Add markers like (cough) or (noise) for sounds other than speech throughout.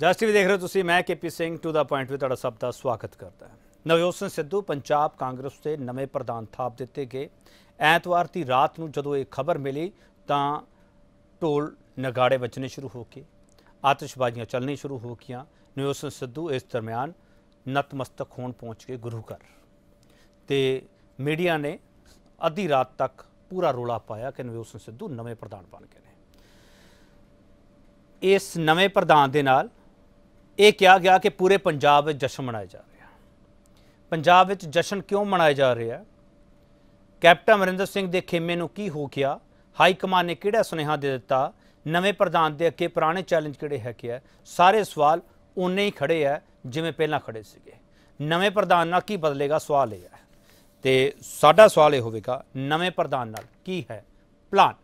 Just ਵੀ ਦੇਖ ਰਹੇ ਹੋ ਤੁਸੀਂ, ਮੈਂ KP Singh, to the point ਵੀ ਤੁਹਾਡਾ ਸਭ ਦਾ ਸਵਾਗਤ ਕਰਦਾ ਹਾਂ। ਨਵਜੋਤ ਸਿੰਘ ਸਿੱਧੂ ਪੰਜਾਬ ਕਾਂਗਰਸ ਦੇ ਨਵੇਂ ਪ੍ਰਧਾਨ ਥਾਪ ਦਿੱਤੇ ਗਏ। ਐਤਵਾਰ ਦੀ ਰਾਤ ਨੂੰ ਜਦੋਂ ਇਹ ਖਬਰ ਮਿਲੀ ਤਾਂ ਢੋਲ ਨਗਾੜੇ ਵੱਜਣੇ ਸ਼ੁਰੂ ਹੋ ਗਏ। ਆਤਿਸ਼ਬਾਜ਼ੀਆਂ ਚੱਲਣੀ ਸ਼ੁਰੂ ਹੋ ਗਈਆਂ। ਨਵਜੋਤ ਸਿੰਘ ਸਿੱਧੂ ਇਸ ਦਰਮਿਆਨ ਨਤਮਸਤਕ ਹੋਣ ਪਹੁੰਚ ਗਏ ਗੁਰੂ ਘਰ। ਤੇ ਮੀਡੀਆ ਨੇ ਅੱਧੀ ਰਾਤ ਤੱਕ ਪੂਰਾ ਰੋਲਾ ਪਾਇਆ ਕਿ ਨਵਜੋਤ ਸਿੰਘ ਸਿੱਧੂ ਨਵੇਂ ਪ੍ਰਧਾਨ ਬਣ ਗਏ ਨੇ। ਇਸ ਨਵੇਂ ਪ੍ਰਧਾਨ ਦੇ ਨਾਲ ਇਹ ਕਿਹਾ ਗਿਆ ਕਿ ਪੂਰੇ ਪੰਜਾਬ ਵਿੱਚ ਜਸ਼ਨ ਮਨਾਇਆ ਜਾ ਰਿਹਾ। ਪੰਜਾਬ ਵਿੱਚ ਜਸ਼ਨ ਕਿਉਂ ਮਨਾਇਆ ਜਾ ਰਿਹਾ? ਕੈਪਟਨ ਅਮਰਿੰਦਰ ਸਿੰਘ ਦੇ ਖੇਮੇ ਨੂੰ ਕੀ ਹੋ ਗਿਆ? ਹਾਈ ਕਮਾਨ ਨੇ ਕਿਹੜਾ ਸੁਨੇਹਾ ਦੇ ਦਿੱਤਾ? ਨਵੇਂ ਪ੍ਰਧਾਨ ਦੇ ਅੱਗੇ ਪੁਰਾਣੇ ਚੈਲੰਜ ਕਿਹੜੇ ਹੈਗੇ ਆ? ਸਾਰੇ ਸਵਾਲ ਉਨੇ ਹੀ ਖੜੇ ਆ ਜਿਵੇਂ ਪਹਿਲਾਂ ਖੜੇ ਸੀਗੇ। ਨਵੇਂ ਪ੍ਰਧਾਨ ਨਾਲ ਕੀ ਬਦਲੇਗਾ ਸਵਾਲ ਇਹ ਹੈ। ਤੇ ਸਾਡਾ ਸਵਾਲ ਇਹ ਹੋਵੇਗਾ, ਨਵੇਂ ਪ੍ਰਧਾਨ ਨਾਲ ਕੀ ਹੈ ਪਲਾਨ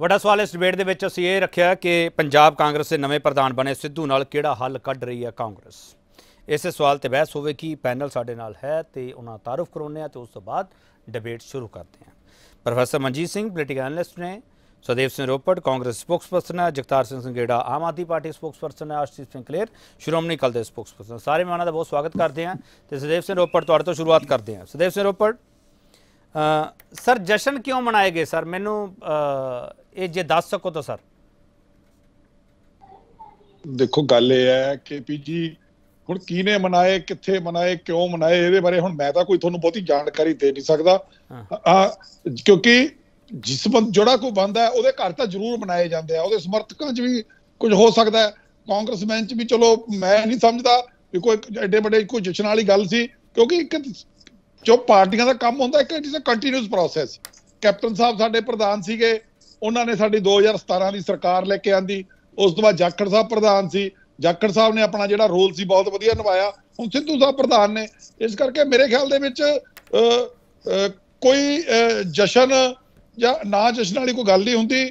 ਵੱਡਾ ਸਵਾਲ ਇਸ ਡਿਬੇਟ ਦੇ ਵਿੱਚ ਅਸੀਂ ਇਹ ਰੱਖਿਆ ਕਿ ਪੰਜਾਬ ਕਾਂਗਰਸ ਦੇ ਨਵੇਂ ਪ੍ਰਧਾਨ ਬਣੇ ਸਿੱਧੂ ਨਾਲ ਕਿਹੜਾ ਹੱਲ ਕੱਢ ਰਹੀ ਹੈ ਕਾਂਗਰਸ? ਇਸੇ ਸਵਾਲ ਤੇ ਬਹਿਸ ਹੋਵੇਗੀ ਪੈਨਲ ਸਾਡੇ ਨਾਲ ਹੈ ਤੇ ਉਹਨਾਂ ਤਾਰਫ ਕਰਾਉਣੇ ਆ ਤੇ ਉਸ ਤੋਂ ਬਾਅਦ ਡਿਬੇਟ ਸ਼ੁਰੂ ਕਰਦੇ ਹਾਂ। Professor Manjit Singh political analyst ਨੇ ਸੁਦੇਵ ਸਿੰਘ ਰੋਪੜ, ਕਾਂਗਰਸ ਸਪੋਕਸਪਰਸਨ ਹੈ, ਜਗਤਾਰ ਸਿੰਘ ਸੰਗੇੜਾ ਆਮ ਆਦਮੀ ਪਾਰਟੀ ਸਪੋਕਸਪਰਸਨ ਹੈ ਅਰਸ਼ਦੀਪ ਸਿੰਘ ਕਲੇਰ ਸ਼੍ਰੋਮਣੀ ਅਕਾਲੀ ਦੇ ਸਪੋਕਸਪਰਸਨ ਸਾਰੇ ਮਹਿਮਾਨਾਂ ਦਾ ਬਹੁਤ ਸਵਾਗਤ ਕਰਦੇ ਹਾਂ ਤੇ ਸੁਦੇਵ ਸਿੰਘ ਰੋਪੜ, ਤੁਹਾਡੇ ਤੋਂ ਸ਼ੁਰੂਆਤ ਕਰਦੇ ਹਾਂ। ਸੁਦੇਵ ਸਿੰਘ ਰੋਪੜ ਸਰ ਜਸ਼ਨ ਕਿਉਂ ਮਨਾਏ ਗਏ ਸਰ? ਮੈਨੂੰ ਇਹ ਜੇ ਦੱਸ ਸਕੋ ਤਾਂ ਸਰ। ਦੇਖੋ ਗੱਲ ਇਹ ਹੈ ਕਿ ਪੀਜੀ ਹੁਣ ਕਿਹਨੇ ਮਨਾਏ ਕਿੱਥੇ ਮਨਾਏ ਕਿਉਂ ਮਨਾਏ ਇਹਦੇ ਬਾਰੇ ਹੁਣ ਮੈਂ ਤਾਂ ਕੋਈ ਤੁਹਾਨੂੰ ਬਹੁਤੀ ਜਾਣਕਾਰੀ ਦੇ ਨਹੀਂ ਸਕਦਾ। ਕਿਉਂਕਿ ਜਿਸ ਬੰਦ ਜਿਹੜਾ ਕੋਈ ਬੰਦਾ ਹੈ ਉਹਦੇ ਘਰ ਤਾਂ ਜ਼ਰੂਰ ਮਨਾਏ ਜਾਂਦੇ ਆ। ਉਹਦੇ ਸਮਰਥਕਾਂ 'ਚ ਵੀ ਕੁਝ ਹੋ ਸਕਦਾ ਹੈ। ਕਾਂਗਰਸਮੈਨ 'ਚ ਵੀ ਚਲੋ ਮੈਂ ਨਹੀਂ ਸਮਝਦਾ ਵੀ ਕੋਈ ਐਡੇ ਵੱਡੇ ਕੋਈ ਜਸ਼ਨ ਵਾਲੀ ਗੱਲ ਸੀ ਕਿਉਂਕਿ ਇੱਕ ਜੋ ਪਾਰਟੀਆਂ ਦਾ ਕੰਮ ਹੁੰਦਾ, ਇੱਕ it is a continuous process captain Sahib ਸਾਡੇ ਪ੍ਰਧਾਨ ਸੀਗੇ, ਉਹਨਾਂ ਨੇ ਸਾਡੀ 2017 ਦੀ ਸਰਕਾਰ ਲੈ ਕੇ ਆਂਦੀ, ਉਸ ਤੋਂ ਬਾਅਦ ਜਾਖੜ ਸਾਹਿਬ ਪ੍ਰਧਾਨ ਸੀ, ਜਾਖੜ ਸਾਹਿਬ ਨੇ ਆਪਣਾ ਜਿਹੜਾ ਰੋਲ ਸੀ ਬਹੁਤ ਵਧੀਆ ਨਿਭਾਇਆ, ਹੁਣ ਸਿੱਧੂ ਸਾਹਿਬ ਪ੍ਰਧਾਨ ਨੇ। ਇਸ ਕਰਕੇ ਮੇਰੇ ਖਿਆਲ ਦੇ ਵਿੱਚ ਕੋਈ ਜਸ਼ਨ ਜਾਂ ਨਾ ਜਸ਼ਨ ਵਾਲੀ ਕੋਈ ਗੱਲ ਨਹੀਂ ਹੁੰਦੀ।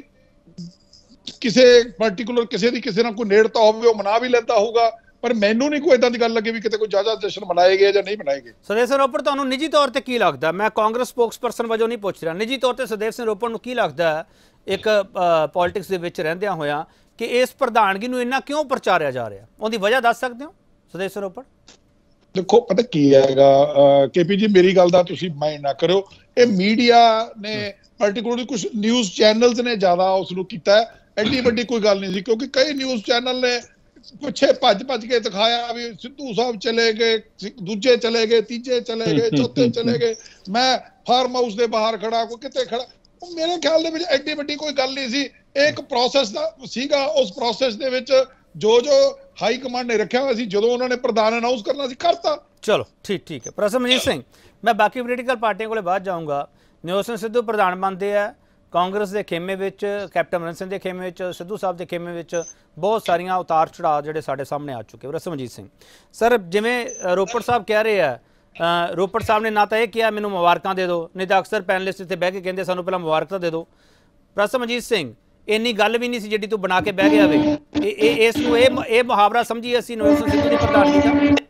ਕਿਸੇ ਪਾਰਟਿਕੂਲਰ ਕਿਸੇ ਦੀ ਕਿਸੇ ਨਾਲ ਕੋਈ ਨੇੜਤਾ ਹੋਵੇ, ਉਹ ਮਨਾ ਵੀ ਲੈਂਦਾ ਹੋਊਗਾ। ਪਰ ਮੈਨੂੰ ਨਹੀਂ ਕੋਈ ਇਦਾਂ ਦੀ ਗੱਲ ਲੱਗੀ ਵੀ ਕਿਤੇ ਕੋਈ ਜ਼ਿਆਦਾ ਜਸ਼ਨ ਮਨਾਏ ਗਏ ਜਾਂ ਨਹੀਂ ਮਨਾਏ ਗਏ। ਸੁਦੇਵ ਸਿੰਘ ਰੋਪੜ ਤੁਹਾਨੂੰ ਨਿੱਜੀ ਤੌਰ ਤੇ ਕੀ ਲੱਗਦਾ? ਮੈਂ ਕਾਂਗਰਸ ਸਪੋਕਸਪਰਸਨ ਵਜੋਂ ਨਹੀਂ ਪੁੱਛ ਰਿਹਾ। ਨਿੱਜੀ ਤੌਰ ਤੇ ਸੁਦੇਵ ਸਿੰਘ ਰੋਪੜ ਨੂੰ ਕੀ ਲੱਗਦਾ ਇੱਕ ਪੋਲਿਟਿਕਸ ਦੇ ਵਿੱਚ ਰਹਿੰਦਿਆਂ ਹੋਇਆਂ ਕਿ ਇਸ ਪ੍ਰਧਾਨਗੀ ਨੂੰ ਇੰਨਾ ਕਿਉਂ ਪ੍ਰਚਾਰਿਆ ਜਾ ਰਿਹਾ? ਉਹਦੀ ਵਜ੍ਹਾ ਦੱਸ ਸਕਦੇ ਹੋ ਸੁਦੇਵ ਸਿੰਘ ਰੋਪੜ ਦੇਖੋ ਪਤਾ ਕੀ ਹੈਗਾ ਕੇਪੀ ਜੀ ਮੇਰੀ ਗੱਲ ਦਾ ਤੁਸੀਂ ਮਾਈਂਡ ਨਾ ਕਰਿਓ। ਇਹ ਮੀਡੀਆ ਨੇ ਪਾਰਟਿਕੂਲਰਲੀ ਕੁਝ ਨਿਊਜ਼ ਚੈਨਲਸ ਨੇ ਜ਼ਿਆਦਾ ਉਸ ਨੂੰ ਕੀਤਾ। ਐਡੀ ਵੱਡੀ ਕੋਈ ਗੱਲ ਨਹੀਂ ਸੀ ਕਿਉਂਕਿ ਕਈ ਨਿਊਜ਼ ਚੈਨਲ ਨੇ ਪਿੱਛੇ ਭੱਜ ਭੱਜ ਕੇ ਦਿਖਾਇਆ ਵੀ ਸਿੱਧੂ ਸਾਹਿਬ ਚਲੇ ਗਏ ਦੂਜੇ ਚਲੇ ਗਏ ਤੀਜੇ ਚਲੇ ਗਏ ਚੌਥੇ ਚਲੇ ਗਏ। ਮੈਂ ਫਾਰਮ ਹਾਊਸ ਦੇ ਬਾਹਰ ਖੜਾ ਕੋਈ ਕਿਤੇ ਖੜਾ ਉਹ ਮੇਰੇ ਖਿਆਲ ਦੇ ਵਿੱਚ ਐਡੀ ਵੱਡੀ ਕੋਈ ਗੱਲ ਨਹੀਂ ਸੀ। ਇੱਕ ਪ੍ਰੋਸੈਸ ਦਾ ਸੀਗਾ। ਉਸ ਪ੍ਰੋਸੈਸ ਦੇ ਵਿੱਚ ਜੋ ਜੋ ਹਾਈ ਕਮਾਂਡ ਨੇ ਰੱਖਿਆ ਹੋਇਆ ਸੀ ਜਦੋਂ ਉਹਨਾਂ ਨੇ ਪ੍ਰਧਾਨ ਅਨਾਉਂਸ ਕਰਨਾ ਸੀ ਕਰਤਾ। ਚਲੋ ਠੀਕ ਠੀਕ ਹੈ। ਪ੍ਰੋਫੈਸਰ ਮਨਜੀਤ ਸਿੰਘ ਮੈਂ ਬਾਕੀ ਪੋਲੀਟੀਕਲ ਪਾਰਟੀਆਂ ਕੋਲੇ ਬਾਅਦ ਜਾਊਂਗਾ। ਸਿੰਘ ਸਿੱਧੂ ਪ੍ਰਧਾਨ ਬਣਦੇ ਆ। ਕਾਂਗਰਸ ਦੇ ਖੇਮੇ ਵਿੱਚ, ਕੈਪਟਨ ਅਮਰਿੰਦਰ ਸਿੰਘ ਦੇ ਖੇਮੇ ਵਿੱਚ, ਸਿੱਧੂ ਸਾਹਿਬ ਦੇ ਖੇਮੇ ਵਿੱਚ ਬਹੁਤ ਸਾਰੀਆਂ ਉਤਾਰ ਚੜਾਅ ਜਿਹੜੇ ਸਾਡੇ ਸਾਹਮਣੇ ਆ ਚੁੱਕੇ ਪ੍ਰੋਫੈਸਰ ਮਨਜੀਤ ਸਿੰਘ। ਸਰ, ਜਿਵੇਂ ਰੋਪੜ ਸਾਹਿਬ ਕਹਿ ਰਹੇ ਆ ਰੋਪੜ ਸਾਹਿਬ ਨੇ ਨਾ ਤਾਂ ਇਹ ਕਿਹਾ, ਮੈਨੂੰ ਮੁਬਾਰਕਾਂ ਦੇ ਦਿਓ ਨਹੀਂ ਤਾਂ ਅਕਸਰ ਪੈਨਲਿਸਟ ਇੱਥੇ ਬਹਿ ਕੇ ਕਹਿੰਦੇ, ਸਾਨੂੰ ਪਹਿਲਾਂ ਮੁਬਾਰਕਾਂ ਦੇ ਦਿਓ ਰਸਮਜੀਤ ਸਿੰਘ, ਇੰਨੀ ਗੱਲ ਵੀ ਨਹੀਂ ਸੀ ਜਿਹੜੀ ਤੂੰ ਬਣਾ ਕੇ ਬਹਿ ਗਿਆ ਵੇ। ਇਹ ਇਸ ਨੂੰ ਇਹ ਇਹ ਮੁਹਾਵਰਾ ਸਮਝੀ ਅਸੀਂ ਨਵਜੋਤ ਸਿੱਧੂ ਦੀ ਪ੍ਰਧਾਨਗੀ ਦਾ?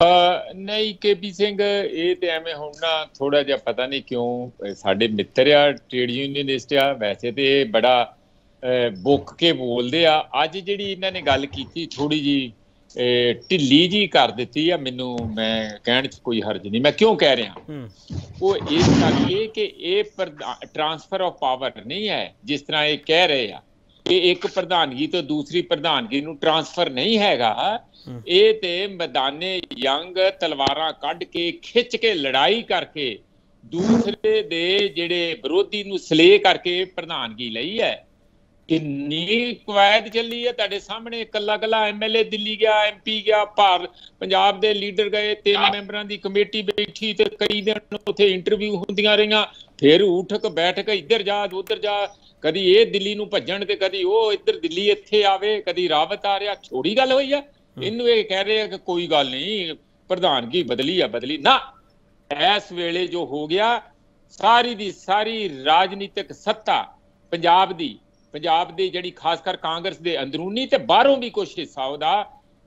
ਨਹੀਂ ਕੇਪੀ ਸਿੰਘ ਇਹ ਤੇ ਐਵੇਂ ਹੁਣ ਨਾ ਥੋੜਾ ਜਿਹਾ ਪਤਾ ਨਹੀਂ ਕਿਉਂ ਸਾਡੇ ਮਿੱਤਰ ਆ ਟ੍ਰੇਡ ਯੂਨੀਅਨਿਸਟ ਆ ਵੈਸੇ ਤੇ ਇਹ ਬੜਾ ਬੁੱਕ ਕੇ ਬੋਲਦੇ ਆ। ਅੱਜ ਜਿਹੜੀ ਇਹਨਾਂ ਨੇ ਗੱਲ ਕੀਤੀ ਥੋੜੀ ਜੀ ਢਿੱਲੀ ਜੀ ਕਰ ਦਿੱਤੀ ਆ ਮੈਨੂੰ ਮੈਂ ਕਹਿਣ ਚ ਕੋਈ ਹਰਜ ਨਹੀਂ। ਮੈਂ ਕਿਉਂ ਕਹਿ ਰਿਹਾ? ਉਹ ਇਸ ਕਰਕੇ ਕਿ ਇਹ ਟ੍ਰਾਂਸਫਰ ਆਫ ਪਾਵਰ ਨਹੀਂ ਹੈ ਜਿਸ ਤਰ੍ਹਾਂ ਇਹ ਕਹਿ ਰਹੇ ਆ। ਕਿ ਇੱਕ ਪ੍ਰਧਾਨਗੀ ਤੋਂ ਦੂਸਰੀ ਪ੍ਰਧਾਨਗੀ ਨੂੰ ਟ੍ਰਾਂਸਫਰ ਨਹੀਂ ਹੈਗਾ। ਇਹ ਤੇ ਮੈਦਾਨੇ ਜੰਗ ਤਲਵਾਰਾਂ ਕੱਢ ਕੇ ਖਿੱਚ ਕੇ ਲੜਾਈ ਕਰਕੇ ਦੂਸਰੇ ਦੇ ਜਿਹੜੇ ਵਿਰੋਧੀ ਨੂੰ ਸਲੇ ਕਰਕੇ ਪ੍ਰਧਾਨਗੀ ਲਈ ਹੈ। ਕਿੰਨੀ ਕਵਾਇਦ ਚੱਲੀ ਹੈ ਤੁਹਾਡੇ ਸਾਹਮਣੇ। ਕੱਲਾ ਕੱਲਾ ਐਮਐਲਏ ਦਿੱਲੀ ਗਿਆ ਐਮਪੀ ਗਿਆ ਭਾਰ ਪੰਜਾਬ ਦੇ ਲੀਡਰ ਗਏ ਤਿੰਨ ਮੈਂਬਰਾਂ ਦੀ ਕਮੇਟੀ ਬੈਠੀ ਤੇ ਕਈ ਦਿਨ ਉੱਥੇ ਇੰਟਰਵਿਊ ਹੁੰਦੀਆਂ ਰਹੀਆਂ। ਫਿਰ ਉਠਕ ਬੈਠਕ ਇੱਧਰ ਜਾ ਉੱਧਰ ਜਾ ਕਦੀ ਇਹ ਦਿੱਲੀ ਨੂੰ ਭੱਜਣ ਤੇ ਕਦੀ ਉਹ ਇੱਧਰ ਦਿੱਲੀ ਇੱਥੇ ਆਵੇ ਕਦੀ ਰਾਵਤ ਆ ਰਿਹਾ ਛੋੜੀ ਗੱਲ ਹੋਈ ਆ। ਇਹਨੂੰ ਇਹ ਕਹਿ ਰਹੇ ਆ ਕਿ ਕੋਈ ਗੱਲ ਨਹੀਂ ਪ੍ਰਧਾਨਗੀ ਬਦਲੀ ਆ ਬਦਲੀ ਨਾ। ਇਸ ਵੇਲੇ ਜੋ ਹੋ ਗਿਆ ਸਾਰੀ ਦੀ ਸਾਰੀ ਰਾਜਨੀਤਿਕ ਸੱਤਾ ਪੰਜਾਬ ਦੀ ਪੰਜਾਬ ਦੀ ਜਿਹੜੀ ਖਾਸ ਕਰ ਕਾਂਗਰਸ ਦੇ ਅੰਦਰੂਨੀ ਤੇ ਬਾਹਰੋਂ ਵੀ ਕੁਝ ਹਿੱਸਾ ਉਹਦਾ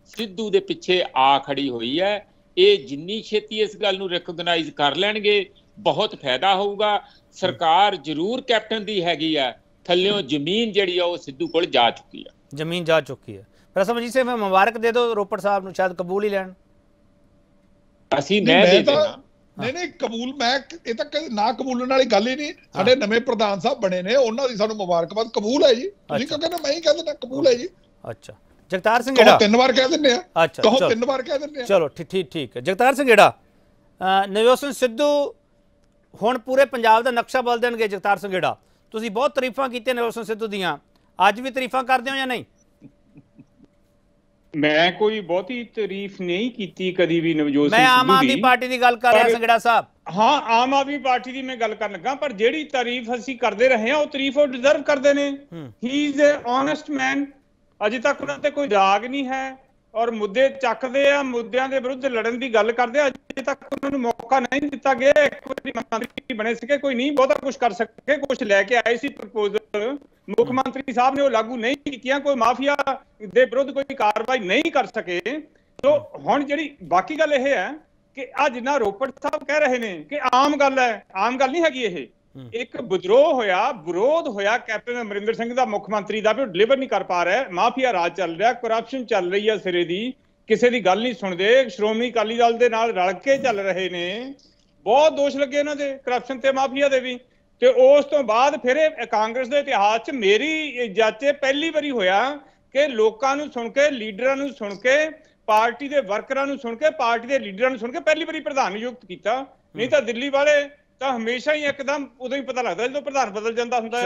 ਸਿੱਧੂ ਦੇ ਪਿੱਛੇ ਆ ਖੜੀ ਹੋਈ ਹੈ। ਇਹ ਜਿੰਨੀ ਛੇਤੀ ਇਸ ਗੱਲ ਨੂੰ ਰੈਕਗਨਾਈਜ਼ ਕਰ ਲੈਣਗੇ ਬਹੁਤ ਫਾਇਦਾ ਹੋਊਗਾ। ਸਰਕਾਰ ਜ਼ਰੂਰ ਕੈਪਟਨ ਦੀ ਹੈਗੀ ਆ। ਥੱਲਿਓਂ ਜ਼ਮੀਨ ਜਿਹੜੀ ਆ ਉਹ ਸਿੱਧੂ ਕੋਲ ਜਾ ਚੁੱਕੀ ਆ। ਜ਼ਮੀਨ ਜਾ ਚੁੱਕੀ ਹੈ ਪਰ ਸਮਝੀ ਸੇ ਮੈਂ ਮੁਬਾਰਕ ਦੇ ਦਿਓ ਰੋਪੜ ਸਾਹਿਬ ਨੂੰ ਸ਼ਾਇਦ ਕਬੂਲ ਹੀ ਲੈਣ। ਅਸੀਂ ਨਹੀਂ, ਮੈਂ ਦੇ ਦੇਣਾ। ਨਹੀਂ ਨਹੀਂ ਕਬੂਲ ਮੈਂ ਇਹ ਤਾਂ ਕਦੇ ਨਾ ਕਬੂਲਣ ਵਾਲੀ ਗੱਲ ਹੀ ਨਹੀਂ। ਸਾਡੇ ਨਵੇਂ ਪ੍ਰਧਾਨ ਸਾਹਿਬ ਬਣੇ ਨੇ ਉਹਨਾਂ ਦੀ ਸਾਨੂੰ ਮੁਬਾਰਕਬਾਦ। ਕਬੂਲ ਹੈ ਜੀ। ਤੁਸੀਂ। ਕਿਉਂ ਕਹਿੰਦੇ ਮੈਂ ਹੀ ਕਹਿ ਦਿੰਦਾ ਕਬੂਲ ਹੈ ਜੀ। ਅੱਛਾ। ਜਗਤਾਰ ਸਿੰਘ ਕਹੋ ਗੇੜਾ। ਤਿੰਨ ਵਾਰ ਕਹਿ ਦਿੰਦੇ ਆ। ਅੱਛਾ, ਕਹੋ ਚਲੋ। ਤਿੰਨ ਵਾਰ ਕਹਿ ਦਿੰਦੇ ਆ। ਚਲੋ ਠੀਕ ਠੀਕ ਠੀਕ ਹੈ। ਜਗਤਾਰ ਸਿੰਘ ਅ, ਨਵਜੋਤ ਸਿੰਘ ਸਿੱਧੂ ਹੁਣ ਪੂਰੇ ਪੰਜਾਬ ਦਾ ਨਕਸ਼ਾ ਬਦਲ ਦੇਣਗੇ ਜਗਤਾਰ ਸਿੰਘ ਗੇੜਾ ਤੁਸੀਂ ਬਹੁਤ ਤਾਰੀਫਾਂ ਕੀਤੀਆਂ ਸਿੰਘ ਸਿੱਧੂ ਦੀਆਂ। ਅੱਜ ਵੀ ਤਾਰੀਫਾਂ ਕਰਦੇ ਹੋ ਜਾਂ ਨਹੀਂ? ਮੈਂ ਕੋਈ ਬਹੁਤੀ ਤਾਰੀਫ ਨਹੀਂ ਕੀਤੀ ਕਦੀ ਵੀ ਨਵਜੋਤ ਸਿੰਘ ਮੈਂ ਆਮ ਆਦਮੀ ਪਾਰਟੀ ਦੀ ਗੱਲ ਕਰ ਰਿਹਾ ਸੰਗੜਾ ਸਾਹਿਬ। ਹਾਂ ਆਮ ਆਦਮੀ ਪਾਰਟੀ ਦੀ ਮੈਂ ਗੱਲ ਕਰਨ ਲੱਗਾ ਪਰ ਜਿਹੜੀ ਤਾਰੀਫ ਅਸੀਂ ਕਰਦੇ ਰਹੇ ਹਾਂ ਉਹ ਤਾਰੀਫ ਉਹ ਡਿਜ਼ਰਵ ਕਰਦੇ ਨੇ। ਹੂੰ। ਹੀ ਇਜ਼ ਅ ਓਨੈਸਟ ਮੈਨ ਅਜੇ ਤੱਕ ਉਹਨਾਂ ਤੇ ਕੋਈ ਦਾਗ ਨਹੀਂ ਹੈ। ਔਰ ਮੁੱਦੇ ਚੱਕਦੇ ਆ, ਮੁੱਦਿਆਂ ਦੇ ਵਿਰੁੱਧ ਲੜਨ ਦੀ ਗੱਲ ਕਰਦੇ ਆ। ਅਜੇ ਤੱਕ ਉਹਨਾਂ ਨੂੰ ਮੌਕਾ ਨਹੀਂ ਦਿੱਤਾ ਗਿਆ। ਇੱਕ ਵਾਰੀ ਮੰਤਰੀ ਬਣੇ ਸੀਗੇ, ਕੋਈ ਨਹੀਂ, ਬਹੁਤਾ ਕੁਝ ਕਰ ਸਕੇ ਕੁਝ ਲੈ ਕੇ ਆਏ ਸੀ ਪ੍ਰਪੋਜ਼ਲ ਮੁੱਖ ਮੰਤਰੀ ਸਾਹਿਬ ਨੇ ਉਹ ਲਾਗੂ ਨਹੀਂ ਕੀਤੀਆਂ, ਕੋਈ ਮਾਫੀਆ ਦੇ ਵਿਰੁੱਧ ਕੋਈ ਕਾਰਵਾਈ ਨਹੀਂ ਕਰ ਸਕੇ। ਸੋ ਹੁਣ ਜਿਹੜੀ ਬਾਕੀ ਗੱਲ ਇਹ ਹੈ ਕਿ ਆ ਜਿੰਨਾ ਰੋਪੜ ਸਾਹਿਬ ਕਹਿ ਰਹੇ ਨੇ ਕਿ ਆਮ ਗੱਲ ਹੈ, ਆਮ ਗੱਲ ਨਹੀਂ ਹੈਗੀ ਇਹ। ਇੱਕ ਵਿਦਰੋਹ ਹੋਇਆ, ਵਿਰੋਧ ਹੋਇਆ, ਕੈਪਟਨ ਅਮਰਿੰਦਰ ਸਿੰਘ ਦਾ ਮੁੱਖ ਮੰਤਰੀ ਦਾ ਵੀ ਉਹ ਡਿਲੀਵਰ ਨਹੀਂ ਕਰ ਪਾ ਰਿਹਾ ਮਾਫੀਆ ਰਾਜ ਚੱਲ ਰਿਹਾ ਕਰਪਸ਼ਨ ਚੱਲ ਰਹੀ ਹੈ ਸਿਰੇ ਦੀ। ਕਿਸੇ ਦੀ ਗੱਲ ਨਹੀਂ ਸੁਣਦੇ। ਸ਼੍ਰੋਮਣੀ ਅਕਾਲੀ ਦਲ ਦੇ ਨਾਲ ਰਲ ਕੇ ਚੱਲ ਰਹੇ ਨੇ। ਬਹੁਤ ਦੋਸ਼ ਲੱਗੇ ਇਹਨਾਂ ਦੇ ਕਰਪਸ਼ਨ ਤੇ, ਮਾਫੀਆ ਦੇ ਵੀ। ਤੇ ਉਸ ਤੋਂ ਬਾਅਦ ਫਿਰ ਇਹ ਕਾਂਗਰਸ ਦੇ ਇਤਿਹਾਸ 'ਚ ਮੇਰੀ ਜਾਚੇ ਪਹਿਲੀ ਵਾਰੀ ਹੋਇਆ ਕਿ ਲੋਕਾਂ ਨੂੰ ਸੁਣ ਕੇ, ਲੀਡਰਾਂ ਨੂੰ ਸੁਣ ਕੇ, ਪਾਰਟੀ ਦੇ ਵਰਕਰਾਂ ਨੂੰ ਸੁਣ ਕੇ, ਪਾਰਟੀ ਦੇ ਲੀਡਰਾਂ ਨੂੰ ਸੁਣ ਕੇ ਪਹਿਲੀ ਵਾਰੀ ਪ੍ਰਧਾਨ ਨਿਯੁਕਤ ਕੀਤਾ। ਨਹੀਂ ਤਾਂ ਦਿੱਲੀ ਵਾਲੇ ਤਾਂ ਹਮੇਸ਼ਾ ਹੀ ਇੱਕਦਮ ਉਦੋਂ ਹੀ ਪਤਾ ਲੱਗਦਾ ਜਦੋਂ ਪ੍ਰਧਾਨ ਬਦਲ ਜਾਂਦਾ ਹੁੰਦਾ ਹੈ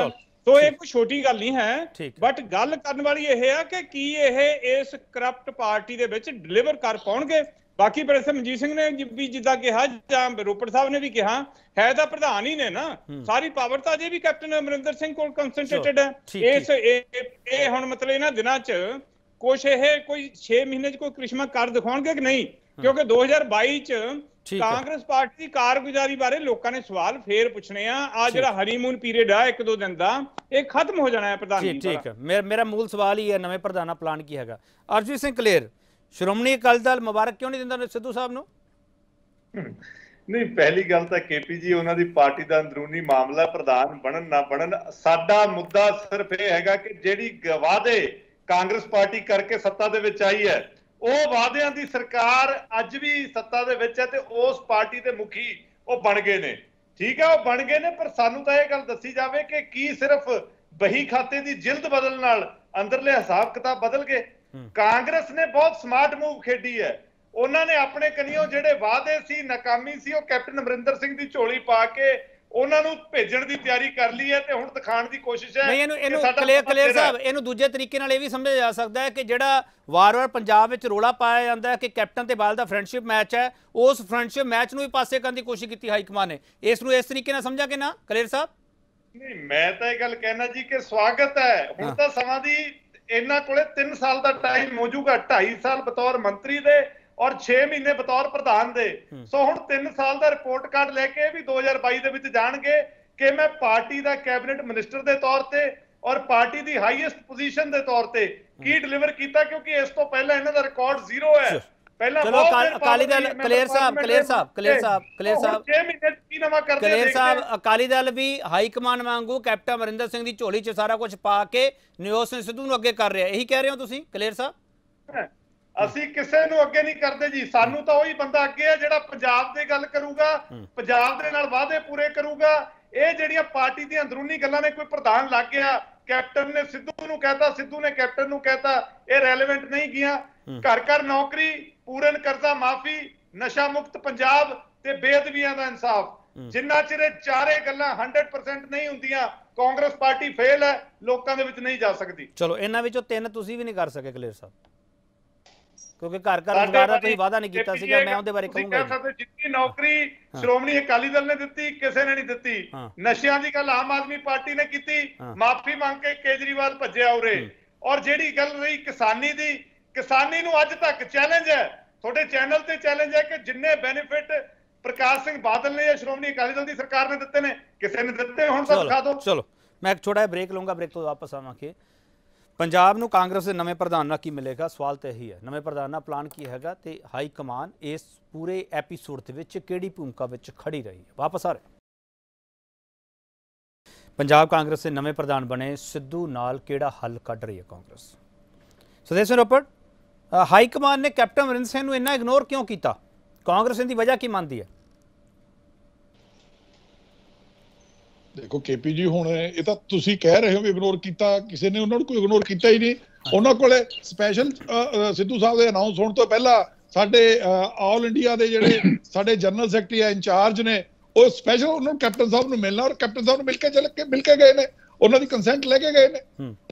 ਸੋ ਇਹ ਕੋਈ ਛੋਟੀ ਗੱਲ ਨਹੀਂ ਹੈ। ਬਟ ਗੱਲ ਕਰਨ ਵਾਲੀ ਇਹ ਹੈ ਕਿ ਕੀ ਇਹ ਇਸ ਕਰਪਟ ਪਾਰਟੀ ਦੇ ਵਿੱਚ ਡਿਲੀਵਰ ਕਰ ਪਾਉਣਗੇ? ਬਾਕੀ ਪ੍ਰੋਫੈਸਰ ਮਨਜੀਤ ਸਿੰਘ ਨੇ ਜਿ- ਵੀ ਜਿੱਦਾਂ ਕਿਹਾ ਜਾਂ ਰੋਪੜ ਸਾਹਿਬ ਨੇ ਵੀ ਕਿਹਾ ਹੈ ਤਾਂ ਪ੍ਰਧਾਨ ਹੀ ਨੇ ਨਾ। ਸਾਰੀ ਪਾਵਰ ਤਾਂ ਅਜੇ ਵੀ ਕੈਪਟਨ ਅਮਰਿੰਦਰ ਸਿੰਘ ਕੋਲ ਕੰਸੈਂਟਰੇਟਡ ਹੈ। ਇਸ ਇਹ ਹੁਣ ਮਤਲਬ ਇਹਨਾਂ ਦਿਨਾਂ 'ਚ ਕੁਛ ਇਹ ਕੋਈ 6 ਮਹੀਨੇ 'ਚ ਕੋਈ ਕ੍ਰਿਸ਼ਮਾ ਕਰ ਦਿਖਾਉਣਗੇ ਕਿ ਨਹੀਂ? ਕਿਉਂਕਿ 2022 'ਚ। ਕਾਂਗਰਸ ਪਾਰਟੀ ਦੀ ਕਾਰਗੁਜ਼ਾਰੀ ਬਾਰੇ ਲੋਕਾਂ ਨੇ ਸਵਾਲ ਫੇਰ ਪੁੱਛਣੇ ਆ। ਆ ਜਿਹੜਾ ਹਨੀਮੂਨ ਪੀਰੀਅਡ ਆ ਇੱਕ ਦੋ ਦਿਨ ਦਾ ਇਹ ਖਤਮ ਹੋ ਜਾਣਾ ਹੈ ਪ੍ਰਧਾਨ ਜੀ ਠੀਕ ਹੈ। ਮੇਰਾ ਮੇਰਾ ਮੂਲ ਸਵਾਲ ਹੀ ਹੈ ਨਵੇਂ ਪ੍ਰਧਾਨ ਪਲਾਨ ਕੀ ਹੈਗਾ? ਅਰਜੀਤ ਸਿੰਘ ਕਲੇਰ ਸ਼੍ਰੋਮਣੀ ਅਕਾਲੀ ਦਲ ਮੁਬਾਰਕ ਕਿਉਂ ਨਹੀਂ ਦਿੰਦਾ ਸਿੱਧੂ ਸਾਹਿਬ ਨੂੰ? ਨਹੀਂ ਪਹਿਲੀ ਗੱਲ ਤਾਂ ਕੇਪੀ ਜੀ ਉਹਨਾਂ ਦੀ ਪਾਰਟੀ ਦਾ ਅੰਦਰੂਨੀ ਮਾਮਲਾ ਪ੍ਰਧਾਨ ਬਣਨ ਨਾ ਬਣਨ ਸਾਡਾ ਮੁੱਦਾ ਸਿਰਫ ਇਹ ਹੈਗਾ ਕਿ ਜਿਹੜੀ ਵਾਅਦੇ ਕਾਂਗਰਸ ਪਾਰਟੀ ਕਰਕੇ ਸੱਤਾ ਦੇ ਵਿੱਚ ਆਈ ਹੈ ਉਹ ਵਾਅਦਿਆਂ ਦੀ ਸਰਕਾਰ ਅੱਜ ਵੀ ਸੱਤਾ ਦੇ ਵਿੱਚ ਹੈ ਤੇ ਉਸ ਪਾਰਟੀ ਦੇ ਮੁਖੀ ਉਹ ਬਣ ਗਏ ਨੇ। ਠੀਕ ਹੈ ਉਹ ਬਣ ਗਏ ਨੇ ਪਰ ਸਾਨੂੰ ਤਾਂ ਇਹ ਗੱਲ ਦੱਸੀ ਜਾਵੇ ਕਿ ਕੀ ਸਿਰਫ ਬਹੀ ਖਾਤੇ ਦੀ ਜਿਲਦ ਬਦਲਣ ਨਾਲ ਅੰਦਰਲੇ ਹਿਸਾਬ ਕਿਤਾਬ ਬਦਲ ਗਏ। ਕਾਂਗਰਸ ਨੇ ਬਹੁਤ ਸਮਾਰਟ ਮੂਵ ਖੇਡੀ ਹੈ। ਉਹਨਾਂ ਨੇ ਆਪਣੇ ਕਨੀਓ ਜਿਹੜੇ ਵਾਅਦੇ ਸੀ ਨਾਕਾਮੀ ਸੀ ਉਹ ਕੈਪਟਨ ਅਮਰਿੰਦਰ ਸਿੰਘ ਦੀ ਝੋਲੀ ਪਾ ਕੇ ਉਹਨਾਂ ਨੂੰ ਭੇਜਣ ਦੀ ਤਿਆਰੀ ਕਰ ਲਈ ਹੈ ਤੇ ਹੁਣ ਦਿਖਾਉਣ ਦੀ ਕੋਸ਼ਿਸ਼ ਹੈ ਨਹੀਂ ਇਹਨੂੰ ਇਹਨੂੰ ਹੈ। ਸਾਹਿਬ ਇਹਨੂੰ ਦੂਜੇ ਤਰੀਕੇ ਨਾਲ ਇਹ ਵੀ ਸਮਝਿਆ ਜਾ ਸਕਦਾ ਹੈ ਕਿ ਜਿਹੜਾ ਵਾਰ-ਵਾਰ ਪੰਜਾਬ ਵਿੱਚ ਰੋਲਾ ਪਾਇਆ ਜਾਂਦਾ ਹੈ ਕਿ ਕੈਪਟਨ ਤੇ ਬਾਲ ਦਾ ਫਰੈਂਡਸ਼ਿਪ ਮੈਚ ਹੈ ਉਸ ਫਰੈਂਡਸ਼ਿਪ ਮੈਚ ਨੂੰ ਵੀ ਪਾਸੇ ਕਰਨ ਦੀ ਕੋਸ਼ਿਸ਼ ਕੀਤੀ ਹਾਈ ਕਮਾਨ ਨੇ ਇਸ ਨੂੰ ਇਸ ਤਰੀਕੇ ਨਾਲ ਸਮਝਾ ਕਿ ਨਾ ਕਲੀਅਰ ਸਾਹਿਬ ਨਹੀਂ ਮੈਂ ਤਾਂ ਇਹ ਗੱਲ ਕਹਿਣਾ ਜੀ ਕਿ ਸਵਾਗਤ ਹੈ ਹਾਂ। ਹੁਣ ਤਾਂ ਸਮਾਂ ਦੀ ਇਹਨਾਂ ਕੋਲੇ 3 ਸਾਲ ਦਾ ਟਾਈਮ ਮੌਜੂਗਾ 2.5 ਸਾਲ ਬਤੌਰ ਮੰਤਰੀ ਦੇ ਔਰ 6 ਮਹੀਨੇ ਬਤੌਰ ਪ੍ਰਧਾਨ ਦੇ। ਸੋ ਹੁਣ 3 ਸਾਲ ਦਾ ਰਿਪੋਰਟ ਕਾਰਡ ਲੈ ਕੇ ਵੀ 2022 ਦੇ ਵਿੱਚ ਜਾਣਗੇ ਕਿ ਮੈਂ ਪਾਰਟੀ ਦਾ ਕੈਬਨਿਟ ਮਿਨਿਸਟਰ ਦੇ ਤੌਰ ਤੇ ਔਰ ਪਾਰਟੀ ਦੀ ਹਾਈਐਸਟ ਪੋਜੀਸ਼ਨ ਦੇ ਤੌਰ ਤੇ ਕੀ ਡਿਲੀਵਰ ਕੀਤਾ ਕਿਉਂਕਿ ਇਸ ਤੋਂ ਪਹਿਲਾਂ ਇਹਨਾਂ ਦਾ ਰਿਕਾਰਡ ਜ਼ੀਰੋ ਹੈ। ਪਹਿਲਾਂ ਚਲੋ ਬਹੁਤ ਅਕਾਲ- ਦਲ- ਕਲੇਰ ਸਾਹਿਬ, ਕਲੇਰ ਸਾਹਿਬ, ਕਲੇਰ ਸਾਹਿਬ, ਕਲੇਰ ਸਾਹਿਬ। 6 ਮਹੀਨੇ ਕੀ ਨਵਾਂ ਕਰਦੇ ਕਲੇਰ ਸਾਹਿਬ। ਅਕਾਲੀ ਦਲ ਵੀ ਹਾਈ ਕਮਾਨ ਵਾਂਗੂ ਕੈਪਟਨ ਅਮਰਿੰਦਰ ਸਿੰਘ ਦੀ ਝੋਲੀ 'ਚ ਸਾਰਾ ਕੁਝ ਪਾ ਕੇ ਨਿਯੋਤ ਸਿੰਘ ਸਿੱਧੂ ਨੂੰ ਅੱਗੇ ਕਰ ਰਿਹਾ। ਇਹੀ ਕਹਿ ਰਹੇ ਹੋ ਤੁਸੀਂ ਕਲੇਰ ਸਾਹਿਬ? ਅਸੀਂ ਕਿਸੇ ਨੂੰ ਅੱਗੇ ਨਹੀਂ ਕਰਦੇ ਜੀ। ਸਾਨੂੰ ਤਾਂ ਉਹੀ ਬੰਦਾ ਅੱਗੇ ਹੈ ਜਿਹੜਾ ਪੰਜਾਬ ਦੀ ਗੱਲ ਕਰੂਗਾ ਪੰਜਾਬ ਦੇ ਨਾਲ ਵਾਅਦੇ ਪੂਰੇ ਕਰੂਗਾ। ਇਹ ਜਿਹੜੀਆਂ ਪਾਰਟੀ ਦੀਆਂ ਅੰਦਰੂਨੀ ਗੱਲਾਂ ਨੇ ਕੋਈ ਪ੍ਰਧਾਨ ਲੱਗ ਗਿਆ ਕੈਪਟਨ ਨੇ ਸਿੱਧੂ ਨੂੰ ਕਹਿਤਾ ਸਿੱਧੂ ਨੇ ਕੈਪਟਨ ਨੂੰ ਕਹਿਤਾ ਇਹ ਰੈਲੇਵੈਂਟ ਨਹੀਂ ਗਿਆ। ਘਰ ਘਰ ਨੌਕਰੀ ਪੂਰਨ ਕਰਜ਼ਾ ਮਾਫੀ ਨਸ਼ਾ ਮੁਕਤ ਪੰਜਾਬ ਤੇ ਬੇਅਦਬੀਆਂ ਦਾ ਇਨਸਾਫ। ਜਿੰਨਾ ਚਿਰ ਇਹ ਚਾਰੇ ਗੱਲਾਂ 100% ਨਹੀਂ ਹੁੰਦੀਆਂ ਕਾਂਗਰਸ ਪਾਰਟੀ ਫੇਲ ਹੈ ਲੋਕਾਂ ਦੇ ਵਿੱਚ ਨਹੀਂ ਜਾ ਸਕਦੀ। ਚਲੋ ਇਹਨਾਂ ਵਿੱਚੋਂ ਤਿੰਨ ਤੁਸੀਂ ਵੀ ਨਹੀਂ ਕਰ ਸਕੇ ਕਲੇਰ ਸਾਹਿਬ। ਕਿਉਂਕਿ ਘਰ ਘਰ ਰੁਜ਼ਗਾਰ ਦਾ ਤੁਸੀਂ ਵਾਅਦਾ ਨਹੀਂ ਕੀਤਾ ਸੀਗਾ ਮੈਂ ਉਹਦੇ ਬਾਰੇ ਕਹੂੰਗਾ ਕਹਿ ਸਕਦੇ ਜਿੰਨੀ ਨੌਕਰੀ ਸ਼੍ਰੋਮਣੀ ਅਕਾਲੀ ਦਲ ਨੇ ਦਿੱਤੀ ਕਿਸੇ ਨੇ ਨਹੀਂ ਦਿੱਤੀ। ਨਸ਼ਿਆਂ ਦੀ ਗੱਲ ਆਮ ਆਦਮੀ ਪਾਰਟੀ ਨੇ ਕੀਤੀ। ਮਾਫੀ ਮੰਗ ਕੇ ਕੇਜਰੀਵਾਲ ਭੱਜਿਆ ਉਰੇ। ਔਰ ਜਿਹੜੀ ਗੱਲ ਰਹੀ ਕਿਸਾਨੀ ਦੀ ਕਿਸਾਨੀ ਨੂੰ ਅੱਜ ਤੱਕ ਚੈਲੰਜ ਹੈ ਤੁਹਾਡੇ ਚੈਨਲ ਤੇ ਚੈਲੰਜ ਹੈ ਕਿ ਜਿੰਨੇ ਬੈਨੀਫਿਟ ਪ੍ਰਕਾਸ਼ ਸਿੰਘ ਬਾਦਲ ਨੇ ਜਾਂ ਸ਼੍ਰੋਮਣੀ ਅਕਾਲੀ ਦਲ ਦੀ ਸਰਕਾਰ ਨੇ ਦਿੱਤੇ ਨੇ ਕਿਸੇ ਨੇ ਦਿੱਤੇ ਹੁਣ ਤਾਂ ਦਿਖਾ ਦਿਓ। ਚਲੋ ਮੈਂ ਇੱਕ ਛੋਟਾ ਬ੍ਰੇਕ ਲਵਾਂਗਾ ਬ੍ਰੇਕ ਤੋਂ ਵਾਪਸ ਆਵਾਂਗੇ। ਪੰਜਾਬ ਨੂੰ ਕਾਂਗਰਸ ਦੇ ਨਵੇਂ ਪ੍ਰਧਾਨ ਨਾਲ ਕੀ ਮਿਲੇਗਾ? ਸਵਾਲ ਤਾਂ ਇਹੀ ਹੈ। ਨਵੇਂ ਪ੍ਰਧਾਨ ਨਾਲ ਪਲਾਨ ਕੀ ਹੈਗਾ ਤੇ ਹਾਈ ਕਮਾਨ ਇਸ ਪੂਰੇ ਐਪੀਸੋਡ ਦੇ ਵਿੱਚ ਕਿਹੜੀ ਭੂਮਿਕਾ ਵਿੱਚ ਖੜੀ ਰਹੀ ਹੈ? ਵਾਪਸ ਆ ਰਹੇ ਪੰਜਾਬ ਕਾਂਗਰਸ ਦੇ ਨਵੇਂ ਪ੍ਰਧਾਨ ਬਣੇ ਸਿੱਧੂ ਨਾਲ ਕਿਹੜਾ ਹੱਲ ਕੱਢ ਰਹੀ ਹੈ ਕਾਂਗਰਸ? ਸੁਦੇਸ਼ ਰੋਪੜ ਅ, ਹਾਈ ਕਮਾਨ ਨੇ ਕੈਪਟਨ ਅਮਰਿੰਦਰ ਸਿੰਘ ਨੂੰ ਇੰਨਾ ਇਗਨੋਰ ਕਿਉਂ ਕੀਤਾ? ਕਾਂਗਰਸ ਇਹਦੀ ਵਜ੍ਹਾ ਕੀ ਮੰਨਦੀ ਹੈ? ਦੇਖੋ ਕੇਪੀ ਜੀ ਹੁਣ ਇਹ ਤਾਂ ਤੁਸੀਂ ਕਹਿ ਰਹੇ ਹੋ ਵੀ ਇਗਨੋਰ ਕੀਤਾ ਕਿਸੇ ਨੇ ਉਹਨਾਂ ਨੂੰ ਕੋਈ ਇਗਨੋਰ ਕੀਤਾ ਹੀ ਨਹੀਂ। ਉਹਨਾਂ ਕੋਲੇ ਸਪੈਸ਼ਲ ਸਿੱਧੂ ਸਾਹਿਬ ਦੇ ਅਨਾਉਂਸ ਹੋਣ ਤੋਂ ਪਹਿਲਾਂ ਸਾਡੇ ਆਲ ਇੰਡੀਆ ਦੇ ਜਿਹੜੇ ਸਾਡੇ ਜਨਰਲ ਸੈਕਟਰੀ ਆ ਇੰਚਾਰਜ ਨੇ ਉਹ ਸਪੈਸ਼ਲ ਉਹਨਾਂ ਨੂੰ ਕੈਪਟਨ ਸਾਹਿਬ ਨੂੰ ਮਿਲਣਾ ਔਰ ਕੈਪਟਨ ਸਾਹਿਬ ਨੂੰ ਮਿਲ ਕੇ ਚੱਲ ਕੇ ਮਿਲ ਕੇ ਗਏ ਨੇ। ਉਹਨਾਂ ਦੀ ਕੰਸੈਂਟ ਲੈ ਕੇ ਗਏ ਨੇ।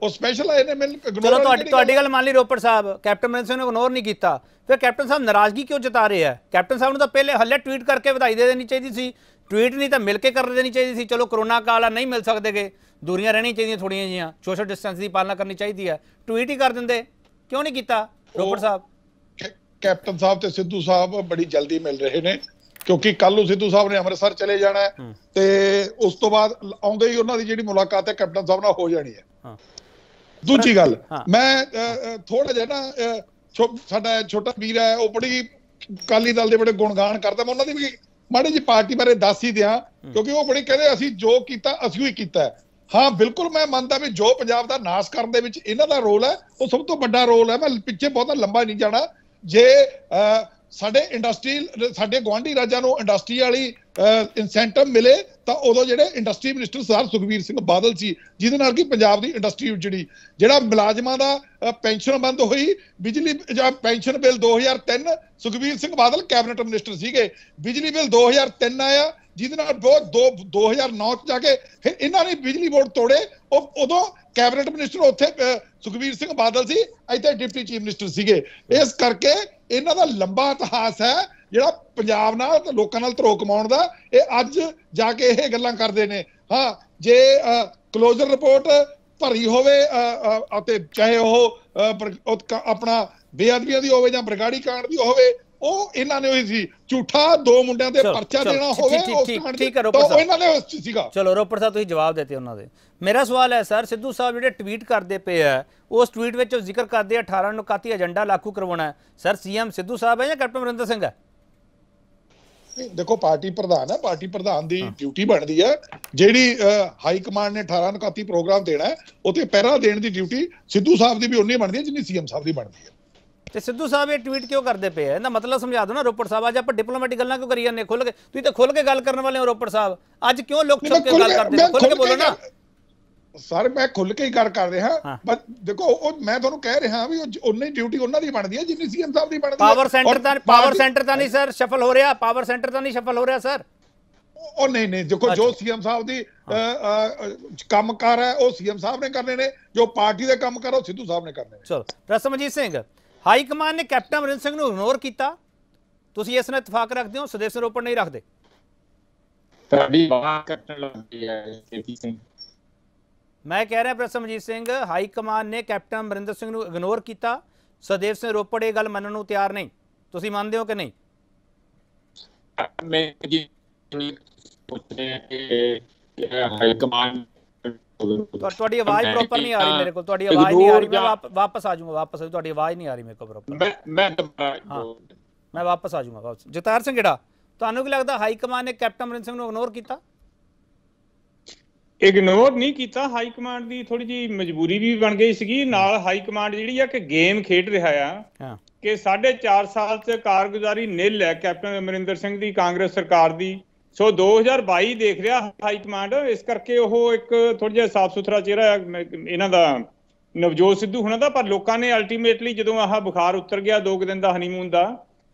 ਉਹ ਸਪੈਸ਼ਲ ਆਏ ਨੇ ਮਿਲ ਚਲੋ ਤੁਹਾਡੀ ਤੁਹਾਡੀ ਗੱਲ ਮੰਨ ਲਈ ਰੋਪੜ ਸਾਹਿਬ। ਕੈਪਟਨ ਸਿੰਘ ਨੂੰ ਇਗਨੋਰ ਨਹੀਂ ਕੀਤਾ। ਫਿਰ ਕੈਪਟਨ ਸਾਹਿਬ ਨਾਰਾਜ਼ਗੀ ਕਿਉਂ ਜਤਾ ਰਹੇ ਆ? ਕੈਪਟਨ ਸਾਹਿਬ ਨੂੰ ਤਾਂ ਪਹਿਲੇ ਹੱਲੇ ਟਵੀਟ ਕਰਕੇ ਵਧਾਈ ਦੇ ਦੇਣੀ ਚਾਹੀਦੀ ਸੀ। ਟਵੀਟ ਨਹੀਂ ਤਾਂ ਮਿਲ ਕੇ ਕਰ ਦੇਣੀ ਚਾਹੀਦੀ ਸੀ। ਚਲੋ ਕਰੋਨਾ ਕਾਲ ਆ ਨਹੀਂ ਮਿਲ ਸਕਦੇਗੇ। ਦੂਰੀਆਂ ਰਹਿਣੀਆਂ ਚਾਹੀਦੀਆਂ ਥੋੜੀਆਂ ਜੀਆਂ ਸੋਸ਼ਲ ਡਿਸਟੈਂਸ ਦੀ ਪਾਲਣਾ ਕਰਨੀ ਚਾਹੀਦੀ ਹੈ ਟਵੀਟ ਹੀ ਕਰ ਦਿੰਦੇ। ਕਿਉਂ ਨਹੀਂ ਕੀਤਾ ਰੋਪੜ ਸਾਹਿਬ? ਕੈਪਟਨ ਸਾਹਿਬ ਤੇ ਸਿੱਧੂ ਸਾਹਿਬ ਬੜੀ ਜਲਦੀ ਮਿਲ ਰਹੇ ਨੇ। ਕਿਉਂਕਿ ਕੱਲ ਨੂੰ ਸਿੱਧੂ ਸਾਹਿਬ ਨੇ ਅੰਮ੍ਰਿਤਸਰ ਚਲੇ ਜਾਣਾ। ਤੇ ਉਸ ਤੋਂ ਬਾਅਦ ਆਉਂਦੇ ਹੀ ਉਹਨਾਂ ਦੀ ਜਿਹੜੀ ਮੁਲਾਕਾਤ ਹੈ ਕੈਪਟਨ ਸਾਹਿਬ ਨਾਲ ਹੋ ਜਾਣੀ ਹੈ। ਦੂਜੀ ਗੱਲ। ਮੈਂ ਥੋੜਾ ਜਿਹਾ ਨਾ ਸਾਡਾ ਛੋਟਾ ਵੀਰ ਹੈ ਉਹ ਬੜੀ ਕਾਲੀ ਦਲ ਦੇ ਬੜੇ ਗੁਣਗਾਨ ਕਰਦਾ। ਮੈਂ ਉਹਨਾਂ ਦੀ ਵੀ ਮਾੜੀ ਜੀ ਪਾਰਟੀ ਬਾਰੇ ਦੱਸ ਹੀ ਦਿਆਂ ਕਿਉਂਕਿ ਉਹ ਬੜੀ ਕਹਿੰਦੇ ਅਸੀਂ ਜੋ ਕੀਤਾ ਅਸੀਂ ਹੀ ਕੀਤਾ। ਹੈ। ਬਿਲਕੁਲ ਮੈਂ ਮੰਨਦਾ ਵੀ ਜੋ ਪੰਜਾਬ ਦਾ ਨਾਸ ਕਰਨ ਦੇ ਵਿੱਚ ਇਹਨਾਂ ਦਾ ਰੋਲ ਹੈ ਉਹ ਸਭ ਤੋਂ ਵੱਡਾ ਰੋਲ ਹੈ। ਮੈਂ ਪਿੱਛੇ ਬਹੁਤਾ ਲੰਬਾ ਨਹੀਂ ਜਾਣਾ। ਜੇ ਸਾਡੇ ਇੰਡਸਟਰੀ ਸਾਡੇ ਗਵਾਂਢੀ ਰਾਜਾਂ ਨੂੰ ਇੰਡਸਟਰੀ ਵਾਲੀ ਇਨਸੈਂਟਿਵ ਮਿਲੇ, ਤਾਂ ਉਦੋਂ ਜਿਹੜੇ ਇੰਡਸਟਰੀ ਮਿਨਿਸਟਰ ਸਰਦਾਰ ਸੁਖਬੀਰ ਸਿੰਘ ਬਾਦਲ ਸੀ, ਜਿਹਦੇ ਨਾਲ ਕਿ ਪੰਜਾਬ ਦੀ ਇੰਡਸਟਰੀ ਉਜੜੀ, ਜਿਹੜਾ ਮੁਲਾਜ਼ਮਾਂ ਦਾ ਪੈਨਸ਼ਨ ਬੰਦ ਹੋਈ, ਬਿਜਲੀ ਜਾਂ pension bill 2003 Sukhbir Singh Badal cabinet minister ਸੀਗੇ, ਬਿਜਲੀ ਬਿੱਲ 2003 ਆਇਆ, ਜਿਹਦੇ ਨਾਲ ਬਹੁਤ ਦੋ 2009 ਚ ਜਾ ਕੇ ਫਿਰ ਇਹਨਾਂ ਨੇ ਬਿਜਲੀ ਬੋਰਡ ਤੋੜੇ, ਉਹ, ਉਦੋਂ ਕੈਬਨਿਟ ਮਿਨਿਸਟਰ ਉੱਥੇ ਅ, ਸਿੰਘ ਬਾਦਲ ਸੀ ਇੱਥੇ ਡਿਪਟੀ ਚੀਫ ਮਿਨਿਸਟਰ ਸੀਗੇ। ਇਸ ਕਰਕੇ ਇਹਨਾਂ ਦਾ ਲੰਬਾ ਇਤਿਹਾਸ ਹੈ ਜਿਹੜਾ ਪੰਜਾਬ ਨਾਲ ਤੇ ਲੋਕਾਂ ਨਾਲ ਧਰੋ ਕਮਾਉਣ ਦਾ ਇਹ ਅੱਜ ਜਾ ਕੇ ਇਹ ਗੱਲਾਂ ਕਰਦੇ ਨੇ। ਹਾਂ ਜੇ ਕਲੋਜ਼ਰ ਰਿਪੋਰਟ ਭਰੀ ਹੋਵੇ ਅਤੇ ਚਾਹੇ ਉਹ ਆਪਣਾ ਬੇਅਦਬੀਆਂ ਦੀ ਹੋਵੇ ਜਾਂ ਬਰਗਾੜੀ ਕਾਂਡ ਦੀ ਹੋਵੇ ਉਹ ਇਹਨਾਂ ਨੇ ਹੋਈ ਸੀ ਝੂਠਾ ਦੋ ਮੁੰਡਿਆਂ ਤੇ ਪਰਚਾ ਦੇਣਾ ਹੋਵੇ ਉਸ ਕਾਂਡ ਠੀਕ ਹੈ, ਰੋਪੜ ਸਾਹਿਬ। ਇਹਨਾਂ ਨੇ ਉਸ ਸੀਗਾ। ਚਲੋ ਰੋਪੜ ਸਾਹਿਬ ਤੁਸੀਂ ਜਵਾਬ ਦਿੱਤੇ ਉਹਨਾਂ ਦੇ। ਮੇਰਾ ਸਵਾਲ ਹੈ ਸਰ ਸਿੱਧੂ ਸਾਹਿਬ ਜਿਹੜੇ ਟਵੀਟ ਕਰਦੇ ਪਏ ਆ ਉਸ ਟਵੀਟ ਵਿੱਚ ਉਹ ਜ਼ਿਕਰ ਕਰਦੇ ਆ 18 ਨੂੰ ਕਾਤੀ ਏਜੰਡਾ ਲਾਗੂ ਕਰਵਾਉਣਾ ਹੈ। ਸਰ ਸੀਐਮ ਸਿੱਧੂ ਸਾਹਿਬ ਹੈ ਜਾਂ ਕੈਪਟਨ ਅਮਰਿੰਦਰ ਸਿੰਘ ਹੈ? ਦੇਖੋ ਪਾਰਟੀ ਪ੍ਰਧਾਨ ਹੈ ਪਾਰਟੀ ਪ੍ਰਧਾਨ ਦੀ ਡਿਊਟੀ ਬਣਦੀ ਹੈ। ਜਿਹੜੀ ਹਾਈ ਕਮਾਂਡ ਨੇ 18 ਨਕਾਤੀ ਪ੍ਰੋਗਰਾਮ ਦੇਣਾ ਹੈ ਉਹ ਤੇ ਪਹਿਰਾ ਦੇਣ ਦੀ ਡਿਊਟੀ ਸਿੱਧੂ ਸਾਹਿਬ ਦੀ ਵੀ ਉਨੀ ਬਣਦੀ ਹੈ ਜਿੰਨੀ ਸੀਐਮ ਸਾਹਿਬ ਦੀ ਬਣਦੀ ਹੈ। ਤੇ ਸਿੱਧੂ ਸਾਹਿਬ ਇਹ ਟਵੀਟ ਕਿਉਂ ਕਰਦੇ ਪਏ ਆ? ਇਹਦਾ ਮਤਲਬ ਸਮਝਾ ਦਿਓ ਨਾ ਰੋਪੜ ਸਾਹਿਬ ਅੱਜ ਆਪਾਂ ਡਿਪਲੋਮੈਟਿਕ ਗੱਲਾਂ ਕਿਉਂ ਕਰੀ ਜਾਂਦੇ ਖੁੱਲ ਕੇ ਤੁਸੀਂ ਤਾਂ ਖੁੱਲ ਕੇ ਗੱਲ ਕਰਨ ਵਾਲੇ ਹੋ ਰੋਪੜ ਸਾਹਿਬ। ਅੱਜ ਕਿਉਂ ਲੁਕ ਛੁਪ ਕੇ ਗੱਲ ਕਰਦੇ ਖੁੱਲ ਕੇ ਬੋਲੋ ਨਾ। ਸਰ ਮੈਂ ਖੁੱਲ ਕੇ ਹੀ ਗੱਲ ਕਰ ਰਿਹਾ। ਹਾਂ। ਬਸ ਦੇਖੋ ਉਹ ਮੈਂ ਤੁਹਾਨੂੰ ਕਹਿ ਰਿਹਾ ਵੀ ਉਹ ਉਨੀ ਡਿਊਟੀ ਉਹਨਾਂ ਦੀ ਬਣਦੀ ਹੈ ਜਿੰਨੀ ਸੀਐਮ ਸਾਹਿਬ ਦੀ ਬਣਦੀ ਹੈ ਪਾਵਰ ਸੈਂਟਰ ਤਾਂ ਪਾਵਰ ਸੈਂਟਰ ਤਾਂ ਨਹੀਂ ਸਰ ਸ਼ਫਲ ਹੋ ਰਿਹਾ। ਪਾਵਰ ਸੈਂਟਰ ਤਾਂ ਨਹੀਂ ਸ਼ਫਲ ਹੋ ਰਿਹਾ ਸਰ ਉਹ ਨਹੀਂ ਨਹੀਂ ਦੇਖੋ ਜੋ ਸੀਐਮ ਸਾਹਿਬ ਦੀ ਕੰਮਕਾਰ ਹੈ ਉਹ ਸੀਐਮ ਸਾਹਿਬ ਨੇ ਕਰਨੇ ਨੇ। ਜੋ ਪਾਰਟੀ ਦੇ ਕੰਮ ਕਰ ਉਹ ਸਿੱਧੂ ਸਾਹਿਬ ਨੇ ਕਰਨੇ ਨੇ। ਚਲੋ। ਰਸਮਜੀਤ ਸਿੰਘ ਹਾਈ ਕਮਾਂਡ ਨੇ ਕੈਪਟਨ ਅਮਰਿੰਦਰ ਸਿੰਘ ਨੂੰ ਇਗਨੋਰ ਕੀਤਾ। ਤੁਸੀਂ ਇਸ ਨਾਲ ਇਤਫਾਕ ਰੱਖਦੇ ਹੋ ਸੁਦੇਸ਼ ਰੋਪੜ ਨਹੀਂ ਰੱਖਦੇ? ਤੁਹਾਡੀ ਬਾਤ ਕੱਟਣ ਲੱਗੀ ਹੈ ਕੇਪੀ ਸਿੰਘ। ਮੈਂ ਕਹਿ ਰਿਹਾ ਪ੍ਰਸਮਜੀਤ ਸਿੰਘ ਹਾਈ ਕਮਾਂਡ ਨੇ ਕੈਪਟਨ ਅਮਰਿੰਦਰ ਸਿੰਘ ਨੂੰ ਇਗਨੋਰ ਕੀਤਾ। ਸੁਦੇਵ ਸਿੰਘ ਰੋਪੜ ਇਹ ਗੱਲ ਮੰਨਣ ਨੂੰ ਤਿਆਰ ਨਹੀਂ। ਤੁਸੀਂ ਮੰਨਦੇ ਹੋ ਕਿ ਨਹੀਂ? ਮੈਂ ਜੀ ਪੁੱਛ ਰਿਹਾ ਕਿ ਹਾਈ ਕਮਾਂਡ ਤੁਹਾ- ਤੁਹਾਡੀ ਆਵਾਜ਼ ਪ੍ਰੋਪਰ ਨਹੀਂ ਆ ਰਹੀ ਮੇਰੇ ਕੋਲ। ਤੁਹਾਡੀ ਆਵਾਜ਼ ਨਹੀਂ ਆ ਰਹੀ। ਮੈਂ ਵਾਪ- ਵਾਪਸ ਆ ਜਾਊਂਗਾ ਵਾਪਸ ਤੁਹਾਡੀ ਆਵਾਜ਼ ਨਹੀਂ ਆ ਰਹੀ ਮੇਰੇ ਕੋਲ ਪ੍ਰੋਪਰ ਮੈਂ ਮੈਂ। ਮੈਂ ਵਾਪਸ ਆ ਜਾਊਂਗਾ ਵਾਪਸ। ਜਤਾਰ ਸਿੰਘ ਜਿਹੜਾ ਤੁਹਾਨੂੰ ਕੀ ਲੱਗਦਾ ਹਾਈ ਕਮਾਂਡ ਨੇ ਕੈਪਟਨ ਅਮਰਿੰਦਰ ਸਿੰਘ ਨੂੰ ਇਗਨੋਰ ਕੀਤਾ? ਇਗਨੋਰ ਨਹੀਂ ਕੀਤਾ। ਹਾਈ ਕਮਾਂਡ ਦੀ ਥੋੜੀ ਜੀ ਮਜਬੂਰੀ ਵੀ ਬਣ ਗਈ ਸੀਗੀ। ਨਾਲ ਹਾਈ ਕਮਾਂਡ ਜਿਹੜੀ ਆ ਕਿ ਗੇਮ ਖੇਡ ਰਿਹਾ ਆ। ਕਿ 4.5 ਸਾਲ ਚ ਕਾਰਗੁਜ਼ਾਰੀ ਨਿਲ ਹੈ ਕੈਪਟਨ ਅਮਰਿੰਦਰ ਸਿੰਘ ਦੀ ਕਾਂਗਰਸ ਸਰਕਾਰ ਦੀ। ਸੋ 2022 ਦੇਖ ਰਿਹਾ ਹਾਈ ਕਮਾਂਡ ਇਸ ਕਰਕੇ ਉਹ ਇੱਕ ਥੋੜਾ ਜਿਹਾ ਸਾਫ਼ ਸੁਥਰਾ ਚਿਹਰਾ ਇਹਨਾਂ ਦਾ ਨਵਜੋਤ ਸਿੱਧੂ ਹੁਣਾਂ ਦਾ ਪਰ ਲੋਕਾਂ ਨੇ ਅਲਟੀਮੇਟਲੀ ਜਦੋਂ ਆਹ ਬੁਖਾਰ ਉਤਰ ਗਿਆ ਦੋ ਕੁ ਦਿਨ ਦਾ ਹਨੀਮੂਨ ਦਾ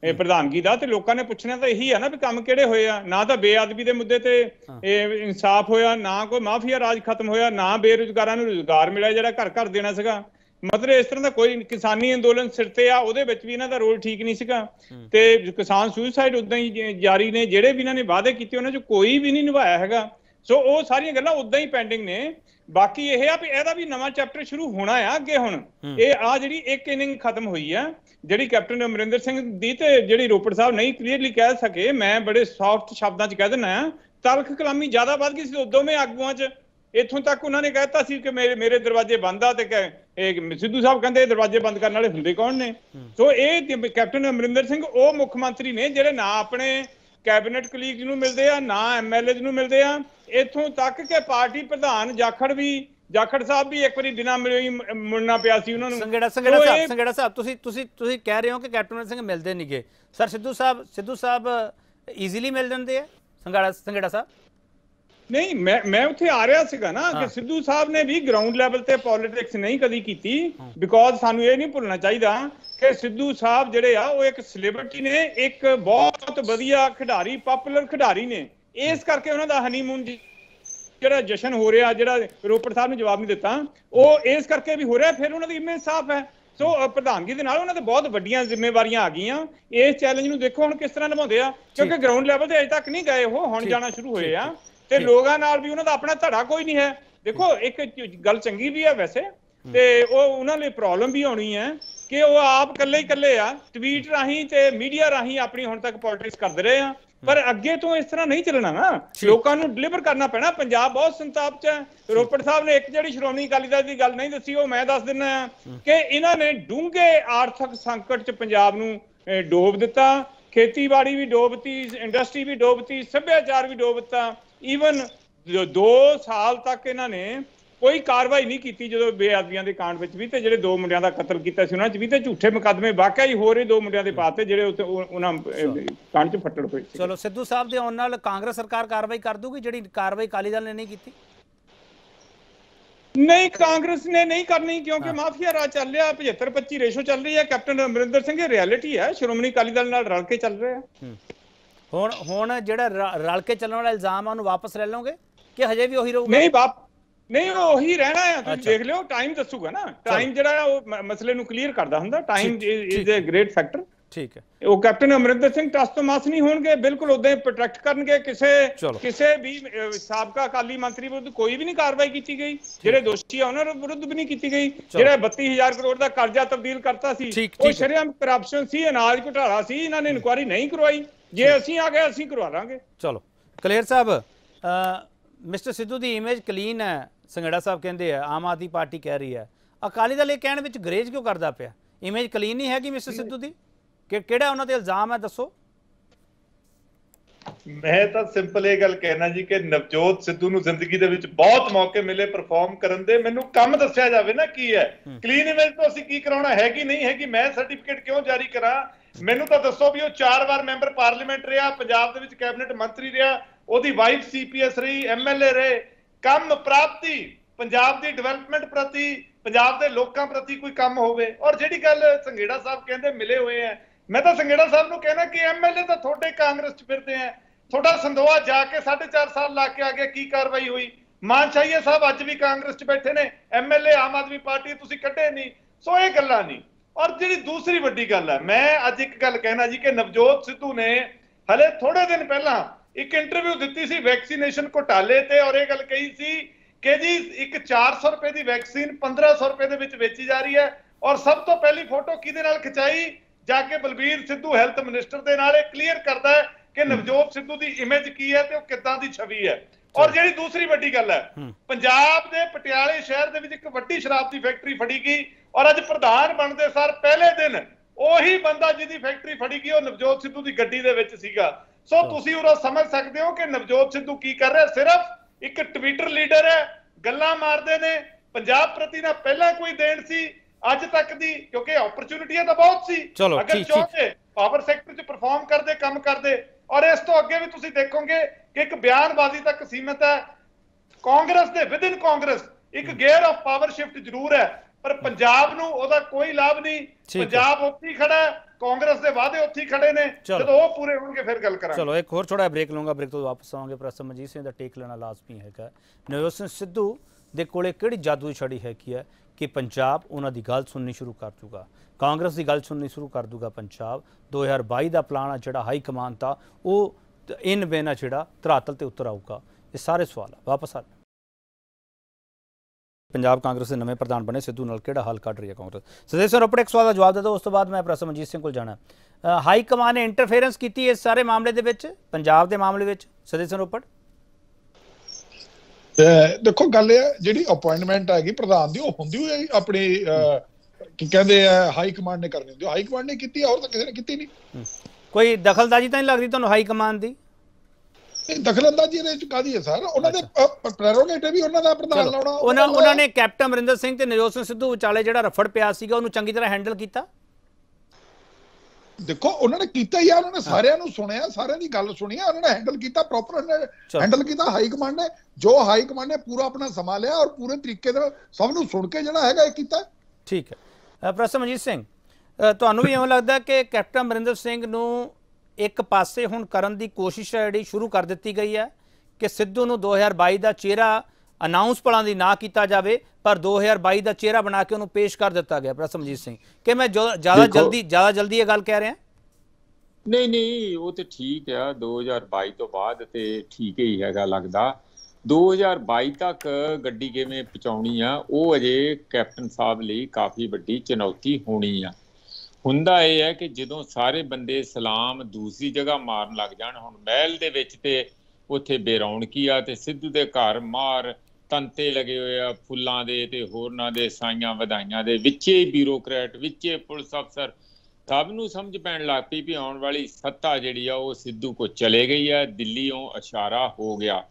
ਇਹ ਪ੍ਰਧਾਨਗੀ ਦਾ ਤੇ ਲੋਕਾਂ ਨੇ ਪੁੱਛਣਾ ਤਾਂ ਇਹੀ ਆ ਨਾ ਵੀ ਕੰਮ ਕਿਹੜੇ ਹੋਏ ਆ ਨਾ ਤਾਂ ਬੇਅਦਬੀ ਦੇ ਮੁੱਦੇ ਤੇ ਇਹ ਇਨਸਾਫ ਹੋਇਆ ਨਾ ਕੋਈ ਮਾਫੀਆ ਰਾਜ ਖਤਮ ਹੋਇਆ ਨਾ ਬੇਰੁਜ਼ਗਾਰਾਂ ਨੂੰ ਰੁਜ਼ਗਾਰ ਮਿਲਿਆ ਜਿਹੜਾ ਘਰ ਘਰ ਦੇਣਾ ਸੀਗਾ। ਮਤਲਬ ਇਸ ਤਰ੍ਹਾਂ ਦਾ ਕੋਈ ਕਿਸਾਨੀ ਅੰਦੋਲਨ ਸਿਰ ਤੇ ਆ ਉਹਦੇ ਵਿੱਚ ਵੀ ਇਹਨਾਂ ਦਾ ਰੋਲ ਠੀਕ ਨਹੀਂ ਸੀਗਾ। ਤੇ ਕਿਸਾਨ ਸੁਸਾਈਡ ਉਦਾਂ ਹੀ ਜਾਰੀ ਨੇ ਜਿਹੜੇ ਵੀ ਇਹਨਾਂ ਨੇ ਵਾਅਦੇ ਕੀਤੇ ਉਹਨਾਂ 'ਚ ਕੋਈ ਵੀ ਨਹੀਂ ਨਿਭਾਇਆ ਹੈਗਾ। ਸੋ ਉਹ ਸਾਰੀਆਂ ਗੱਲਾਂ ਉਦਾਂ ਹੀ ਪੈਂਡਿੰਗ ਨੇ। ਬਾਕੀ ਇਹ ਆ ਵੀ ਇਹਦਾ ਵੀ ਨਵਾਂ ਚੈਪਟਰ ਸ਼ੁਰੂ ਹੋਣਾ ਆ ਅੱਗੇ ਹੁਣ। ਇਹ ਆ ਜਿਹੜੀ ਇੱਕ ਇਨਿੰਗ ਖਤਮ ਹੋਈ ਆ ਜਿਹੜੀ ਕੈਪਟਨ ਅਮਰਿੰਦਰ ਸਿੰਘ ਦੀ ਤੇ ਜਿਹੜੀ ਰੋਪੜ ਸਾਹਿਬ ਨਹੀਂ ਕਲੀਅਰਲੀ ਕਹਿ ਸਕੇ ਮੈਂ ਬੜੇ ਸੌਫਟ ਸ਼ਬਦਾਂ 'ਚ ਕਹਿ ਦਿੰਦਾ ਆ ਤਲਖ ਕਲਾਮੀ ਜ਼ਿਆਦਾ ਵੱਧ ਗਈ ਸੀ ਦੋਵੇਂ ਆਗੂਆਂ 'ਚ ਇੱਥੋਂ ਤੱਕ ਉਹਨਾਂ ਨੇ ਕਹਿਤਾ ਸੀ ਕਿ ਮੇਰੇ ਮੇਰੇ ਦਰਵਾਜ਼ੇ ਬੰਦ ਆ ਤੇ ਇਹ ਸਿੱਧੂ ਸਾਹਿਬ ਕਹਿੰਦੇ ਇਹ ਦਰਵਾਜ਼ੇ ਬੰਦ ਕਰਨ ਵਾਲੇ ਹੁੰਦੇ ਕੌਣ ਨੇ? ਸੋ ਇਹ ਕੈਪਟਨ ਅਮਰਿੰਦਰ ਸਿੰਘ ਉਹ ਮੁੱਖ ਮੰਤਰੀ ਨੇ ਜਿਹੜੇ ਨਾ ਆਪਣੇ ਕੈਬਨਿਟ ਕਲੀਗ ਨੂੰ ਮਿਲਦੇ ਆ ਨਾ ਐਮਐਲਏ ਨੂੰ ਮਿਲਦੇ ਆ। ਇੱਥੋਂ ਤੱਕ ਕਿ ਪਾਰਟੀ ਪ੍ਰਧਾਨ ਜਾਖੜ ਵੀ ਜਾਖੜ ਸਾਹਿਬ ਵੀ ਇੱਕ ਵਾਰੀ ਬਿਨਾਂ ਮਿਲੇ ਹੀ ਮੁੜਨਾ ਪਿਆ ਸੀ ਉਹਨਾਂ ਨੂੰ। ਸੰਗੇੜਾ ਸੰਗੇੜਾ ਸਾਹਿਬ ਸੰਗੇੜਾ ਸਾਹਿਬ ਤੁਸੀਂ ਤੁਸੀਂ ਤੁਸੀਂ ਕਹਿ ਰਹੇ ਹੋ ਕਿ ਕੈਪਟਨ ਸਿੰਘ ਮਿਲਦੇ ਨਹੀਂਗੇ ਸਰ ਸਿੱਧੂ ਸਾਹਿਬ ਸਿੱਧੂ ਸਾਹਿਬ ਈਜ਼ੀਲੀ ਮਿਲ ਜਾਂਦੇ ਆ ਸੰਗੇੜਾ ਸੰਗੇੜਾ ਸਾਹਿਬ? ਨਹੀਂ ਮੈਂ ਮੈਂ ਉੱਥੇ ਆ ਰਿਹਾ ਸੀਗਾ ਨਾ ਕਿ ਸਿੱਧੂ ਸਾਹਿਬ ਨੇ ਵੀ ਗਰਾਊਂਡ ਲੈਵਲ ਤੇ ਪੋਲਿਟਿਕਸ ਨਹੀਂ ਕਦੀ ਕੀਤੀ ਬਿਕੋਜ਼ ਸਾਨੂੰ ਇਹ ਨਹੀਂ ਭੁੱਲਣਾ ਚਾਹੀਦਾ ਕਿ ਸਿੱਧੂ ਸਾਹਿਬ ਜਿਹੜੇ ਆ ਉਹ ਇੱਕ ਸੈਲੀਬ੍ਰਿਟੀ ਨੇ ਇੱਕ ਬਹੁਤ ਵਧੀਆ ਖਿਡਾਰੀ ਪਪੂਲਰ ਖਿਡਾਰੀ ਨੇ। ਇਸ ਕਰਕੇ ਉਹਨਾਂ ਦਾ ਹਨੀਮੂਨ ਜਿਹੜਾ ਜਸ਼ਨ ਹੋ ਰਿਹਾ ਜਿਹੜਾ ਰੋਪੜ ਸਾਹਿਬ ਨੇ ਜਵਾਬ ਨਹੀਂ ਦਿੱਤਾ ਉਹ ਇਸ ਕਰਕੇ ਵੀ ਹੋ ਰਿਹਾ ਫਿਰ ਉਹਨਾਂ ਦੀ ਇਮੇਜ ਸਾਫ਼ ਹੈ। ਸੋ ਪ੍ਰਧਾਨਗੀ ਦੇ ਨਾਲ ਉਹਨਾਂ ਦੇ ਬਹੁਤ ਵੱਡੀਆਂ ਜ਼ਿੰਮੇਵਾਰੀਆਂ ਆ ਗਈਆਂ। ਇਸ ਚੈਲੰਜ ਨੂੰ ਦੇਖੋ ਹੁਣ ਕਿਸ ਤਰ੍ਹਾਂ ਨਿਭਾਉਂਦੇ ਆ ਕਿਉਂਕਿ ਗਰਾਊਂਡ ਲੈਵਲ ਤੇ ਅਜੇ ਤੱਕ ਨਹੀਂ ਗਏ ਉਹ ਹੁਣ ਜਾਣਾ ਸ਼ੁਰੂ ਹੋਏ ਆ। ਤੇ ਲੋਕਾਂ ਨਾਲ ਵੀ ਉਹਨਾਂ ਦਾ ਆਪਣਾ ਧੜਾ ਕੋਈ ਨਹੀਂ ਹੈ। ਦੇਖੋ ਇੱਕ ਗੱਲ ਚੰਗੀ ਵੀ ਹੈ ਵੈਸੇ ਤੇ ਉਹ ਉਹਨਾਂ ਲਈ ਪ੍ਰੋਬਲਮ ਵੀ ਆਉਣੀ ਹੈ ਕਿ ਉਹ ਆਪ ਇਕੱਲੇ ਹੀ ਇਕੱਲੇ ਆ ਟਵੀਟ ਰਾਹੀਂ ਤੇ ਮੀਡੀਆ ਰਾਹੀਂ ਆਪਣੀ ਹੁਣ ਤੱਕ ਪੋਲਿਟਿਕਸ ਕਰਦੇ ਰਹੇ ਆ। ਪਰ ਅੱਗੇ ਤੋਂ ਇਸ ਤਰ੍ਹਾਂ ਨਹੀਂ ਚੱਲਣਾ ਨਾ। ਲੋਕਾਂ ਨੂੰ ਡਿਲੀਵਰ ਕਰਨਾ ਪੈਣਾ। ਪੰਜਾਬ ਬਹੁਤ ਸੰਤਾਪ ਚ ਹੈ। ਰੋਪੜ ਸਾਹਿਬ ਨੇ ਇੱਕ ਜਿਹੜੀ ਸ਼੍ਰੋਮਣੀ ਅਕਾਲੀ ਦਲ ਦੀ ਗੱਲ ਨਹੀਂ ਦੱਸੀ ਉਹ ਮੈਂ ਦੱਸ ਦਿੰਦਾ ਆ ਕਿ ਇਹਨਾਂ ਨੇ ਡੂੰਘੇ ਆਰਥਿਕ ਸੰਕਟ ਚ ਪੰਜਾਬ ਨੂੰ ਡੋਬ ਦਿੱਤਾ। ਖੇਤੀਬਾੜੀ ਵੀ ਡੋਬਤੀ ਇੰਡਸਟਰੀ ਵੀ ਡੋਬਤੀ ਸੱਭਿਆਚਾਰ ਵੀ ਡੋਬਤਾ ਈਵਨ 2 ਸਾਲ ਤੱਕ ਇਹਨਾਂ ਨੇ ਕੋਈ ਕਾਰਵਾਈ ਨਹੀਂ ਕੀਤੀ ਜਦੋਂ ਬੇਅਦਬੀਆਂ ਦੇ ਕਾਂਡ ਵਿੱਚ ਵੀ ਤੇ ਜਿਹੜੇ ਦੋ ਮੁੰਡਿਆਂ ਦਾ ਕਤਲ ਕੀਤਾ ਸੀ ਉਹਨਾਂ 'ਚ ਵੀ ਤੇ ਝੂਠੇ ਮੁਕੱਦਮੇ ਵਾਕਿਆ ਹੀ ਹੋ ਰਹੇ ਦੋ ਮੁੰਡਿਆਂ ਦੇ ਪਾਤੇ ਜਿਹੜੇ ਉਹਨਾਂ ਕਾਂਡ 'ਚ ਫੱਟੜ ਪਏ ਸੀ। ਚਲੋ ਸਿੱਧੂ ਸਾਹਿਬ ਦੇ ਆਉਣ ਨਾਲ ਕਾਂਗਰਸ ਸਰਕਾਰ ਕਾਰਵਾਈ ਕਰ ਦੂਗੀ ਜਿਹੜੀ ਕਾਰਵਾਈ ਅਕਾਲੀ ਦਲ ਨੇ ਨਹੀਂ ਕੀਤੀ? ਨਹੀਂ ਕਾਂਗਰਸ ਨੇ ਨਹੀਂ ਕਰਨੀ ਕਿਉਂਕਿ ਮਾਫੀਆ ਰਾਜ ਚੱਲ ਰਿਹਾ 75 25 ਰੇਸ਼ੋ ਚੱਲ ਰਹੀ ਹੈ ਕੈਪਟਨ ਅਮਰਿੰਦਰ ਸਿੰਘ ਇਹ ਰਿਐਲਿਟੀ ਹੈ ਸ਼੍ਰੋਮਣੀ ਅਕਾਲੀ ਦਲ ਨਾਲ ਰਲ ਕੇ ਚੱਲ ਰਿਹਾ। ਹੁਣ ਹੁਣ ਜਿਹੜਾ ਰਲ ਕੇ ਚੱਲਣ ਵਾਲਾ ਇਲਜ਼ਾਮ ਆ ਉਹਨੂੰ ਵਾਪਸ ਲੈ ਲਓਗੇ? ਕਿ ਹਜੇ ਵੀ ਉਹੀ ਰਹੂਗਾ? ਨਹੀਂ ਬਾਪ ਨਹੀਂ ਉਹ ਰਹਿਣਾ ਹੈ। ਤੁਸੀਂ ਦੇਖ ਲਿਓ ਟਾਈਮ ਦੱਸੂਗਾ ਨਾ। ਟਾਈਮ ਜਿਹੜਾ ਉਹ ਮਸਲੇ ਨੂੰ ਕਲੀਅਰ ਕਰਦਾ ਹੁੰਦਾ। Time is a great factor ਠੀਕ ਹੈ। ਉਹ ਕੈਪਟਨ ਅਮਰਿੰਦਰ ਸਿੰਘ ਟਸ ਤੋਂ ਮਸ ਨਹੀਂ ਹੋਣਗੇ। ਬਿਲਕੁਲ ਉਦਾਂ ਹੀ ਪ੍ਰੋਟੈਕਟ ਕਰਨਗੇ। ਕਿਸੇ। ਕਿਸੇ ਵੀ ਸਾਬਕਾ ਅਕਾਲੀ ਮੰਤਰੀ ਵਿਰੁੱਧ ਕੋਈ ਵੀ ਨਹੀਂ ਕਾਰਵਾਈ ਕੀਤੀ ਗਈ। ਜਿਹੜੇ ਦੋਸ਼ੀ ਆ ਉਹਨਾਂ ਵਿਰੁੱਧ ਵੀ ਨਹੀਂ ਕੀਤੀ ਗਈ। ਜਿਹੜਾ 32000 ਕਰੋੜ ਦਾ ਕਰਜ਼ਾ ਤਬਦੀਲ ਕਰਤਾ ਸੀ ਉਹ। ਸ਼ਰੇਆਮ ਕਰਪਸ਼ਨ ਸੀ ਅਨਾਜ ਘੁਟਾਲਾ ਸੀ। ਇਹਨਾਂ ਨੇ ਇਨਕੁਆਰੀ ਨਹੀਂ ਕਰਵਾਈ। ਜੇ ਅਸੀਂ ਆ ਗਏ ਅਸੀਂ ਕਰਵਾ ਲਾਂਗੇ। ਚਲੋ। ਕਲੀਅਰ ਸਾਹਿਬ ਮਿਸਟਰ ਸਿੱਧੂ ਦੀ ਇਮੇਜ ਕਲੀਨ ਹੈ ਸੰਗੜਾ ਸਾਹਿਬ ਕਹਿੰਦੇ ਆ ਆਮ ਆਦਮੀ ਪਾਰਟੀ ਕਹਿ ਰਹੀ ਹੈ। ਅਕਾਲੀ ਦਲ ਇਹ ਕਹਿਣ ਵਿੱਚ ਗਰੇਜ ਕਿਉਂ ਕਰਦਾ ਪਿਆ? ਇਮੇਜ ਕਲੀਨ ਨਹੀਂ ਹੈਗੀ ਮਿਸਟਰ ਸਿੱਧੂ ਦੀ? ਕਿ ਕਿਹੜਾ ਉਹਨਾਂ ਤੇ ਇਲਜ਼ਾਮ ਹੈ ਦੱਸੋ। ਮੈਂ ਤਾਂ ਸਿੰਪਲ ਇਹ ਗੱਲ ਕਹਿਣਾ ਜੀ ਕਿ ਨਵਜੋਤ ਸਿੱਧੂ ਨੂੰ ਜ਼ਿੰਦਗੀ ਦੇ ਵਿੱਚ ਬਹੁਤ ਮੌਕੇ ਮਿਲੇ ਪਰਫਾਰਮ ਕਰਨ ਦੇ। ਮੈਨੂੰ ਕੰਮ ਦੱਸਿਆ ਜਾਵੇ ਨਾ ਕੀ ਹੈ। ਕਲੀਨ ਇਮੇਜ ਤੋਂ ਅਸੀਂ ਕੀ ਕਰਾਉਣਾ? ਹੈ ਕਿ ਨਹੀਂ? ਹੈ ਕਿ? ਮੈਂ ਸਰਟੀਫਿਕੇਟ ਕਿਉਂ ਜਾਰੀ ਕਰਾਂ? ਮੈਨੂੰ ਤਾਂ ਦੱਸੋ ਵੀ ਉਹ ਚਾਰ ਵਾਰ ਮੈਂਬਰ ਪਾਰਲੀਮੈਂਟ ਰਿਹਾ ਪੰਜਾਬ ਦੇ ਵਿੱਚ ਕੈਬਨਿਟ ਮੰਤਰੀ ਰਿਹਾ ਉਹਦੀ ਵਾਈਫ ਸੀਪੀਐਸ ਰਹੀ ਐਮਐਲਏ ਰਹੇ। ਕੰਮ ਪ੍ਰਾਪਤੀ ਪੰਜਾਬ ਦੀ ਡਿਵੈਲਪਮੈਂਟ ਪ੍ਰਤੀ ਪੰਜਾਬ ਦੇ ਲੋਕਾਂ ਪ੍ਰਤੀ ਕੋਈ ਕੰਮ ਹੋਵੇ। ਔਰ ਜਿਹੜੀ ਗੱਲ ਸੰਘੇੜਾ ਸਾਹਿਬ ਕਹਿੰਦੇ ਮਿਲੇ ਹੋਏ ਆ ਮੈਂ ਤਾਂ ਸੰਘੇੜਾ ਸਾਹਿਬ ਨੂੰ ਕਹਿਣਾ ਕਿ ਐਮਐਲਏ ਤਾਂ ਤੁਹਾਡੇ ਕਾਂਗਰਸ 'ਚ ਫਿਰਦੇ ਆ। ਤੁਹਾਡਾ ਸੰਦੋਆ ਜਾ ਕੇ 4.5 ਸਾਲ ਲਾ ਕੇ ਆ ਗਿਆ ਕੀ ਕਾਰਵਾਈ ਹੋਈ? ਮਾਨ ਚਾਹੀਏ ਸਾਹਿਬ ਅੱਜ ਵੀ ਕਾਂਗਰਸ 'ਚ ਬੈਠੇ ਨੇ ਐਮਐਲਏ ਆਮ ਆਦਮੀ ਪਾਰਟੀ ਤੁਸੀਂ ਕੱਢੇ ਨਹੀਂ, ਸੋ ਇਹ ਗੱਲਾਂ ਨਹੀਂ। ਔਰ ਜਿਹੜੀ ਦੂਸਰੀ ਵੱਡੀ ਗੱਲ ਹੈ ਮੈਂ ਅੱਜ ਇੱਕ ਗੱਲ ਕਹਿਣਾ ਜੀ ਕਿ ਨਵਜੋਤ ਸਿੱਧੂ ਨੇ ਹਲੇ ਥੋੜੇ ਦਿਨ ਪਹਿਲਾਂ ਇੱਕ ਇੰਟਰਵਿਊ ਦਿੱਤੀ ਸੀ ਵੈਕਸੀਨੇਸ਼ਨ ਘੁਟਾਲੇ ਤੇ ਔਰ ਇਹ ਗੱਲ ਕਹੀ ਸੀ ਕਿ ਜੀ ਇੱਕ 400 ਰੁਪਏ ਦੀ ਵੈਕਸੀਨ 1500 ਰੁਪਏ ਦੇ ਵਿੱਚ ਵੇਚੀ ਜਾ ਰਹੀ ਹੈ ਔਰ ਸਭ ਤੋਂ ਪਹਿਲੀ ਫੋਟੋ ਕਿਹਦੇ ਨਾਲ ਖਿਚਾਈ? ਜਾ ਕੇ ਬਲਬੀਰ ਸਿੱਧੂ ਹੈਲਥ ਮਿਨਿਸਟਰ ਦੇ ਨਾਲ ਇਹ ਕਲੀਅਰ ਕਰਦਾ ਹੈ ਕਿ ਨਵਜੋਤ ਸਿੱਧੂ ਦੀ ਇਮੇਜ ਕੀ ਹੈ ਤੇ ਉਹ ਕਿੱਦਾਂ ਦੀ ਛਵੀ ਹੈ। ਔਰ ਜਿਹੜੀ ਦੂਸਰੀ ਵੱਡੀ ਗੱਲ ਹੈ ਪੰਜਾਬ ਦੇ ਪਟਿਆਲੇ ਸ਼ਹਿਰ ਦੇ ਵਿੱਚ ਇੱਕ ਵੱਡੀ ਸ਼ਰਾਬ ਦੀ ਫੈਕਟਰੀ ਫੜੀ ਗਈ ਔਰ ਅੱਜ ਪ੍ਰਧਾਨ ਬਣਦੇ ਸਾਰ ਪਹਿਲੇ ਦਿਨ ਉਹੀ ਬੰਦਾ ਜਿਹਦੀ ਫੈਕਟਰੀ ਫੜੀ ਗਈ ਉਹ ਨਵਜੋਤ ਸਿੱਧੂ ਦੀ ਗੱਡੀ ਦੇ ਵਿੱਚ ਸੀਗਾ। ਸੋ ਤੁਸੀਂ ਉਹ ਸਮਝ ਸਕਦੇ ਹੋ ਕਿ ਨਵਜੋਤ ਸਿੱਧੂ ਕੀ ਕਰ ਰਿਹਾ ਸਿਰਫ ਇੱਕ ਟਵਿੱਟਰ ਲੀਡਰ ਹੈ ਗੱਲਾਂ ਮਾਰਦੇ ਨੇ ਪੰਜਾਬ ਪ੍ਰਤੀ ਨਾ ਪਹਿਲਾਂ ਕੋਈ ਦੇਣ ਸੀ ਅੱਜ ਤੱਕ ਦੀ ਕਿਉਂਕਿ ਓਪਰਚ्युनिटीਆਂ ਤਾਂ ਬਹੁਤ ਸੀ। ਅਗਰ ਚਾਹਤੇ ਪਾਵਰ ਸੈਕਟਰ 'ਚ ਪਰਫਾਰਮ ਕਰਦੇ ਕੰਮ ਕਰਦੇ ਔਰ ਇਸ ਤੋਂ ਅੱਗੇ ਵੀ ਤੁਸੀਂ ਦੇਖੋਗੇ ਕਿ ਇੱਕ ਬਿਆਨਬਾਜ਼ੀ ਤੱਕ ਸੀਮਤ ਹੈ। ਕਾਂਗਰਸ ਦੇ ਵਿਦਿਨ ਕਾਂਗਰਸ ਇੱਕ ਗੇਅਰ ਆਫ ਪਾਵਰ ਸ਼ਿਫਟ ਜ਼ਰੂਰ ਹੈ ਪਰ ਪੰਜਾਬ ਨੂੰ ਉਹਦਾ ਕੋਈ ਲਾਭ ਨਹੀਂ। ਪੰਜਾਬ ਉੱਥੇ ਖੜਾ ਹੈ ਕਾਂਗਰਸ ਦੇ ਵਾਅਦੇ ਉੱਥੇ ਖੜੇ ਨੇ। ਜਦੋਂ ਉਹ ਪੂਰੇ ਹੋਣਗੇ ਫਿਰ ਗੱਲ ਕਰਾਂਗੇ। ਚਲੋ ਇੱਕ ਹੋਰ ਛੋੜਾ ਬ੍ਰੇਕ ਲਵਾਂਗਾ ਬ੍ਰੇਕ ਤੋਂ ਵਾਪਸ ਆਵਾਂਗੇ ਪ੍ਰਸਮ ਸਿੰਘ ਦਾ ਟੇਕ ਲੈਣਾ ਲਾਜ਼ਮੀ ਹੈਗਾ। ਨਵਜੋਤ ਸਿੰਘ ਸਿੱਧੂ ਦੇ ਕੋਲੇ ਕਿਹੜੀ ਜਾਦੂ ਦੀ ਛੜੀ ਹੈ ਕੀ ਹੈ ਕਿ ਪੰਜਾਬ ਉਹਨਾਂ ਦੀ ਗੱਲ ਸੁਣਨੀ ਸ਼ੁਰੂ ਕਰ ਦੂਗਾ? ਕਾਂਗਰਸ ਦੀ ਗੱਲ ਸੁਣਨੀ ਸ਼ੁਰੂ ਕਰ ਦੂਗਾ ਪੰਜਾਬ। 2022 ਦਾ ਪਲਾਨ ਆ ਜਿਹੜਾ ਹਾਈ ਕਮਾਨ ਦਾ ਉਹ ਇਨ ਬੇਨਾ ਜਿਹੜਾ ਧਰਾਤਲ ਤੇ ਉਤਰ ਆਊਗਾ। ਇਹ ਸਾਰੇ ਸਵਾਲ ਆ ਵਾਪਸ ਆ। ਪੰਜਾਬ ਕਾਂਗਰਸ ਦੇ ਨਵੇਂ ਪ੍ਰਧਾਨ ਬਣੇ ਸਿੱਧੂ ਨਾਲ ਕਿਹੜਾ ਹੱਲ ਕੱਢ ਰਹੀ ਹੈ ਕਾਂਗਰਸ? ਸਦੇ ਸਰ ਆਪਣੇ ਇੱਕ ਸਵਾਲ ਦਾ ਜਵਾਬ ਦੇ ਦਿਓ ਉਸ ਤੋਂ ਬਾਅਦ ਮੈਂ ਪ੍ਰੋਫੈਸਰ ਮਨਜੀਤ ਸਿੰਘ ਕੋਲ ਜਾਣਾ। ਅ, ਹਾਈ ਕਮਾਨ ਨੇ ਇੰਟਰਫੇਰੈਂਸ ਕੀਤੀ ਇਸ ਸਾਰੇ ਮਾਮਲੇ ਦੇ ਵਿੱਚ ਪੰਜਾਬ ਦੇ ਮਾਮਲੇ ਵਿੱਚ। ਸਦੇ ਸਰ ਰੋਪੜ। ਤੇ ਦੇਖੋ ਗੱਲ ਇਹ ਜਿਹੜੀ ਅਪਾਇੰਟਮੈਂਟ ਹੈਗੀ ਪ੍ਰਧਾਨ ਦੀ ਉਹ ਹੁੰਦੀ ਹੋਈ ਆਪਣੀ ਕੀ ਕਹਿੰਦੇ ਆ ਹਾਈ ਕਮਾਂਡ ਨੇ ਕਰਨੀ ਹੁੰਦੀ ਹਾਈ ਕਮਾਂਡ ਨੇ ਕੀਤੀ ਹੋਰ ਤਾਂ ਕਿਸੇ ਨੇ ਕੀਤੀ ਨਹੀਂ। ਕੋਈ ਦਖਲਦਾਜੀ ਤਾਂ ਨਹੀਂ ਲੱਗਦੀ ਤੁਹਾਨੂੰ ਹਾਈ ਕਮਾਨ ਦੀ? ਇਹ ਦਖਲਅੰਦਾਜ਼ੀ ਇਹਦੇ ਚ ਕਾਦੀ ਹੈ ਸਰ? ਉਹਨਾਂ ਦੇ ਪ੍ਰੈਰੋਗੇਟਿਵ ਵੀ ਉਹਨਾਂ ਦਾ ਪ੍ਰਧਾਨ ਲਾਉਣਾ। ਉਹਨਾਂ ਉਹਨਾਂ ਨੇ ਕੈਪਟਨ ਅਮਰਿੰਦਰ ਸਿੰਘ ਤੇ ਨਵਜੋਤ ਸਿੰਘ ਸਿੱਧੂ ਵਿਚਾਲੇ ਜਿਹੜਾ ਰਫੜ ਪਿਆ ਸੀਗਾ ਉਹਨੂੰ ਚੰਗੀ ਤਰ੍ਹਾਂ ਹੈਂਡਲ ਕੀਤਾ? ਦੇਖੋ ਉਹਨਾਂ ਨੇ ਕੀਤਾ ਹੀ ਆ ਉਹਨਾਂ ਨੇ ਸਾਰਿਆਂ ਨੂੰ ਸੁਣਿਆ ਸਾਰਿਆਂ ਦੀ ਗੱਲ ਸੁਣੀ ਆ ਉਹਨਾਂ ਨੇ ਹੈਂਡਲ ਕੀਤਾ ਪ੍ਰੋਪਰ। ਹੈਂਡਲ ਕੀਤਾ ਹਾਈ ਕਮਾਂਡ ਨੇ ਜੋ ਹਾਈ ਕਮਾਂਡ ਨੇ ਪੂਰਾ ਆਪਣਾ ਸੰਭਾਲਿਆ ਔਰ ਪੂਰੇ ਤਰੀਕੇ ਨਾਲ ਸਭ ਨੂੰ ਸੁਣ ਕੇ ਜਿਹੜਾ ਹੈਗਾ ਇਹ ਕੀਤਾ। ਠੀਕ ਹੈ। ਪ੍ਰੋਫੈਸਰ ਮਨਜੀਤ ਸਿੰਘ ਤੁਹਾਨੂੰ ਵੀ ਐਵੇਂ ਲੱਗਦਾ ਕਿ ਕੈਪਟਨ ਅਮਰਿੰਦਰ ਸਿੰਘ ਨੂੰ ਇੱਕ ਪਾਸੇ ਹੁਣ ਕਰਨ ਦੀ ਕੋਸ਼ਿਸ਼ ਹੈ ਜਿਹੜੀ ਸ਼ੁਰੂ ਕਰ ਦਿੱਤੀ ਗਈ ਹੈ ਕਿ ਸਿੱਧੂ ਨੂੰ 2022 ਦਾ ਚਿਹਰਾ ਅਨਾਉਂਸ ਪਲਾਂ ਦੀ ਨਾ ਕੀਤਾ ਜਾਵੇ ਪਰ 2022 ਦਾ ਚਿਹਰਾ ਬਣਾ ਕੇ ਉਹਨੂੰ ਪੇਸ਼ ਕਰ ਦਿੱਤਾ ਗਿਆ ਪ੍ਰੋਫੈਸਰ ਮਨਜੀਤ ਸਿੰਘ। ਕਿ ਮੈਂ ਜ਼ਿਆਦਾ ਜਲਦੀ ਜ਼ਿਆਦਾ ਜਲਦੀ ਇਹ ਗੱਲ ਕਹਿ ਰਿਹਾ? ਨਹੀਂ ਨਹੀਂ ਉਹ ਤੇ ਠੀਕ ਆ 2022 ਤੋਂ ਬਾਅਦ ਤੇ ਠੀਕ ਹੀ ਹੈਗਾ ਲੱਗਦਾ। 2022 ਤੱਕ ਗੱਡੀ ਕਿਵੇਂ ਪਹੁੰਚਾਉਣੀ ਆ ਉਹ ਅਜੇ ਕੈਪਟਨ ਸਾਹਿਬ ਲਈ ਕਾਫੀ ਵੱਡੀ ਚੁਣੌਤੀ ਹੋਣੀ ਆ। ਹੁੰਦਾ ਇਹ ਹੈ ਕਿ ਜਦੋਂ ਸਾਰੇ ਬੰਦੇ ਸਲਾਮ ਦੂਸਰੀ ਜਗ੍ਹਾ ਮਾਰਨ ਲੱਗ ਜਾਣ ਹੁਣ ਮਹਿਲ ਦੇ ਵਿੱਚ ਤੇ ਉੱਥੇ ਬੇਰੌਣਕੀ ਆ ਤੇ ਸਿੱਧੂ ਦੇ ਘਰ ਮਾਰ ਤੰਤੇ ਲਗੇ ਹੋਏ ਆ, ਫੁੱਲਾਂ ਦੇ ਤੇ ਹੋਰਨਾਂ ਦੇ, ਸਾਈਆਂ ਵਧਾਈਆਂ ਦੇ, ਵਿੱਚੇ ਬਿਊਰੋਕਰੇਟ, ਵਿੱਚੇ ਪੁਲਿਸ ਅਫਸਰ। ਸਭ ਨੂੰ ਸਮਝ ਪੈਣ ਲੱਗ ਪਈ ਵੀ ਆਉਣ ਵਾਲੀ ਸੱਤਾ ਜਿਹੜੀ ਆ, ਉਹ ਸਿੱਧੂ ਕੋ ਚਲੇ ਗਈ ਆ ਦਿੱਲੀੋਂ ਇਸ਼ਾਰਾ ਹੋ ਗਿਆ।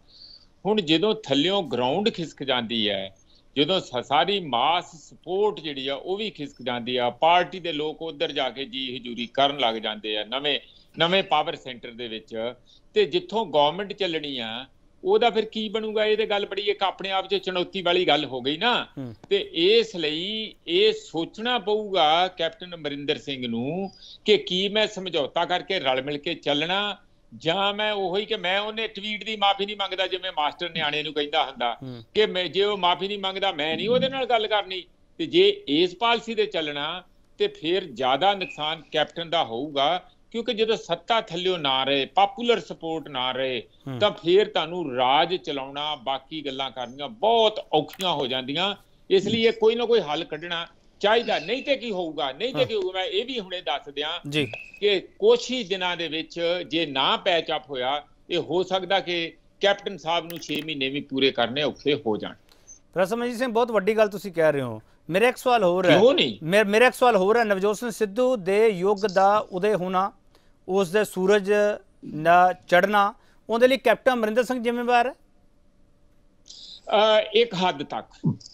ਹੁਣ ਜਦੋਂ ਥੱਲਿਓਂ ਗਰਾਊਂਡ ਖਿਸਕ ਜਾਂਦੀ ਹੈ, ਜਦੋਂ ਸ- ਸਾਰੀ ਮਾਸ ਸਪੋਰਟ ਜਿਹੜੀ ਆ, ਉਹ ਵੀ ਖਿਸਕ ਜਾਂਦੀ ਆ, ਪਾਰਟੀ ਦੇ ਲੋਕ ਉਧਰ ਜਾ ਕੇ ਜੀ ਹਜੂਰੀ ਕਰਨ ਲੱਗ ਜਾਂਦੇ ਆ, ਨਵੇਂ ਨਵੇਂ ਪਾਵਰ ਸੈਂਟਰ ਦੇ ਵਿੱਚ। ਤੇ ਜਿੱਥੋਂ ਗਵਰਨਮੈਂਟ ਚੱਲਣੀ ਆ ਉਹਦਾ ਫਿਰ ਕੀ ਬਣੂਗਾ ਇਹ ਤੇ ਗੱਲ ਬੜੀ ਇੱਕ ਆਪਣੇ ਆਪ 'ਚ ਚੁਣੌਤੀ ਵਾਲੀ ਗੱਲ ਹੋ ਗਈ ਨਾ। ਤੇ ਇਸ ਲਈ ਇਹ ਸੋਚਣਾ ਪਊਗਾ ਕੈਪਟਨ ਅਮਰਿੰਦਰ ਸਿੰਘ ਨੂੰ ਕਿ ਕੀ ਮੈਂ ਸਮਝੌਤਾ ਕਰਕੇ ਰਲ ਮਿਲ ਕੇ ਚੱਲਣਾ ਜਾਂ ਮੈਂ ਉਹੀ ਕਿ ਮੈਂ ਉਹਨੇ ਟਵੀਟ ਦੀ ਮਾਫੀ ਨਹੀਂ ਮੰਗਦਾ ਜਿਵੇਂ ਮਾਸਟਰ ਨਿਆਣੇ ਨੂੰ ਕਹਿੰਦਾ ਹੁੰਦਾ। ਕਿ ਮੈਂ ਜੇ ਉਹ ਮਾਫੀ ਨਹੀਂ ਮੰਗਦਾ ਮੈਂ ਨਹੀਂ ਉਹਦੇ ਨਾਲ ਗੱਲ ਕਰਨੀ ਤੇ ਜੇ ਇਸ ਪਾਲਿਸੀ ਤੇ ਚੱਲਣਾ ਤੇ ਫਿਰ ਜ਼ਿਆਦਾ ਨੁਕਸਾਨ ਕੈਪਟਨ ਦਾ ਹੋਊਗਾ ਕਿਉਂਕਿ ਜਦੋਂ ਸੱਤਾ ਥੱਲਿਓ ਨਾ ਰਹੇ ਪਪੂਲਰ ਸਪੋਰਟ ਨਾ ਰਹੇ। ਤਾਂ ਫਿਰ ਤੁਹਾਨੂੰ ਰਾਜ ਚਲਾਉਣਾ ਬਾਕੀ ਗੱਲਾਂ ਕਰਨੀਆਂ ਬਹੁਤ ਔਖੀਆਂ ਹੋ ਜਾਂਦੀਆਂ। ਇਸ ਲਈ ਇਹ ਕੋਈ ਨਾ ਕੋਈ ਹੱਲ ਕੱਢਣਾ ਚਾਹੀਦਾ। ਨਹੀਂ ਤੇ ਕੀ ਹੋਊਗਾ ਨਹੀਂ ਤੇ ਕੀ ਹੋਊਗਾ ਮੈਂ ਇਹ ਵੀ ਹੁਣੇ ਦੱਸ ਦਿਆਂ ਜੀ। ਕਿ ਕੁਛ ਹੀ ਦਿਨਾਂ ਦੇ ਵਿੱਚ ਜੇ ਨਾ ਪੈਚ ਅਪ ਹੋਇਆ ਇਹ ਹੋ ਸਕਦਾ ਕਿ ਕੈਪਟਨ ਸਾਹਿਬ ਨੂੰ 6 ਮਹੀਨੇ ਵੀ ਪੂਰੇ ਕਰਨੇ ਔਖੇ ਹੋ ਜਾਣ। ਪ੍ਰੋਫੈਸਰ ਮਨਜੀਤ ਸਿੰਘ ਬਹੁਤ ਵੱਡੀ ਗੱਲ ਤੁਸੀਂ ਕਹਿ ਰਹੇ ਹੋ। ਮੇਰਾ ਇੱਕ ਸਵਾਲ ਹੋਰ ਹੈ। ਕਿਉਂ ਨਹੀਂ? ਮੇਰਾ ਇੱਕ ਸਵਾਲ ਹੋਰ ਹੈ। ਨਵਜੋਤ ਸਿੰਘ ਸਿੱਧੂ ਦੇ ਯੁੱਗ ਦਾ ਉਦੇ ਹੋਣਾ ਉਸ ਦੇ ਸੂਰਜ ਨਾ ਚੜਨਾ ਉਹਦੇ ਲਈ ਕੈਪਟਨ ਅਮਰਿੰਦਰ ਸਿੰਘ ਜ਼ਿੰਮੇਵਾਰ ਹੈ? ਇੱਕ ਹੱਦ ਤੱਕ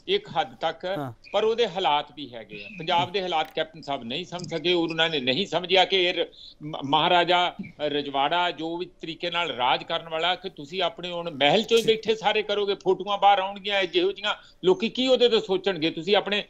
ਇੱਕ ਹੱਦ ਤੱਕ। ਪਰ ਉਹਦੇ ਹਾਲਾਤ ਵੀ ਹੈਗੇ ਆ ਪੰਜਾਬ ਦੇ ਹਾਲਾਤ ਕੈਪਟਨ ਸਾਹਿਬ ਨਹੀਂ ਸਮਝ ਸਕੇ ਉਹਨਾਂ ਨੇ ਨਹੀਂ ਸਮਝਿਆ ਕਿ ਇਹ ਮਹਾਰਾਜਾ ਰਜਵਾੜਾ ਜੋ ਵੀ ਤਰੀਕੇ ਨਾਲ ਰਾਜ ਕਰਨ ਵਾਲਾ ਕਿ ਤੁਸੀਂ ਆਪਣੇ ਹੁਣ ਮਹਿਲ ਚੋਂ ਹੀ ਬੈਠੇ ਸਾਰੇ ਕਰੋਗੇ ਫੋਟੋਆਂ ਬਾਹਰ ਆਉਣਗੀਆਂ ਜਿਹੋ ਜੀਆਂ ਲੋਕੀ ਕੀ ਉਹਦੇ ਤੋਂ ਸੋਚਣਗੇ ਤੁਸੀਂ ਆਪਣੇ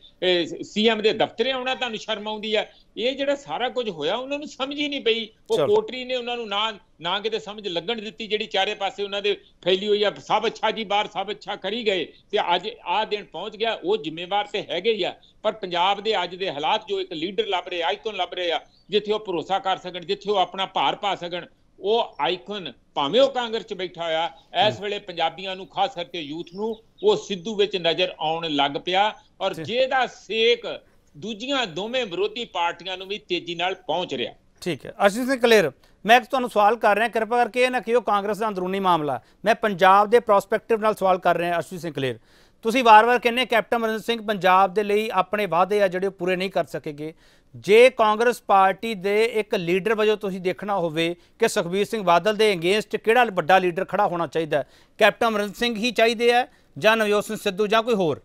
ਸੀਐਮ ਦੇ ਦਫ਼ਤਰੇ ਆਉਣਾ ਤੁਹਾਨੂੰ ਸ਼ਰਮ ਆਉਂਦੀ ਹੈ ਇਹ ਜਿਹੜਾ ਸਾਰਾ ਕੁਝ ਹੋਇਆ ਉਹਨਾਂ ਨੂੰ ਸਮਝ ਹੀ ਨਹੀਂ ਪਈ ਉਹ। ਕੋਟਰੀ ਨੇ ਉਹਨਾਂ ਨੂੰ ਨਾ ਨਾ ਕਿਤੇ ਸਮਝ ਲੱਗਣ ਦਿੱਤੀ ਜਿਹੜੀ ਚਾਰੇ ਪਾਸੇ ਉਹਨਾਂ ਦੇ ਫੈਲੀ ਹੋਈ ਆ ਸਭ ਅੱਛਾ ਜੀ ਬਾਹਰ ਸਭ ਅੱਛਾ ਕਰੀ ਗਏ ਤੇ ਅੱਜ ਆਹ ਦਿਨ ਪਹੁੰਚ ਗਿਆ ਉਹ ਜ਼ਿੰਮੇਵਾਰ ਤੇ ਹੈਗੇ ਹੀ ਆ। ਪਰ ਪੰਜਾਬ ਦੇ ਅੱਜ ਦੇ ਹਾਲਾਤ ਜੋ ਇੱਕ ਲੀਡਰ ਲੱਭ ਰਹੇ ਆਈਕਨ ਲੱਭ ਰਹੇ ਜਿੱਥੇ ਉਹ ਭਰੋਸਾ ਕਰ ਸਕਣ ਜਿੱਥੇ ਉਹ ਆਪਣਾ ਭਾਰ ਪਾ ਸਕਣ ਉਹ ਆਈਕਨ ਭਾਵੇਂ ਉਹ ਕਾਂਗਰਸ 'ਚ ਬੈਠਾ ਹੋਇਆ ਇਸ ਵੇਲੇ ਪੰਜਾਬੀਆਂ ਨੂੰ ਖਾਸ ਕਰਕੇ ਯੂਥ ਨੂੰ ਉਹ ਸਿੱਧੂ ਵਿੱਚ ਨਜ਼ਰ ਆਉਣ ਲੱਗ ਪਿਆ ਔਰ ਜਿਹਦਾ ਸੇਕ ਦੂਜੀਆਂ ਦੋਵੇਂ ਵਿਰੋਧੀ ਪਾਰਟੀਆਂ ਨੂੰ ਵੀ ਤੇਜ਼ੀ ਨਾਲ ਪਹੁੰਚ ਰਿਹਾ। ਠੀਕ ਹੈ। ਅਸ਼ਿਸ਼ ਸਿੰਘ ਕਲੀਅਰ ਮੈਂ ਇੱਕ ਤੁਹਾਨੂੰ ਸਵਾਲ ਕਰ ਰਿਹਾ, ਕਿਰਪਾ ਕਰਕੇ ਇਹ ਨਾ ਕਿ ਉਹ ਕਾਂਗਰਸ ਦਾ ਅੰਦਰੂਨੀ ਮਾਮਲਾ। ਮੈਂ ਪੰਜਾਬ ਦੇ ਪ੍ਰੋਸਪੈਕਟਿਵ ਨਾਲ ਸਵਾਲ ਕਰ ਰਿਹਾ ਅਸ਼ਿਸ਼ ਸਿੰਘ ਕਲੀਅਰ ਤੁਸੀਂ ਵਾਰ-ਵਾਰ ਕਹਿੰਦੇ ਕੈਪਟਨ ਅਮਰਿੰਦਰ ਸਿੰਘ ਪੰਜਾਬ ਦੇ ਲਈ ਆਪਣੇ ਵਾਅਦੇ ਆ ਜਿਹੜੇ ਉਹ ਪੂਰੇ ਨਹੀਂ ਕਰ ਸਕੇਗੇ। ਜੇ ਕਾਂਗਰਸ ਪਾਰਟੀ ਦੇ ਇੱਕ ਲੀਡਰ ਵਜੋਂ ਤੁਸੀਂ ਦੇਖਣਾ ਹੋਵੇ ਕਿ ਸੁਖਬੀਰ ਸਿੰਘ ਬਾਦਲ ਦੇ ਅਗੇਂਸਟ ਕਿਹੜਾ ਵੱਡਾ ਲੀਡਰ ਖੜਾ ਹੋਣਾ ਚਾਹੀਦਾ ਕੈਪਟਨ ਅਮਰਿੰਦਰ ਸਿੰਘ ਹੀ ਚਾਹੀਦੇ ਆ ਜਾਂ ਨਵਜੋਤ ਸਿੰਘ ਸਿੱਧੂ ਜਾਂ ਕੋਈ ਹੋਰ?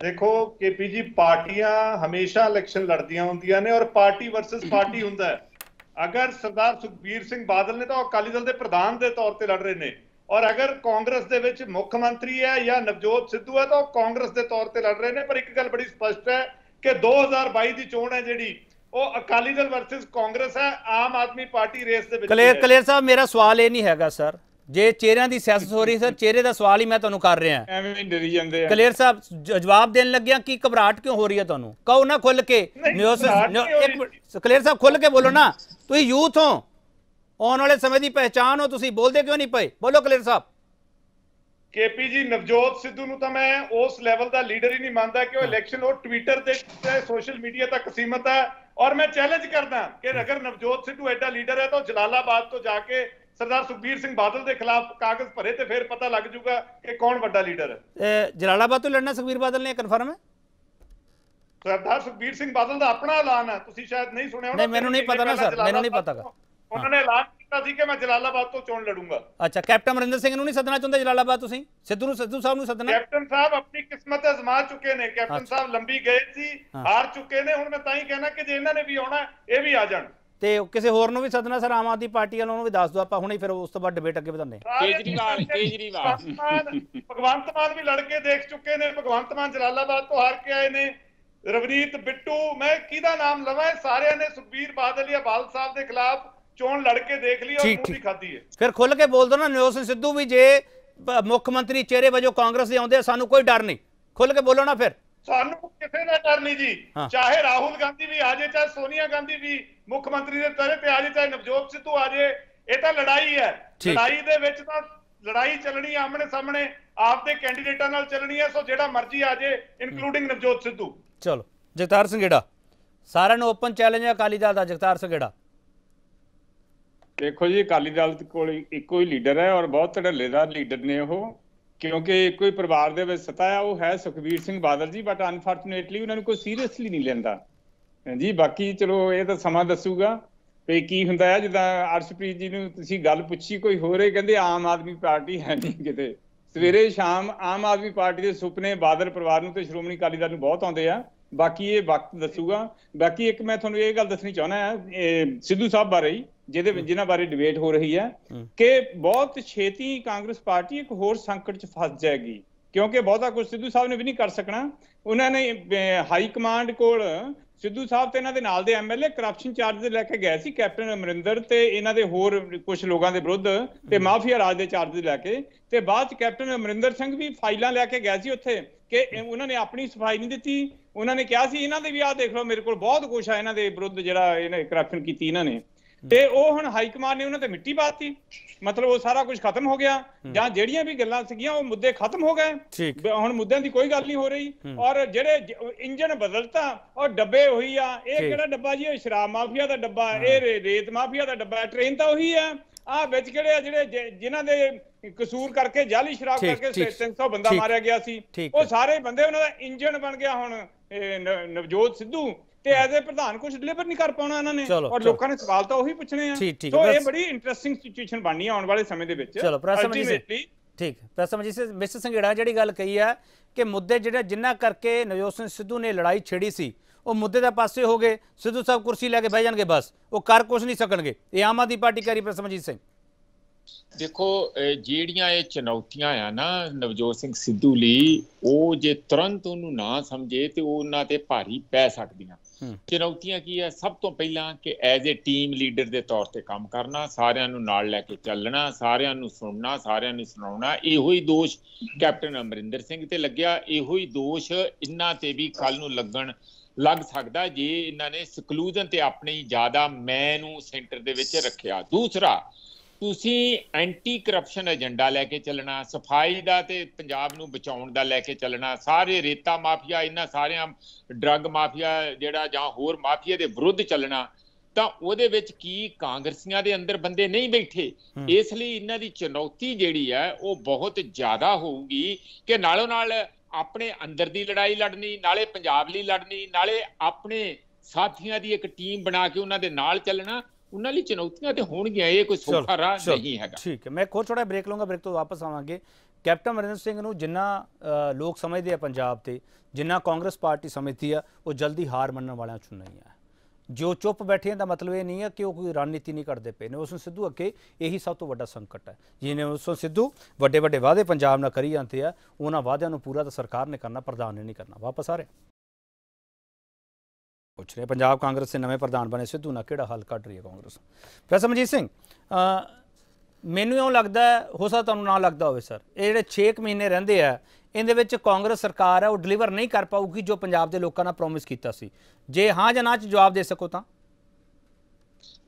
ਦੇਖੋ ਕੇਪੀਜੀ ਪਾਰਟੀਆਂ ਹਮੇਸ਼ਾ ਇਲੈਕਸ਼ਨ ਲੜਦੀਆਂ ਹੁੰਦੀਆਂ ਨੇ ਔਰ ਪਾਰਟੀ ਵਰਸਸ ਪਾਰਟੀ ਹੁੰਦਾ ਹੈ। ਅਗਰ ਸਰਦਾਰ ਸੁਖਬੀਰ ਸਿੰਘ ਬਾਦਲ ਨੇ ਤਾਂ ਉਹ ਅਕਾਲੀ ਦਲ ਦੇ ਪ੍ਰਧਾਨ ਦੇ ਤੌਰ ਤੇ ਲੜ ਰਹੇ ਨੇ। ਔਰ ਅਗਰ ਕਾਂਗਰਸ ਦੇ ਵਿੱਚ ਮੁੱਖ ਮੰਤਰੀ ਹੈ ਜਾਂ ਨਵਜੋਤ ਸਿੱਧੂ ਹੈ ਤਾਂ ਉਹ ਕਾਂਗਰਸ ਦੇ ਤੌਰ ਤੇ ਲੜ ਰਹੇ ਨੇ। ਪਰ ਇੱਕ ਗੱਲ ਬੜੀ ਸਪਸ਼ਟ ਹੈ ਕਿ 2022 ਦੀ ਚੋਣ ਹੈ ਜਿਹੜੀ ਉਹ ਅਕਾਲੀ ਦਲ ਵਰਸਸ ਕਾਂਗਰਸ ਹੈ ਆਮ ਆਦਮੀ ਪਾਰਟੀ ਰੇਸ ਦੇ ਵਿੱਚ ਕਲੀਅਰ ਹੈ। ਕਲੀਅਰ ਸਾਹਿਬ ਮੇਰਾ ਸਵਾਲ ਇਹ ਨਹੀਂ ਹੈਗਾ ਸਰ। ਜੇ ਚਿਹਰਿਆਂ ਦੀ ਸਿਆਸਤ ਹੋ ਰਹੀ ਸਰ ਚਿਹਰੇ ਦਾ ਸਵਾਲ ਹੀ ਮੈਂ ਤੁਹਾਨੂੰ ਕਰ ਰਿਹਾ। ਐਵੇਂ ਡਰੀ ਜਾਂਦੇ ਆ। ਕਲੀਅਰ ਸਾਹਿਬ ਜ- ਜਵਾਬ ਦੇਣ ਲੱਗਿਆ ਕੀ ਘਬਰਾਹਟ ਕਿਉਂ ਹੋ ਰਹੀ ਹੈ ਤੁਹਾਨੂੰ? ਕਹੋ ਨਾ ਖੁੱਲ ਕੇ। ਨਿਊਜ਼ ਇੱਕ ਕਲੀਅਰ ਸਾਹਿਬ ਖੁੱਲ ਕੇ ਬੋਲੋ ਨਾ। ਤੁਸੀਂ ਯੂਥ ਹੋ। ਆਉਣ ਵਾਲੇ ਸਮੇਂ ਦੀ ਪਹਿਚਾਨ ਹੋ ਤੁਸੀਂ ਬੋਲਦੇ ਕਿਉਂ ਨਹੀਂ ਪਏ? ਬੋਲੋ ਕਲੀਅਰ ਸਾਹਿਬ। ਕੇਪੀਜੀ ਨਵਜੋਤ ਸਿੱਧੂ ਨੂੰ ਤਾਂ ਮੈਂ ਉਸ ਲੈਵਲ ਦਾ ਲੀਡਰ ਹੀ ਨਹੀਂ ਮੰਨਦਾ ਕਿ ਉਹ ਇਲੈਕਸ਼ਨ ਉਹ ਟਵਿੱਟਰ ਤੇ ਸੋਸ਼ਲ ਮੀਡੀਆ ਤੱਕ ਸੀਮਤ ਹੈ। ਔਰ ਮੈਂ ਚੈਲੰਜ ਕਰਦਾ ਕਿ ਅਗਰ ਨਵਜੋਤ ਸਿੱਧੂ ਐਡਾ ਲੀਡਰ ਹੈ ਤਾਂ ਜਲਾਲਾਬਾਦ ਤੋਂ ਜਾ ਕੇ ਸਰਦਾਰ ਸੁਖਬੀਰ ਸਿੰਘ ਬਾਦਲ ਦੇ ਖਿਲਾਫ ਕਾਗਜ਼ ਭਰੇ ਤੇ ਫਿਰ ਪਤਾ ਲੱਗ ਜਾਊਗਾ ਕਿ ਕੌਣ ਵੱਡਾ ਲੀਡਰ ਹੈ ਜਲਾਲਾਬਾਦ ਤੋਂ ਲੜਨਾ ਸੁਖਬੀਰ ਬਾਦਲ ਨੇ ਕਨਫਰਮ ਹੈ ਸਰਦਾਰ ਸੁਖਬੀਰ ਸਿੰਘ ਬਾਦਲ ਦਾ ਆਪਣਾ ਐਲਾਨ ਹੈ ਤੁਸੀਂ ਸ਼ਾਇਦ ਨਹੀਂ ਸੁਣਿਆ ਹੋਣਾ ਨਹੀਂ, ਮੈਨੂੰ ਨਹੀਂ ਪਤਾ ਨਾ ਸਰ, ਮੈਨੂੰ ਨਹੀਂ ਪਤਾ। ਉਹਨਾਂ ਨੇ ਐਲਾਨ ਕੀਤਾ ਸੀ ਕਿ ਮੈਂ ਜਲਾਲਾਬਾਦ ਤੋਂ ਚੋਣ ਲੜੂੰਗਾ ਅੱਛਾ ਕੈਪਟਨ ਅਮਰਿੰਦਰ ਸਿੰਘ ਨੂੰ ਨਹੀਂ ਸੱਦਣਾ ਚਾਹੁੰਦੇ ਜਲਾਲਾਬਾਦ ਤੁਸੀਂ ਸਿੱਧੂ ਨੂੰ ਸਿੱਧੂ ਸਾਹਿਬ ਨੂੰ ਸੱਦਣਾ ਕੈਪਟਨ ਸਾਹਿਬ ਆਪਣੀ ਕਿਸਮਤ ਅਜ਼ਮਾ ਚੁੱਕੇ ਨੇ ਕੈਪਟਨ। ਸਾਹਿਬ ਲੰਬੀ ਗਏ ਸੀ। ਹਾਰ ਚੁੱਕੇ ਨੇ ਹੁਣ ਮੈਂ ਤਾਂ ਹੀ ਕਹਿਣਾ ਕਿ ਜੇ ਇਹਨਾਂ ਨੇ ਵੀ ਆਉਣਾ ਇਹ ਵੀ ਆ ਜਾਣ ਤੇ ਕਿਸੇ ਹੋਰ ਨੂੰ ਵੀ ਸੱਦਣਾ ਸਰ ਆਮ ਆਦਮੀ ਪਾਰਟੀ ਵਾਲਿਆਂ ਨੂੰ ਵੀ ਦੱਸ ਦਿਓ ਆਪਾਂ ਹੁਣੇ ਫਿਰ ਉਸ ਤੋਂ ਬਾਅਦ ਡਿਬੇਟ ਅੱਗੇ ਵਧਾਉਂਦੇ ਕੇਜਰੀਵਾਲ, ਕੇਜਰੀਵਾਲ। ਭਗਵੰਤ ਮਾਨ ਵੀ ਲੜ ਕੇ ਦੇਖ ਚੁੱਕੇ ਨੇ ਭਗਵੰਤ ਮਾਨ ਜਲਾਲਾਬਾਦ ਤੋਂ ਹਾਰ ਕੇ ਆਏ ਨੇ ਰਵਨੀਤ ਬਿੱਟੂ ਮੈਂ ਕਿਹਦਾ ਨਾਮ ਲਵਾਂ ਸਾਰਿਆਂ ਨੇ ਸੁਖਬੀਰ ਬਾਦਲ ਜਾਂ ਬਾਲ ਸਾਹਿਬ ਦੇ ਖਿਲਾਫ ਚੋਣ ਲੜ ਕੇ ਦੇਖ ਲਈ ਔਰ ਮੂੰਹ ਦੀ ਠੀਕ। ਖਾਧੀ ਹੈ ਫਿਰ ਖੁੱਲ ਕੇ ਬੋਲ ਦੋ ਨਾ ਨਵਜੋਤ ਸਿੰਘ ਸਿੱਧੂ ਵੀ ਜੇ ਮੁੱਖ ਮੰਤਰੀ ਚਿਹਰੇ ਵਜੋਂ ਕਾਂਗਰਸ ਦੇ ਆਉਂਦੇ ਆ, ਸਾਨੂੰ ਕੋਈ ਡਰ ਨਹੀਂ ਖੁੱਲ ਕੇ ਬੋਲੋ ਨਾ ਫਿਰ ਸਾਨੂੰ ਕਿਸੇ ਦਾ ਡਰ ਨਹੀਂ ਜੀ। ਚਾਹੇ ਰਾਹੁਲ ਗਾਂਧੀ ਵੀ ਆ ਜਾਏ ਚਾਹੇ ਸੋਨੀਆ ਗਾਂਧੀ ਵੀ ਮੁੱਖ ਮੰਤਰੀ ਦੇ ਤਰੇ ਤੇ ਆ ਜਾਏ ਚਾਹੇ ਨਵਜੋਤ ਸਿੱਧੂ ਆ ਜਾਏ ਇਹ ਤਾਂ ਲੜਾਈ ਹੈ। ਲੜਾਈ ਦੇ ਵਿੱਚ ਤਾਂ ਲੜਾਈ ਚੱਲਣੀ ਹੈ ਆਮਣੇ ਸਾਹਮਣੇ ਆਪਦੇ ਕੈਂਡੀਡੇਟਾਂ ਨਾਲ ਚੱਲਣੀ ਹੈ ਸੋ ਜਿਹੜਾ ਮਰਜ਼ੀ ਆ ਜਾਏ ਇਨਕਲੂਡਿੰਗ ਨਵਜੋਤ ਸਿੱਧੂ। ਚਲੋ ਜਗਤਾਰ ਸਿੰਘੇੜਾ ਸਾਰਿਆਂ ਨੂੰ ਓਪਨ ਚੈਲੰਜ ਹੈ ਅਕਾਲੀ ਦਲ ਦਾ ਜਗਤਾਰ ਸਿੰਘੇੜਾ ਦੇਖੋ ਜੀ ਅਕਾਲੀ ਦਲ ਕੋਲ ਇੱਕੋ ਹੀ ਲੀਡਰ ਹੈ ਔਰ ਬਹੁਤ ਧੜੱਲੇਦਾਰ ਲੀਡਰ ਨੇ ਉਹ। ਕਿਉਂਕਿ ਇੱਕੋ ਹੀ ਪਰਿਵਾਰ ਦੇ ਵਿੱਚ ਸਤਾ ਆ ਉਹ ਹੈ ਸੁਖਬੀਰ ਸਿੰਘ ਬਾਦਲ ਜੀ ਬਟ ਅਨਫੋਰਚੂਨੇਟਲੀ ਉਹਨਾਂ ਨੂੰ ਕੋਈ ਸੀਰੀਅਸਲੀ ਨਹੀਂ ਲੈਂਦਾ। ਜੀ ਬਾਕੀ ਚਲੋ ਇਹ ਤਾਂ ਸਮਾਂ ਦੱਸੂਗਾ ਵੀ ਕੀ ਹੁੰਦਾ ਹੈ ਜਿੱਦਾਂ ਅਰਸ਼ਪ੍ਰੀਤ ਜੀ ਨੂੰ ਤੁਸੀਂ ਗੱਲ ਪੁੱਛੀ ਕੋਈ ਹੋਰ ਇਹ ਕਹਿੰਦੇ ਆਮ ਆਦਮੀ ਪਾਰਟੀ ਹੈ ਨਹੀਂ ਕਿਤੇ। ਸਵੇਰੇ ਸ਼ਾਮ ਆਮ ਆਦਮੀ ਪਾਰਟੀ ਦੇ ਸੁਪਨੇ ਬਾਦਲ ਪਰਿਵਾਰ ਨੂੰ ਤੇ ਸ਼੍ਰੋਮਣੀ ਅਕਾਲੀ ਦਲ ਨੂੰ ਬਹੁਤ ਆਉਂਦੇ ਆ। ਬਾਕੀ ਇਹ ਵਕਤ ਦੱਸੂਗਾ। ਬਾਕੀ ਇੱਕ ਮੈਂ ਤੁਹਾਨੂੰ ਇਹ ਗੱਲ ਦੱਸਣੀ ਚਾਹੁੰਦਾ ਹਾਂ ਇਹ ਸਿੱਧੂ ਸਾਹਿਬ ਬਾਰੇ ਹੀ ਜਿਹਦੇ ਜਿਨ੍ਹਾਂ ਬਾਰੇ ਡਿਬੇਟ ਹੋ ਰਹੀ ਹੈ। ਕਿ ਬਹੁਤ ਛੇਤੀ ਕਾਂਗਰਸ ਪਾਰਟੀ ਇੱਕ ਹੋਰ ਸੰਕਟ 'ਚ ਫਸ ਜਾਏਗੀ। ਕਿਉਂਕਿ ਬਹੁਤਾ ਕੁਝ ਸਿੱਧੂ ਸਾਹਿਬ ਨੇ ਵੀ ਨਹੀਂ ਕਰ ਸਕਣਾ। ਉਹਨਾਂ ਨੇ ਹਾਈ ਕਮਾਂਡ ਕੋਲ ਸਿੱਧੂ ਸਾਹਿਬ ਤੇ ਇਹਨਾਂ ਦੇ ਨਾਲ ਦੇ ਐਮਐਲਏ ਕਰਪਸ਼ਨ ਚਾਰਜਸ ਲੈ ਕੇ ਗਏ ਸੀ ਕੈਪਟਨ ਅਮਰਿੰਦਰ ਤੇ ਇਹਨਾਂ ਦੇ ਹੋਰ ਕੁਝ ਲੋਕਾਂ ਦੇ ਵਿਰੁੱਧ ਤੇ ਮਾਫੀਆ ਰਾਜ ਦੇ ਚਾਰਜਸ ਲੈ ਕੇ ਤੇ ਬਾਅਦ ਚ ਕੈਪਟਨ ਅਮਰਿੰਦਰ ਸਿੰਘ ਵੀ ਫਾਈਲਾਂ ਲੈ ਕੇ ਗਏ ਸੀ ਉੱਥੇ ਕਿ ਉਹਨਾਂ ਨੇ ਆਪਣੀ ਸਫ਼ਾਈ ਨਹੀਂ ਦਿੱਤੀ। ਉਹਨਾਂ ਨੇ ਕਿਹਾ ਸੀ ਇਹਨਾਂ ਦੇ ਵੀ ਆਹ ਦੇਖ ਲਓ ਮੇਰੇ ਕੋਲ ਬਹੁਤ ਕੁਝ ਆ ਇਹਨਾਂ ਦੇ ਵਿਰੁੱਧ ਜਿਹੜਾ ਇਹਨੇ ਕਰਪਸ਼ਨ ਕੀਤੀ ਇਹਨਾਂ ਨੇ। ਤੇ ਉਹ ਹੁਣ ਹਾਈ ਕਮਾਂਡ ਨੇ ਉਹਨਾਂ ਤੇ ਮਿੱਟੀ ਪਾਤੀ। ਮਤਲਬ ਉਹ ਸਾਰਾ ਕੁਝ ਖਤਮ ਹੋ ਗਿਆ। ਜਾਂ ਜਿਹੜੀਆਂ ਵੀ ਗੱਲਾਂ ਸੀਗੀਆਂ ਉਹ ਮੁੱਦੇ ਖਤਮ ਹੋ ਗਏ। ਹੁਣ ਮੁੱਦਿਆਂ ਦੀ ਕੋਈ ਗੱਲ ਨਹੀਂ ਹੋ ਰਹੀ। ਔਰ ਜਿਹੜੇ ਇੰਜਨ ਬਦਲਤਾ ਔਰ ਡੱਬੇ ਉਹੀ ਆ। ਇਹ। ਕਿਹੜਾ ਡੱਬਾ ਜੀ? ਇਹ ਸ਼ਰਾਬ ਮਾਫੀਆ ਦਾ ਡੱਬਾ। ਇਹ ਰੇਤ ਮਾਫੀਆ ਦਾ ਡੱਬਾ। ਟ੍ਰੇਨ ਤਾਂ ਉਹੀ ਆ। ਆ ਵਿੱਚ ਕਿਹੜੇ ਆ? ਜਿਹੜੇ ਜਿਨ੍ਹਾਂ ਦੇ ਕਸੂਰ ਕਰਕੇ ਜਾਲੀ ਸ਼ਰਾਬ ਕਰਕੇ ਠੀਕ, 300 ਬੰਦਾ। ਮਾਰਿਆ ਗਿਆ ਸੀ। ਉਹ। ਸਾਰੇ ਬੰਦੇ ਉਹਨਾਂ ਦਾ ਇੰਜਨ ਬਣ ਗਿਆ ਹੁਣ ਨਵਜੋਤ ਸਿੱਧੂ। ਤੇ ਐਜ਼ ਅ ਪ੍ਰਧਾਨ ਕੁਝ ਡਿਲੀਵਰ ਨਹੀਂ ਕਰ ਪਾਉਣਾ ਇਹਨਾਂ ਨੇ ਔਰ। ਲੋਕਾਂ ਨੇ ਸਵਾਲ ਤਾਂ ਉਹੀ ਪੁੱਛਣੇ ਆ ਸੋ। ਇਹ ਬੜੀ ਇੰਟਰਸਟਿੰਗ ਸਿਚੁਏਸ਼ਨ ਬਣਨੀ ਆ ਆਉਣ ਵਾਲੇ ਸਮੇਂ ਦੇ ਵਿੱਚ ਚਲੋ, ਪ੍ਰੈਸ ਸਮਝੀ ਸੇ। Ultimately, ਠੀਕ ਪ੍ਰਸਮ ਜੀ ਮਿਸਟਰ ਸੰਘੇੜਾ ਜਿਹੜੀ ਗੱਲ ਕਹੀ ਹੈ ਕਿ ਮੁੱਦੇ ਜਿਹੜੇ ਜਿੰਨਾ ਕਰਕੇ ਨਵਜੋਤ ਸਿੰਘ ਸਿੱਧੂ ਨੇ ਲੜਾਈ ਛੇੜੀ ਸੀ ਉਹ ਮੁੱਦੇ ਦੇ ਪਾਸੇ ਹੋ ਗਏ ਸਿੱਧੂ ਸਾਹਿਬ ਕੁਰਸੀ ਲੈ ਕੇ ਬਹਿ ਜਾਣਗੇ ਬਸ ਉਹ ਕਰ ਕੁਝ ਨਹੀਂ ਸਕਣਗੇ ਇਹ ਆਮ ਆਦਮੀ ਪਾਰਟੀ ਕਰੀ ਪ੍ਰਸਮਜੀਤ ਸਿੰਘ ਦੇਖੋ ਜਿਹੜੀਆਂ ਇਹ ਚੁਣੌਤੀਆਂ ਆ ਨਾ ਨਵਜੋਤ ਸਿੰਘ ਸਿੱਧੂ ਲਈ ਉਹ ਜੇ ਤੁਰੰਤ ਉਹਨੂੰ ਨਾ ਸਮਝੇ ਤੇ ਉਹ ਉਹਨਾਂ ਤੇ ਭਾਰੀ ਪੈ ਸਕਦੀਆਂ। ਚੁਣੌਤੀਆਂ ਕੀ ਹੈ ਸਭ ਤੋਂ ਪਹਿਲਾਂ ਕਿ ਐਜ਼ ਅ ਟੀਮ ਲੀਡਰ ਦੇ ਤੌਰ ਤੇ ਕੰਮ ਕਰਨਾ, ਸਾਰਿਆਂ ਨੂੰ ਨਾਲ ਲੈ ਕੇ ਚੱਲਣਾ, ਸਾਰਿਆਂ ਨੂੰ ਸੁਣਨਾ, ਸਾਰਿਆਂ ਨੂੰ ਸੁਣਾਉਣਾ, ਇਹੋ ਹੀ ਦੋਸ਼ ਕੈਪਟਨ ਅਮਰਿੰਦਰ ਸਿੰਘ ਤੇ ਲੱਗਿਆ। ਇਹੋ ਹੀ ਦੋਸ਼ ਇਹਨਾਂ ਤੇ ਵੀ ਕੱਲ ਨੂੰ ਲੱਗਣ ਲੱਗ ਸਕਦਾ ਜੇ ਇਹਨਾਂ ਨੇ ਸਕਲੂਜਨ ਤੇ ਆਪਣੀ ਜ਼ਿਆਦਾ ਮੈਂ ਨੂੰ ਸੈਂਟਰ ਦੇ ਵਿੱਚ ਰੱਖਿਆ। ਦੂਸਰਾ ਤੁਸੀਂ ਐਂਟੀ ਕਰਪਸ਼ਨ ਏਜੰਡਾ ਲੈ ਕੇ ਚੱਲਣਾ ਸਫ਼ਾਈ ਦਾ ਤੇ ਪੰਜਾਬ ਨੂੰ ਬਚਾਉਣ ਦਾ ਲੈ ਕੇ ਚੱਲਣਾ ਸਾਰੇ ਰੇਤਾ ਮਾਫੀਆ ਇਹਨਾਂ ਸਾਰਿਆਂ ਡਰੱਗ ਮਾਫੀਆ ਜਿਹੜਾ ਜਾਂ ਹੋਰ ਮਾਫੀਆ ਦੇ ਵਿਰੁੱਧ ਚੱਲਣਾ ਤਾਂ ਉਹਦੇ ਵਿੱਚ ਕੀ ਕਾਂਗਰਸੀਆਂ ਦੇ ਅੰਦਰ ਬੰਦੇ ਨਹੀਂ ਬੈਠੇ। ਇਸ ਲਈ ਇਹਨਾਂ ਦੀ ਚੁਣੌਤੀ ਜਿਹੜੀ ਹੈ ਉਹ ਬਹੁਤ ਜ਼ਿਆਦਾ ਹੋਊਗੀ ਕਿ ਨਾਲੋਂ ਨਾਲ ਆਪਣੇ ਅੰਦਰ ਦੀ ਲੜਾਈ ਲੜਨੀ ਨਾਲੇ ਪੰਜਾਬ ਲਈ ਲੜਨੀ ਨਾਲੇ ਆਪਣੇ ਸਾਥੀਆਂ ਦੀ ਇੱਕ ਟੀਮ ਬਣਾ ਕੇ ਉਹਨਾਂ ਦੇ ਨਾਲ ਚੱਲਣਾ ਉਹਨਾਂ ਲਈ ਚੁਣੌਤੀਆਂ ਤੇ ਹੋਣਗੀਆਂ ਇਹ ਕੋਈ ਸੌਖਾ ਰਾਹ ਨਹੀਂ ਹੈਗਾ। ਠੀਕ ਹੈ ਮੈਂ ਖੋ ਥੋੜਾ ਬ੍ਰੇਕ ਲਵਾਂਗਾ ਬ੍ਰੇਕ ਤੋਂ ਵਾਪਸ ਆਵਾਂਗੇ। ਕੈਪਟਨ ਅਮਰਿੰਦਰ ਸਿੰਘ ਨੂੰ ਜਿੰਨਾ ਲੋਕ ਸਮਝਦੇ ਆ ਪੰਜਾਬ ਤੇ ਜਿੰਨਾ ਕਾਂਗਰਸ ਪਾਰਟੀ ਸਮਝਦੀ ਆ ਉਹ ਜਲਦੀ ਹਾਰ ਮੰਨਣ ਵਾਲਿਆਂ ਚੋਂ ਨਹੀਂ ਆ। ਜੋ ਚੁੱਪ ਬੈਠੇ ਆ ਦਾ ਮਤਲਬ ਇਹ ਨਹੀਂ ਹੈ ਕਿ ਉਹ ਕੋਈ ਰਣਨੀਤੀ ਨਹੀਂ ਕਰਦੇ ਪਏ ਨੇ। ਉਸ ਨੂੰ ਸਿੱਧੂ ਅੱਗੇ ਇਹੀ ਸਭ ਤੋਂ ਵੱਡਾ ਸੰਕਟ ਹੈ। ਜਿਹਨੇ ਉਸ ਨੂੰ ਸਿੱਧੂ ਵੱਡੇ ਵੱਡੇ ਵਾਅਦੇ ਪੰਜਾਬ ਨਾਲ ਕਰੀ ਜਾਂਦੇ ਆ ਉਹਨਾਂ ਵਾਅਦਿਆਂ ਨੂੰ ਪੂਰਾ ਤਾਂ ਸਰਕਾਰ ਨੇ ਕਰਨਾ ਪ੍ਰਧਾਨ ਨੇ ਨਹੀਂ ਕਰਨਾ। ਵਾਪਸ ਆ ਰਹੇ। ਪੁੱਛ ਰਹੇ ਪੰਜਾਬ ਕਾਂਗਰਸ ਦੇ ਨਵੇਂ ਪ੍ਰਧਾਨ ਬਣੇ ਸਿੱਧੂ ਨਾਲ ਕਿਹੜਾ ਹੱਲ ਕੱਢ ਰਹੀ ਹੈ ਕਾਂਗਰਸ? ਪ੍ਰੋਫੈਸਰ ਮਨਜੀਤ ਸਿੰਘ ਮੈਨੂੰ ਇਉਂ ਲੱਗਦਾ ਹੈ, ਸਕਦਾ ਤੁਹਾਨੂੰ ਨਾ ਲੱਗਦਾ ਹੋਵੇ ਸਰ ਇਹ ਜਿਹੜੇ 6 ਮਹੀਨੇ ਰਹਿੰਦੇ ਆ ਇਹਦੇ ਵਿੱਚ ਕਾਂਗਰਸ ਸਰਕਾਰ ਹੈ ਉਹ ਡਿਲੀਵਰ ਨਹੀਂ ਕਰ ਪਾਊਗੀ ਜੋ ਪੰਜਾਬ ਦੇ ਲੋਕਾਂ ਨਾਲ ਪ੍ਰੋਮਿਸ ਕੀਤਾ ਸੀ। ਜੇ ਹਾਂ ਜਾਂ ਨਾ ਚ ਜਵਾਬ ਦੇ ਸਕੋ ਤਾਂ।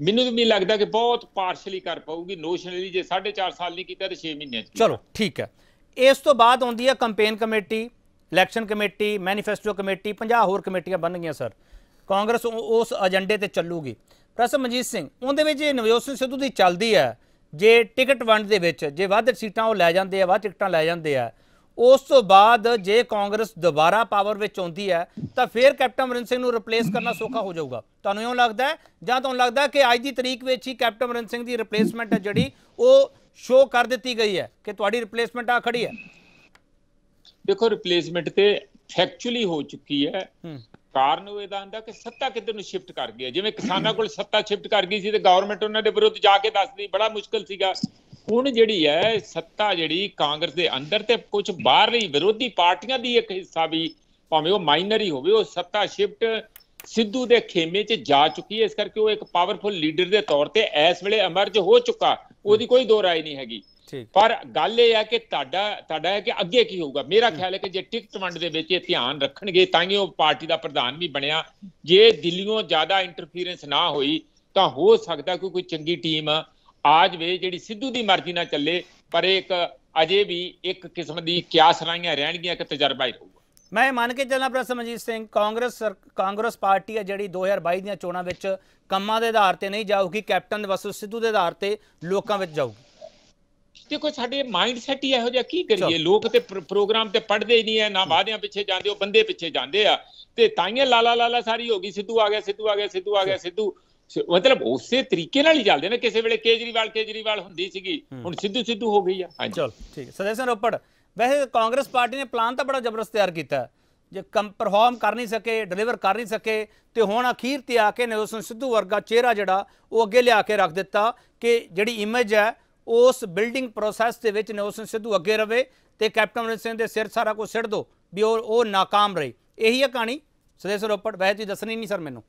ਮੈਨੂੰ ਤਾਂ ਨਹੀਂ ਲੱਗਦਾ ਕਿ ਬਹੁਤ ਪਾਰਸ਼ਲੀ ਕਰ ਪਾਊਗੀ ਨੋਸ਼ਨਲੀ ਜੇ 4.5 ਸਾਲ ਨਹੀਂ ਕੀਤਾ ਤੇ 6 ਮਹੀਨਿਆਂ ਚ। ਚਲੋ ਠੀਕ ਹੈ। ਇਸ ਤੋਂ ਬਾਅਦ ਆਉਂਦੀ ਹੈ campaign committee election committee manifesto committee 50 ਹੋਰ ਕਮੇਟੀਆਂ ਬਣਨਗੀਆਂ ਸਰ। ਕਾਂਗਰਸ ਉਸ ਏਜੰਡੇ ਤੇ ਚੱਲੂਗੀ। ਪ੍ਰੋਫੈਸਰ ਮਨਜੀਤ ਸਿੰਘ ਉਹਦੇ ਵਿੱਚ ਜੇ ਨਵਜੋਤ ਸਿੰਘ ਸਿੱਧੂ ਦੀ ਚੱਲਦੀ ਹੈ। ਜੇ ਟਿਕਟ ਵੰਡ ਦੇ ਵਿੱਚ ਜੇ ਵੱਧ ਸੀਟਾਂ ਉਹ ਲੈ ਜਾਂਦੇ ਆ ਵੱਧ ਟਿਕਟਾਂ ਲੈ ਜਾਂਦੇ ਆ ਉਸ ਤੋਂ ਬਾਅਦ ਜੇ ਕਾਂਗਰਸ ਦੁਬਾਰਾ ਪਾਵਰ ਵਿੱਚ ਆਉਂਦੀ ਹੈ ਤਾਂ ਫਿਰ ਕੈਪਟਨ ਅਮਰਿੰਦਰ ਸਿੰਘ ਨੂੰ ਰਿਪਲੇਸ ਕਰਨਾ ਸੌਖਾ ਹੋ ਜਾਊਗਾ। ਤੁਹਾਨੂੰ ਇਉਂ ਲੱਗਦਾ ਹੈ? ਜਾਂ ਤੁਹਾਨੂੰ ਲੱਗਦਾ ਕਿ ਅੱਜ ਦੀ ਤਰੀਕ ਵਿੱਚ ਹੀ ਕੈਪਟਨ ਅਮਰਿੰਦਰ ਸਿੰਘ ਦੀ ਰਿਪਲੇਸਮੈਂਟ ਹੈ ਜਿਹੜੀ ਉਹ ਸ਼ੋਅ ਕਰ ਦਿੱਤੀ ਗਈ ਹੈ ਕਿ ਤੁਹਾਡੀ ਰਿਪਲੇਸਮੈਂਟ ਆ ਖੜੀ ਹੈ? ਦੇਖੋ ਰਿਪਲੇਸਮੈਂਟ ਤੇ ਫੈਕਚੁਅਲੀ ਹੋ ਚੁੱਕੀ ਹੂੰ। ਕਾਰਨ ਉਹ ਇਹਦਾ ਹੁੰਦਾ ਕਿ ਸੱਤਾ ਕਿੱਧਰ ਨੂੰ ਸ਼ਿਫਟ ਕਰ ਗਈ ਹੈ? ਜਿਵੇਂ ਕਿਸਾਨਾਂ ਕੋਲ ਸੱਤਾ ਸ਼ਿਫਟ ਕਰ ਗਈ ਸੀ ਤੇ ਗਵਰਨਮੈਂਟ ਉਹਨਾਂ ਦੇ ਵਿਰੁੱਧ ਜਾ ਕੇ ਦੱਸਦੀ, ਬੜਾ ਮੁਸ਼ਕਲ ਸੀਗਾ। ਹੁਣ ਜਿਹੜੀ ਹੈ, ਸੱਤਾ ਜਿਹੜੀ ਕਾਂਗਰਸ ਦੇ ਅੰਦਰ ਤੇ ਕੁਝ ਬਾਹਰਲੀ ਵਿਰੋਧੀ ਪਾਰਟੀਆਂ ਦੀ ਇੱਕ ਹਿੱਸਾ ਵੀ, ਭਾਵੇਂ ਉਹ ਮਾਈਨਰ ਹੀ ਹੋਵੇ, ਉਹ ਸੱਤਾ ਸ਼ਿਫਟ ਸਿੱਧੂ ਦੇ ਖੇਮੇ 'ਚ ਜਾ ਚੁੱਕੀ ਹੈ। ਇਸ ਕਰਕੇ ਉਹ ਇੱਕ ਪਾਵਰਫੁਲ ਲੀਡਰ ਦੇ ਤੌਰ ਤੇ ਇਸ ਵੇਲੇ ਅਮਰਜ ਹੋ ਚੁੱਕਾ। ਉਹਦੀ ਕੋਈ ਦੋ ਰਾਏ ਨਹੀਂ ਹੈਗੀ। ਪਰ ਗੱਲ ਇਹ ਹੈ ਕਿ ਤੁਹਾਡਾ ਤੁਹਾਡਾ ਹੈ ਕਿ ਅੱਗੇ ਕੀ ਹੋਊਗਾ? ਮੇਰਾ ਖਿਆਲ ਹੈ ਕਿ ਜੇ ਟਿਕਟ ਵੰਡ ਦੇ ਵਿੱਚ ਇਹ ਧਿਆਨ ਰੱਖਣਗੇ ਤਾਂ ਹੀ ਉਹ ਪਾਰਟੀ ਦਾ ਪ੍ਰਧਾਨ ਵੀ ਬਣਿਆ। ਜੇ ਦਿੱਲੀੋਂ ਜ਼ਿਆਦਾ ਇੰਟਰਫੀਰੈਂਸ ਨਾ ਹੋਈ ਤਾਂ ਹੋ ਸਕਦਾ ਕਿ ਕੋਈ ਚੰਗੀ ਟੀਮ ਆ ਜਾਵੇ ਜਿਹੜੀ ਸਿੱਧੂ ਦੀ ਮਰਜ਼ੀ ਨਾਲ ਚੱਲੇ ਪਰ ਇੱਕ ਅਜੇ ਵੀ ਇੱਕ ਕਿਸਮ ਦੀ ਕਿਆਸ ਰਾਈਆਂ ਰਹਿਣਗੀਆਂ ਕਿ ਤਜਰਬਾ ਹੀ ਰਹੂਗਾ ਮੈਂ ਮੰਨ ਕੇ ਚੱਲਣਾ ਪ੍ਰੋ ਸਮਜੀਤ ਸਿੰਘ ਕਾਂਗਰਸ ਕਾਂਗਰਸ ਪਾਰਟੀ ਹੈ ਜਿਹੜੀ 2022 ਦੀਆਂ ਚੋਣਾਂ ਵਿੱਚ ਕੰਮਾਂ ਦੇ ਆਧਾਰ ਤੇ ਨਹੀਂ ਜਾਊਗੀ ਕੈਪਟਨ ਵਸੂ ਸਿੱਧੂ ਦੇ ਆਧਾਰ ਤੇ ਲੋਕਾਂ ਵਿੱਚ ਜਾਊਗੀ। ਦੇਖੋ ਸਾਡੇ ਮਾਈਂਡ ਸੈਟ ਹੀ ਇਹੋ ਜਿਹਾ ਕੀ ਕਰੀਏ। ਲੋਕ ਤੇ ਪ੍ਰ- ਪ੍ਰੋਗਰਾਮ ਤੇ ਪੜਦੇ ਹੀ ਨਹੀਂ ਹੈ ਨਾ ਵਾਅਦਿਆਂ ਪਿੱਛੇ ਜਾਂਦੇ ਉਹ ਬੰਦੇ ਪਿੱਛੇ ਜਾਂਦੇ ਆ। ਤੇ ਤਾਈਆਂ ਲਾਲਾ ਲਾਲਾ ਸਾਰੀ ਹੋ ਗਈ ਸਿੱਧੂ ਆ ਗਿਆ ਸਿੱਧੂ ਆ ਗਿਆ ਸਿੱਧੂ ਆ ਗਿਆ ਸਿੱਧੂ। ਮਤਲਬ ਉਸੇ ਤਰੀਕੇ ਨਾਲ ਹੀ ਚੱਲਦੇ ਨੇ। ਕਿਸੇ ਵੇਲੇ ਕੇਜਰੀਵਾਲ ਕੇਜਰੀਵਾਲ ਹੁੰਦੀ ਸੀਗੀ ਹੁਣ ਸਿੱਧੂ ਸਿੱਧੂ ਹੋ ਗਈ ਆ। ਹਾਂਜੀ। ਚਲੋ ਠੀਕ ਹੈ। ਸਦੇਸਨ ਰੋਪੜ। ਵੈਸੇ ਕਾਂਗਰਸ ਪਾਰਟੀ ਨੇ ਪਲਾਨ ਤਾਂ ਬੜਾ ਜ਼ਬਰਦਸਤ ਤਿਆਰ ਕੀਤਾ। ਜੇ ਕੰਮ ਪਰਫਾਰਮ ਕਰ ਨਹੀਂ ਸਕੇ ਡਿਲੀਵਰ ਕਰ ਨਹੀਂ ਸਕੇ ਤੇ ਹੁਣ ਅਖੀਰ ਤੇ ਆ ਕੇ ਸਿੰਘ ਸਿੱਧੂ ਵਰਗਾ ਚਿਹਰਾ ਜਿਹੜਾ ਉਹ ਅੱਗੇ ਲਿਆ ਕੇ ਰੱਖ ਦਿੱਤਾ ਕਿ ਜਿਹੜੀ ਇਮੇਜ ਹੈ ਉਸ ਬਿਲਡਿੰਗ ਪ੍ਰੋਸੈਸ ਦੇ ਵਿੱਚ ਸਿੰਘ ਸਿੱਧੂ ਅੱਗੇ ਰਵੇ ਤੇ ਕੈਪਟਨ ਅਮਰਿੰਦਰ ਸਿੰਘ ਦੇ ਸਿਰ ਸਾਰਾ ਕੁਝ ਸਿੱਟ ਦੋ ਵੀ ਉਹ ਉਹ ਨਾਕਾਮ ਰਹੀ। ਇਹੀ ਹੈ ਕਹਾਣੀ। ਸਦੇਸਨ ਰੋਪੜ ਵੈਸੇ ਤੁਸੀਂ ਦੱਸਣੀ ਨਹੀਂ ਸਰ ਮੈਨੂੰ।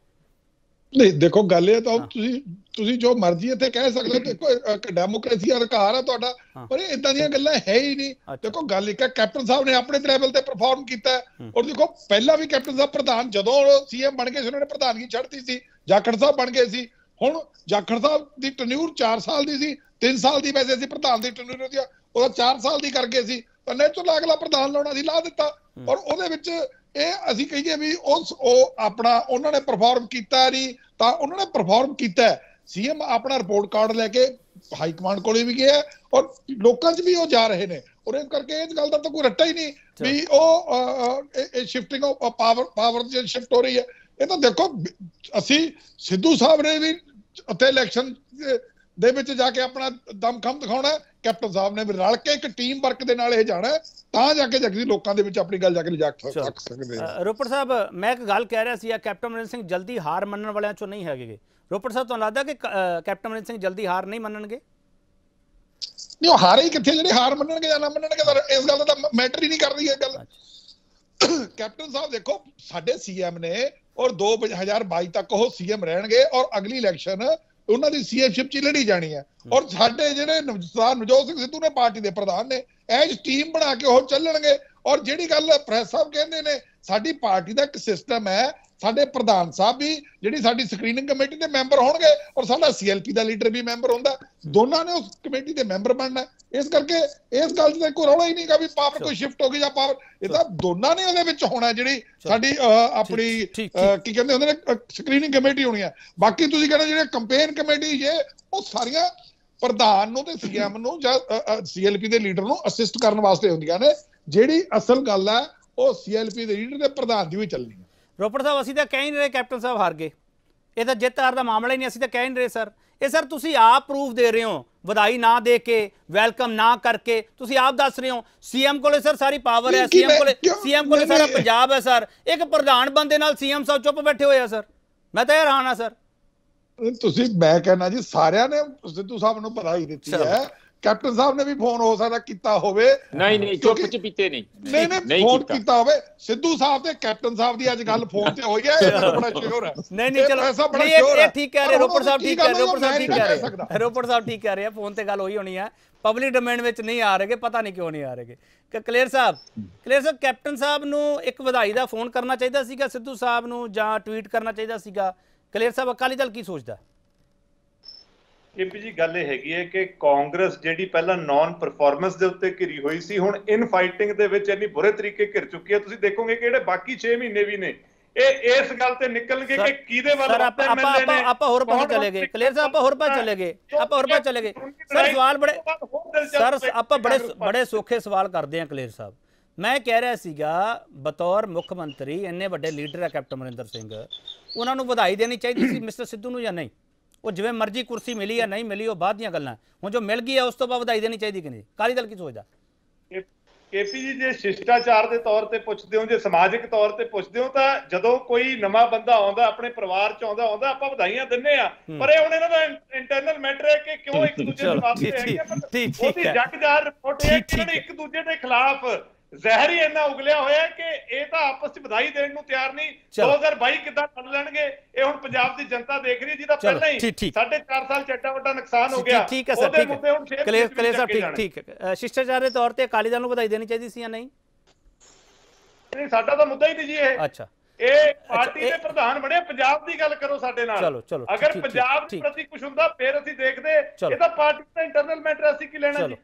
ਨਹੀਂ ਦੇਖੋ ਗੱਲ ਇਹ ਤਾਂ ਤੁਸੀਂ ਤੁਸੀਂ ਜੋ ਮਰਜ਼ੀ ਇੱਥੇ ਕਹਿ ਸਕਦੇ ਹੋ ਦੇਖੋ ਇੱਕ ਡੈਮੋਕ੍ਰੇਸੀ ਅਧਿਕਾਰ ਹੈ ਤੁਹਾਡਾ। ਪਰ ਇਹ ਇਦਾਂ ਦੀਆਂ ਗੱਲਾਂ ਹੈ ਹੀ ਨਹੀਂ। ਦੇਖੋ ਗੱਲ ਇੱਕ ਹੈ ਕੈਪਟਨ ਸਾਹਿਬ ਨੇ ਆਪਣੇ ਲੈਵਲ ਤੇ ਪਰਫਾਰਮ ਕੀਤਾ। ਔਰ ਦੇਖੋ ਪਹਿਲਾਂ ਵੀ ਕੈਪਟਨ ਸਾਹਿਬ ਪ੍ਰਧਾਨ ਜਦੋਂ ਸੀਐਮ ਬਣ ਗਏ ਸੀ ਉਹਨਾਂ ਨੇ ਪ੍ਰਧਾਨਗੀ ਛੱਡਤੀ ਸੀ ਜਾਖੜ ਸਾਹਿਬ ਬਣ ਗਏ ਸੀ। ਹੁਣ ਜਾਖੜ ਸਾਹਿਬ ਦੀ ਟਨਿਊਰ 4 ਸਾਲ ਦੀ ਸੀ 3 ਸਾਲ ਦੀ ਵੈਸੇ ਸੀ ਪ੍ਰਧਾਨ ਦੀ ਟਨਿਊਰ ਉਹਦੀ ਉਹਦਾ 4 ਸਾਲ ਦੀ ਕਰ ਗਏ ਸੀ ਤਾਂ ਨੇਚਰਲ ਅਗਲਾ ਪ੍ਰਧਾਨ ਲਾਉਣਾ ਸੀ ਲਾ ਦਿੱਤਾ। ਔਰ ਉਹਦੇ ਵਿੱਚ ਇਹ ਅਸੀਂ ਕਹੀਏ ਵੀ ਉਸ ਉਹ ਆਪਣਾ ਉਹਨਾਂ ਨੇ ਪਰਫਾਰਮ ਕੀਤਾ ਨਹੀਂ ਤਾਂ ਉਹਨਾਂ ਨੇ ਪਰਫਾਰਮ ਕੀਤਾ। ਸੀਐਮ ਆਪਣਾ ਰਿਪੋਰਟ ਕਾਰਡ ਲੈ ਕੇ ਹਾਈ ਕਮਾਂਡ ਕੋਲੇ ਵੀ ਗਿਆ ਔਰ ਲੋਕਾਂ 'ਚ ਵੀ ਉਹ ਜਾ ਰਹੇ ਨੇ। ਔਰ ਇਸ ਕਰਕੇ ਇਸ ਗੱਲ ਦਾ ਤਾਂ ਕੋਈ ਰੱਟਾ ਹੀ ਨਹੀਂ ਵੀ ਉਹ ਇਹ- ਇਹ ਸ਼ਿਫਟਿੰਗ ਆਫ ਪਾਵਰ ਪਾਵਰ ਜੇ ਸ਼ਿਫਟ ਹੋ ਰਹੀ ਹੈ। ਇਹ ਤਾਂ ਦੇਖੋ ਅਸੀਂ ਸਿੱਧੂ ਸਾਹਿਬ ਨੇ ਵੀ ਉੱਥੇ ਇਲੈਕਸ਼ਨ ਦੇ ਵਿੱਚ ਜਾ ਕੇ ਆਪਣਾ ਦਮਖਮ ਦਿਖਾਉਣਾ। ਕੈਪਟਨ ਸਾਹਿਬ ਨੇ ਵੀ ਰਲ ਕੇ ਇੱਕ ਟੀਮ ਵਰਕ ਦੇ ਨਾਲ ਇਹ ਜਾਣਾ ਤਾਂ ਜਾ ਕੇ ਜਗਦੀ ਲੋਕਾਂ ਦੇ ਵਿੱਚ ਆਪਣੀ ਗੱਲ ਜਾ ਕੇ ਲਿਜਾ ਸਕਦੇ ਰੋਪੜ ਸਾਹਿਬ ਮੈਂ ਇੱਕ ਗੱਲ ਕਹਿ ਰਿਹਾ ਸੀ ਆ ਕੈਪਟਨ ਅਮਰਿੰਦਰ ਸਿੰਘ ਜਲਦੀ ਹਾਰ ਮੰਨਣ ਵਾਲਿਆਂ ਚੋਂ ਨਹੀਂ ਹੈਗੇ ਰੋਪੜ ਸਾਹਿਬ ਤੁਹਾਨੂੰ ਲੱਗਦਾ ਕਿ ਕੈਪਟਨ ਅਮਰਿੰਦਰ ਸਿੰਘ ਜਲਦੀ ਹਾਰ ਨਹੀਂ ਮੰਨਣਗੇ? ਨਹੀਂ ਉਹ ਹਾਰੇ ਹੀ ਕਿੱਥੇ? ਜਿਹੜੇ ਹਾਰ ਮੰਨਣਗੇ ਜਾਂ ਨਾ ਮੰਨਣਗੇ ਤਾਂ ਇਸ ਗੱਲ ਦਾ ਤਾਂ ਮੈਟਰ ਹੀ ਨਹੀਂ ਕਰਦੀ ਇਹ ਗੱਲ। ਕੈਪਟਨ ਸਾਹਿਬ ਦੇਖੋ ਸਾਡੇ ਸੀਐਮ ਨੇ ਔਰ 2022 ਤੱਕ ਉਹ ਸੀਐਮ ਰਹਿਣਗੇ ਔਰ ਅਗਲੀ ਇਲੈਕਸ਼ਨ ਉਹਨਾਂ ਦੀ ਸੀਐਮਸ਼ਿਪ ਚ ਹੀ ਲੜੀ ਜਾਣੀ ਹੈ। ਔਰ ਸਾਡੇ ਜਿਹੜੇ ਨਵ- ਸਰਦਾਰ ਨਵਜੋਤ ਸਿੰਘ ਸਿੱਧੂ ਨੇ ਪਾਰਟੀ ਦੇ ਪ੍ਰਧਾਨ ਨੇ ਐਜ ਟੀਮ ਬਣਾ ਕੇ ਉਹ ਚੱਲਣਗੇ। ਔਰ ਜਿਹੜੀ ਗੱਲ ਪ੍ਰੈਸ ਸਾਹਿਬ ਕਹਿੰਦੇ ਨੇ, ਸਾਡੀ ਪਾਰਟੀ ਦਾ ਇੱਕ ਸਿਸਟਮ ਹੈ ਸਾਡੇ ਪ੍ਰਧਾਨ ਸਾਹਿਬ ਵੀ ਜਿਹੜੀ ਸਾਡੀ ਸਕਰੀਨਿੰਗ ਕਮੇਟੀ ਦੇ ਮੈਂਬਰ ਹੋਣਗੇ ਔਰ ਸਾਡਾ ਸੀਐਲਪੀ ਦਾ ਲੀਡਰ ਵੀ ਮੈਂਬਰ ਹੁੰਦਾ। ਦੋਨਾਂ ਨੇ ਉਸ ਕਮੇਟੀ ਦੇ ਮੈਂਬਰ ਬਣਨਾ। ਇਸ ਕਰਕੇ ਇਸ ਗੱਲ ਤਾਂ ਕੋਈ ਰੌਲਾ ਹੀ ਨਹੀਂਗਾ ਵੀ ਪਾਵਰ ਕੋਈ ਸ਼ਿਫਟ ਹੋ ਗਈ ਜਾਂ ਪਾਵਰ ਇਹ ਤਾਂ ਦੋਨਾਂ ਨੇ ਉਹਦੇ ਵਿੱਚ ਹੋਣਾ ਜਿਹੜੀ ਸਾਡੀ ਆਪਣੀ ਕੀ ਕਹਿੰਦੇ ਹੁੰਦੇ ਨੇ ਸਕਰੀਨਿੰਗ ਕਮੇਟੀ ਹੋਣੀ ਹੈ। ਬਾਕੀ ਤੁਸੀਂ ਕਹਿੰਦੇ ਜਿਹੜੇ ਕੰਪੇਨ ਕਮੇਟੀ ਜੇ ਉਹ ਸਾਰੀਆਂ ਪ੍ਰਧਾਨ ਨੂੰ ਤੇ ਸੀਐਮ ਨੂੰ ਜਾਂ ਸੀਐਲਪੀ ਦੇ ਲੀਡਰ ਨੂੰ ਅਸਿਸਟ ਕਰਨ ਵਾਸਤੇ ਹੁੰਦੀਆਂ ਨੇ। ਜਿਹੜੀ ਅਸਲ ਗੱਲ ਹੈ ਉਹ ਸੀਐਲਪੀ ਦੇ ਲੀਡਰ ਦੇ ਪ੍ਰਧਾਨ ਦੀ ਵੀ ਚੱਲਣੀ ਰੋਪੜ ਸਾਹਿਬ ਅਸੀਂ ਤਾਂ ਕਹਿ ਨਹੀਂ ਰਹੇ ਕੈਪਟਨ ਸਾਹਿਬ ਹਾਰ ਗਏ ਇਹ ਤਾਂ ਜਿੱਤ ਹਾਰ ਦਾ ਮਾਮਲਾ ਹੀ ਨਹੀਂ ਅਸੀਂ ਤਾਂ ਕਹਿ ਨਹੀਂ ਰਹੇ ਸਰ ਇਹ ਸਰ ਤੁਸੀਂ ਆਪ ਪ੍ਰੂਫ ਦੇ ਰਹੇ ਹੋ ਵਧਾਈ ਨਾ ਦੇ ਕੇ ਵੈਲਕਮ ਨਾ ਕਰਕੇ ਤੁਸੀਂ ਆਪ ਦੱਸ ਰਹੇ ਹੋ ਸੀਐਮ ਕੋਲੇ ਸਰ ਸਾਰੀ ਪਾਵਰ ਹੈ ਸੀਐਮ ਕੋਲੇ? ਸੀਐਮ ਕੋਲੇ ਸਾਰਾ। ਪੰਜਾਬ ਹੈ ਸਰ ਇੱਕ ਪ੍ਰਧਾਨ ਬੰਦੇ ਨਾਲ ਸੀਐਮ ਸਾਹਿਬ ਚੁੱਪ ਬੈਠੇ ਹੋਏ ਆ ਸਰ ਮੈਂ ਤਾਂ ਹੈਰਾਨ ਆ ਸਰ ਤੁਸੀਂ ਮੈਂ ਕਹਿੰਦਾ ਜੀ ਸਾਰਿਆਂ ਨੇ ਸਿੱਧੂ ਸਾਹਿਬ ਨੂੰ ਵਧਾਈ ਦਿੱਤੀ। ਹੈ ਕੈਪਟਨ ਸਾਹਿਬ ਨੇ ਵੀ ਫੋਨ ਹੋ ਸਕਦਾ ਕੀਤਾ ਹੋਵੇ। ਨਹੀਂ ਨਹੀਂ ਚੁੱਪ ਚ ਪੀਤੇ ਨਹੀਂ। ਨਹੀਂ ਨਹੀਂ ਫੋਨ ਕੀਤਾ। ਹੋਵੇ। ਸਿੱਧੂ ਸਾਹਿਬ ਤੇ ਕੈਪਟਨ ਸਾਹਿਬ ਦੀ ਅੱਜ ਗੱਲ ਫੋਨ ਤੇ ਹੋਈ ਹੈ ਇਹ ਬੜਾ ਸ਼ੋਰ ਹੈ। ਨਹੀਂ ਨਹੀਂ ਚਲੋ। ਐਸਾ ਬੜਾ ਨਹੀਂ, ਇਹ-। ਠੀਕ ਕਹਿ ਰਹੇ ਹੁਣ ਰੋਪੜ ਸਾਹਿਬ ਠੀਕ ਕਹਿ ਰਹੇ ਰੋਪੜ ਸਾਹਿਬ ਠੀਕ ਕਹਿ ਰਹੇ। ਰੋਪੜ ਸਾਹਿਬ ਠੀਕ ਕਹਿ ਰਹੇ ਆ ਫੋਨ ਤੇ ਗੱਲ ਹੋਈ ਹੋਣੀ ਹੈ ਪਬਲਿਕ ਡੋਮੇਨ ਵਿੱਚ ਨਹੀਂ ਆ ਰਹੇਗੇ ਪਤਾ ਨਹੀਂ ਕਿਉਂ ਨਹੀਂ ਆ ਰਹੇਗੇ ਕਿ ਕਲੀਅਰ ਸਾਹਿਬ ਕਲੀਅਰ ਸਾਹਿਬ ਕੈਪਟਨ ਸਾਹਿਬ ਨੂੰ ਇੱਕ ਵਧਾਈ ਦਾ ਫੋਨ ਕਰਨਾ ਚਾਹੀਦਾ ਸੀਗਾ ਸਿੱਧੂ ਸਾਹਿਬ ਨੂੰ ਜਾਂ ਟਵੀਟ ਕਰਨਾ ਚਾਹੀਦਾ ਸੀਗਾ। ਕਲੀਅਰ ਸਾਹਿਬ ਅਕਾਲੀ ਦਲ ਕੀ ਸੋਚਦਾ? ਕੇਪੀ ਜੀ ਗੱਲ ਇਹ ਹੈਗੀ ਹੈ ਕਿ ਕਾਂਗਰਸ ਜਿਹੜੀ ਪਹਿਲਾਂ ਨਾਨ ਪਰਫਾਰਮੈਂਸ ਦੇ ਉੱਤੇ ਘਿਰੀ ਹੋਈ ਸੀ ਹੁਣ ਇਨ ਫਾਈਟਿੰਗ ਦੇ ਵਿੱਚ ਇੰਨੀ ਬੁਰੇ ਤਰੀਕੇ ਘਿਰ ਚੁੱਕੀ ਹੈ। ਤੁਸੀਂ ਦੇਖੋਗੇ ਕਿ ਜਿਹੜੇ ਬਾਕੀ 6 ਮਹੀਨੇ ਵੀ ਨੇ ਇਹ ਇਸ ਗੱਲ ਤੇ ਨਿਕਲਣਗੇ ਕਿ ਕਿਹਦੇ ਵੱਲ ਆਪਾਂ ਆਪਾਂ ਹੋਰ ਪਾਸੇ ਚਲੇ ਗਏ? ਕਲੀਅਰ ਸਾਹਿਬ ਆਪਾਂ ਹੋਰ ਪਾਸੇ ਚਲੇ ਗਏ। ਆਪਾਂ ਹੋਰ ਪਾਸੇ ਚਲੇ ਗਏ। ਸਰ ਸਵਾਲ ਬੜੇ ਸਰ ਆਪਾਂ ਬੜੇ ਬੜੇ ਸੌਖੇ ਸਵਾਲ ਕਰਦੇ ਹਾਂ ਕਲੀਅਰ ਸਾਹਿਬ। ਮੈਂ ਕਹਿ ਰਿਹਾ ਸੀਗਾ ਬਤੌਰ ਮੁੱਖ ਮੰਤਰੀ ਇੰਨੇ ਵੱਡੇ ਲੀਡਰ ਹੈ ਕੈਪਟਨ ਅਮਰਿੰਦਰ ਸਿੰਘ। ਉਹਨਾਂ ਨੂੰ ਵਧਾਈ ਦੇਣੀ ਚਾਹੀਦੀ ਸੀ ਮਿਸਟਰ ਸਿੱਧੂ ਨੂੰ ਜਾਂ ਨਹੀਂ? ਉਹ ਜਿਵੇਂ ਮਰਜ਼ੀ ਕੁਰਸੀ ਮਿਲੀ ਜਾਂ ਨਹੀਂ ਮਿਲੀ ਉਹ ਬਾਅਦ ਦੀਆਂ ਗੱਲਾਂ। ਹੁਣ ਜੋ ਮਿਲ ਗਈ ਹੈ ਉਸ ਤੋਂ ਬਾਅਦ ਵਧਾਈ ਦੇਣੀ ਚਾਹੀਦੀ ਕਿ ਨਹੀਂ? ਕਾਲੀ ਦਲ ਕੀ ਸੋਚਦਾ? ਕੇਪੀ ਜੀ ਜੇ ਸ਼ਿਸ਼ਟਾਚਾਰ ਦੇ ਤੌਰ ਤੇ ਪੁੱਛਦੇ ਹੋ ਜੇ ਸਮਾਜਿਕ ਤੌਰ ਤੇ ਪੁੱਛਦੇ ਹੋ ਤਾਂ ਜਦੋਂ ਕੋਈ ਨਵਾਂ ਬੰਦਾ ਆਉਂਦਾ ਆਪਣੇ ਪਰਿਵਾਰ ਚ ਆਉਂਦਾ ਆਉਂਦਾ ਆਪਾਂ ਵਧਾਈਆਂ ਦਿੰਨੇ ਆ। ਪਰ ਇਹ ਹੁਣ ਇਹਨਾਂ ਦਾ ਇੰਟਰਨਲ ਮੈਟਰ ਹੈ ਕਿ ਕਿਉਂ ਇੱਕ ਦੂਜੇ ਦੇ ਵਾਸਤੇ ਠੀਕ, ਹੈਗੇ ਆ, ਪਰ ਉਹਦੀ ਹੈ। ਜਗਜਾਰ ਰਿਪੋਰਟ ਹੈ ਕਿ ਇਹਨਾਂ ਨੇ ਠੀਕ ਇੱਕ ਦੂਜੇ ਦੇ ਖਿਲਾਫ ਜ਼ਹਿਰ ਹੀ ਇੰਨਾ ਉਗਲਿਆ ਹੋਇਆ ਕਿ ਇਹ ਤਾਂ ਆਪਸ ਚ ਵਧਾਈ ਦੇਣ ਨੂੰ ਤਿਆਰ ਨਹੀਂ। ਚਲੋ। 2022 ਕਿੱਦਾਂ ਕੱਢ ਲੈਣਗੇ ਇਹ ਹੁਣ ਪੰਜਾਬ ਦੀ ਜਨਤਾ ਦੇਖ ਰਹੀ ਹੈ ਜਿਹਦਾ ਪਹਿਲਾਂ ਹੀ ਠੀਕ, ਠੀਕ। ਸਾਢੇ 4 ਸਾਲ ਚ ਐਡਾ ਵੱਡਾ ਨੁਕਸਾਨ ਹੋ ਗਿਆ। ਠੀਕ ਹੈ ਸਰ ਠੀਕ ਹੈ। ਕਲੀਅਰ ਸਾਹਿਬ ਚੱਕੇ ਠੀਕ। ਠੀਕ। ਹੈ ਸ਼ਿਸ਼ਟਾਚਾਰ ਦੇ ਤੌਰ ਤੇ ਅਕਾਲੀ ਦਲ ਨੂੰ ਵਧਾਈ ਦੇਣੀ ਚਾਹੀਦੀ ਸੀ ਜਾਂ ਨਹੀਂ? ਨਹੀਂ ਸਾਡਾ ਤਾਂ ਮੁੱਦਾ ਹੀ ਨਹੀਂ ਜੀ ਇਹ। ਅੱਛਾ। ਇਹ ਪਾਰਟੀ ਦੇ ਪ੍ਰਧਾਨ ਬਣੇ ਪੰਜਾਬ ਦੀ ਗੱਲ ਕਰੋ ਸਾਡੇ ਨਾਲ। ਚਲੋ, ਚਲੋ, ਅਗਰ ਪੰਜਾਬ ਦੇ। ਪ੍ਰਤੀ ਕੁਝ ਹੁੰਦਾ ਫਿਰ ਅਸੀਂ ਦੇਖਦੇ। ਇਹ ਤਾਂ ਪਾਰਟੀ ਦਾ ਇੰਟਰਨਲ ਮੈਟਰ ਅਸੀਂ ਕੀ ਲੈਣਾ ਜੀ?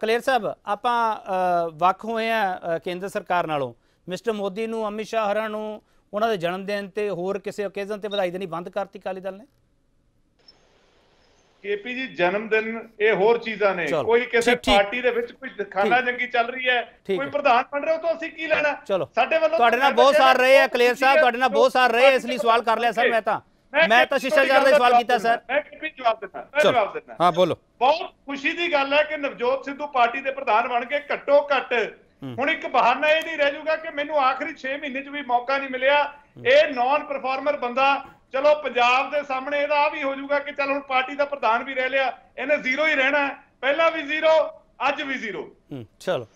ਕਲੀਅਰ ਸਾਹਿਬ ਆਪਾਂ ਵੱਖ ਹੋਏ ਆ ਕੇਂਦਰ ਸਰਕਾਰ ਨਾਲੋਂ। ਮਿਸਟਰ ਮੋਦੀ ਨੂੰ ਅਮਿਤ ਸ਼ਾਹ ਹਰਾਂ ਨੂੰ ਉਹਨਾਂ ਦੇ ਜਨਮ ਦਿਨ ਤੇ ਹੋਰ ਕਿਸੇ ਓਕੇਜ਼ਨ ਤੇ ਵਧਾਈ ਦੇਣੀ ਬੰਦ ਕਰਤੀ ਅਕਾਲੀ ਦਲ ਨੇ? ਕੇਪੀ ਜੀ ਜਨਮ ਦਿਨ ਇਹ ਹੋਰ ਚੀਜ਼ਾਂ ਨੇ। ਕੋਈ ਕਿਸੇ। ਪਾਰਟੀ ਦੇ ਵਿੱਚ ਕੋਈ ਖਾਨਾ ਜੰਗੀ ਚੱਲ ਰਹੀ ਹੈ ਕੋਈ। ਪ੍ਰਧਾਨ ਬਣ ਰਿਹਾ ਤਾਂ ਅਸੀਂ ਕੀ ਲੈਣਾ? ਸਾਡੇ ਵੱਲੋਂ ਤੁਹਾਡੇ ਨਾਲ ਬਹੁਤ ਸਾਰ ਰਹੇ ਆ ਕਲੀਅਰ ਸਾਹਿਬ ਤੁਹਾਡੇ ਨਾਲ ਬਹੁਤ ਸਾਰ ਰਹੇ ਇਸ ਲਈ ਸਵਾਲ ਕਰ ਲਿਆ ਸਰ ਮੈਂ ਤਾਂ। ਮੈਂ ਤਾਂ ਸ਼ਿਸ਼ਟਾਚਾਰ ਦਾ ਸਵਾਲ ਕੀਤਾ ਸਰ। ਮੈਂ ਕੇਪੀ ਜਵਾਬ ਦਿੰਦਾ ਮੈਂ ਜਵਾਬ ਦਿੰਦਾ। ਹਾਂ ਬੋਲੋ। ਬਹੁਤ ਖੁਸ਼ੀ ਦੀ ਗੱਲ ਹੈ ਕਿ ਨਵਜੋਤ ਸਿੱਧੂ ਪਾਰਟੀ ਦੇ ਪ੍ਰਧਾਨ ਬਣ ਕੇ ਘੱਟੋ ਘੱਟ ਹੁਣ ਇੱਕ ਬਹਾਨਾ ਇਹ ਨਹੀਂ ਰਹਿ ਜਾਊਗਾ ਕਿ ਮੈਨੂੰ ਆਖਰੀ 6 ਮਹੀਨੇ 'ਚ ਵੀ ਮੌਕਾ ਨਹੀਂ ਮਿਲਿਆ। ਇਹ ਨਾਨ ਪਰਫਾਰਮਰ ਬੰਦਾ ਚਲੋ ਪੰਜਾਬ ਦੇ ਸਾਹਮਣੇ ਇਹਦਾ ਆ ਵੀ ਹੋ ਜਾਊਗਾ ਕਿ ਚਲ ਹੁਣ ਪਾਰਟੀ ਦਾ ਪ੍ਰਧਾਨ ਵੀ ਰਹਿ ਲਿਆ ਇਹਨੇ ਜ਼ੀਰੋ ਹੀ ਰਹਿਣਾ। ਪਹਿਲਾਂ ਵੀ ਜ਼ੀਰੋ ਅੱਜ ਵੀ ਜ਼ੀਰੋ। ਚਲੋ।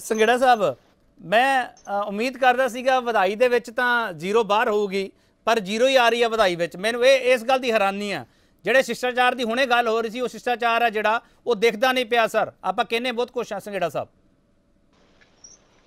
ਸੰਗੜਾ ਸਾਹਿਬ ਮੈਂ ਉਮੀਦ ਕਰਦਾ ਸੀਗਾ ਵਧਾਈ ਦੇ ਵਿੱਚ ਤਾਂ ਜ਼ੀਰੋ ਬਾਹਰ ਹੋਊਗੀ। ਪਰ ਜ਼ੀਰੋ ਹੀ ਆ ਰਹੀ ਹੈ ਵਧਾਈ ਵਿੱਚ। ਮੈਨੂੰ ਇਹ ਇਸ ਗੱਲ ਦੀ ਹੈਰਾਨੀ ਆ। ਜਿਹੜੇ ਸ਼ਿਸ਼ਟਾਚਾਰ ਦੀ ਹੁਣੇ ਗੱਲ ਹੋ ਰਹੀ ਸੀ ਉਹ ਸ਼ਿਸ਼ਟਾਚਾਰ ਆ ਜਿਹੜਾ ਉਹ ਦਿਖਦਾ ਨਹੀਂ ਪਿਆ ਸਰ। ਆਪਾਂ ਕਹਿੰਨੇ ਬਹੁਤ ਕੁਛ ਆ ਸੰਗੜਾ ਸਾਹਿਬ।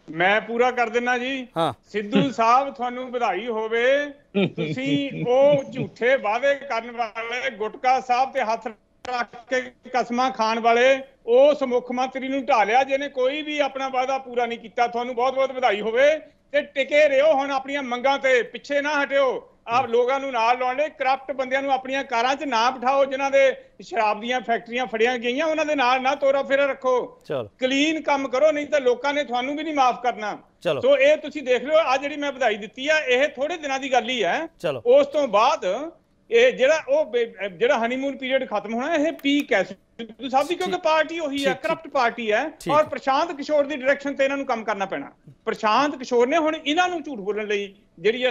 ਮੈਂ ਪੂਰਾ ਕਰ ਦਿੰਨਾ ਜੀ। ਹਾਂ। ਸਿੱਧੂ ਸਾਹਿਬ ਤੁਹਾਨੂੰ ਵਧਾਈ ਹੋਵੇ। ਤੁਸੀਂ ਉਹ ਝੂਠੇ ਵਾਅਦੇ ਕਰਨ ਵਾਲੇ ਗੁਟਕਾ ਸਾਹਿਬ ਤੇ ਹੱਥ ਰੱਖ ਕੇ ਕਸਮਾਂ ਖਾਣ ਵਾਲੇ ਉਸ ਮੁੱਖ ਮੰਤਰੀ ਨੂੰ ਢਾਲਿਆ ਜਿਹਨੇ ਕੋਈ ਵੀ ਆਪਣਾ ਵਾਅਦਾ ਪੂਰਾ ਨਹੀਂ ਕੀਤਾ। ਤੁਹਾਨੂੰ ਬਹੁਤ ਬਹੁਤ ਵਧਾਈ ਹੋਵੇ। ਤੇ ਟਿਕੇ ਰਹੋ ਹੁਣ ਆਪਣੀਆਂ ਮੰਗਾਂ ਤੇ ਪਿੱਛੇ ਨਾ ਹਟਿਓ। ਆਪ ਲੋਕਾਂ ਨੂੰ ਨਾਲ ਲਾਉਣ ਲਈ ਕਰਪਟ ਬੰਦਿਆਂ ਨੂੰ ਆਪਣੀਆਂ ਕਾਰਾਂ 'ਚ ਨਾ ਬਿਠਾਓ ਜਿਨ੍ਹਾਂ ਦੇ ਸ਼ਰਾਬ ਦੀਆਂ ਫੈਕਟਰੀਆਂ ਫੜੀਆਂ ਗਈਆਂ ਉਹਨਾਂ ਦੇ ਨਾਲ ਨਾ ਤੋਰਾ ਫੇਰਾ ਰੱਖੋ। ਚਲੋ। ਕਲੀਨ ਕੰਮ ਕਰੋ ਨਹੀਂ ਤਾਂ ਲੋਕਾਂ ਨੇ ਤੁਹਾਨੂੰ ਵੀ ਨਹੀਂ ਮਾਫ ਕਰਨਾ। ਸੋ ਇਹ ਤੁਸੀਂ ਦੇਖ ਲਿਓ ਆ ਜਿਹੜੀ ਮੈਂ ਵਧਾਈ ਦਿੱਤੀ ਆ ਇਹ ਥੋੜੇ ਦਿਨਾਂ ਦੀ ਗੱਲ ਹੀ ਹੈ। ਉਸ ਤੋਂ ਬਾਅਦ ਇਹ ਜਿਹੜਾ ਉਹ ਜਿਹੜਾ ਹਨੀਮੂਨ ਪੀਰੀਅਡ ਖਤਮ ਹੋਣਾ ਇਹ ਪੀਕ ਹੈ ਸਿੱਧੂ ਸਾਹਿਬ ਦੀ ਕਿਉਂਕਿ। ਪਾਰਟੀ ਉਹੀ ਹੈ ਕਰਪਟ ਪਾਰਟੀ ਹੈ। ਔਰ ਪ੍ਰਸ਼ਾਂਤ ਕਿਸ਼ੋਰ ਦੀ ਡਾਇਰੈਕਸ਼ਨ ਤੇ ਇਹਨਾਂ ਨੂੰ ਕੰਮ ਕਰਨਾ ਪੈਣਾ ਪ੍ਰਸ਼ਾਂਤ ਕਿਸ਼ੋਰ ਨੇ ਹੁਣ ਇਹਨਾਂ ਨੂੰ ਝੂਠ ਬੋਲਣ ਲਈ ਜਿਹੜੀ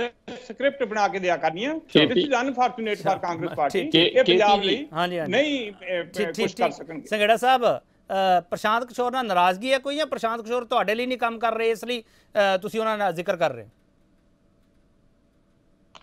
ਸਕ੍ਰਿਪਟ ਬਣਾ ਕੇ ਦਿਆ ਕਰਨੀ ਹੈ। This is unfortunate for Congress party ਇਹ ਪੰਜਾਬ। ਲਈ। ਨਹੀਂ ਕੁਝ ਕਰ ਸਕਣਗੇ ਸੰਗੜਾ ਸਾਹਿਬ ਪ੍ਰਸ਼ਾਂਤ ਕਿਸ਼ੋਰ ਨਾਲ ਨਾਰਾਜ਼ਗੀ ਹੈ ਕੋਈ ਜਾਂ ਪ੍ਰਸ਼ਾਂਤ ਕਿਸ਼ੋਰ ਤੁਹਾਡੇ ਲਈ ਨਹੀਂ ਕੰਮ ਕਰ ਰਹੇ ਇਸ ਲਈ ਤੁਸੀਂ ਉਹਨਾਂ ਨਾਲ ਜ਼ਿਕਰ ਕਰ ਰਹੇ ਹੋ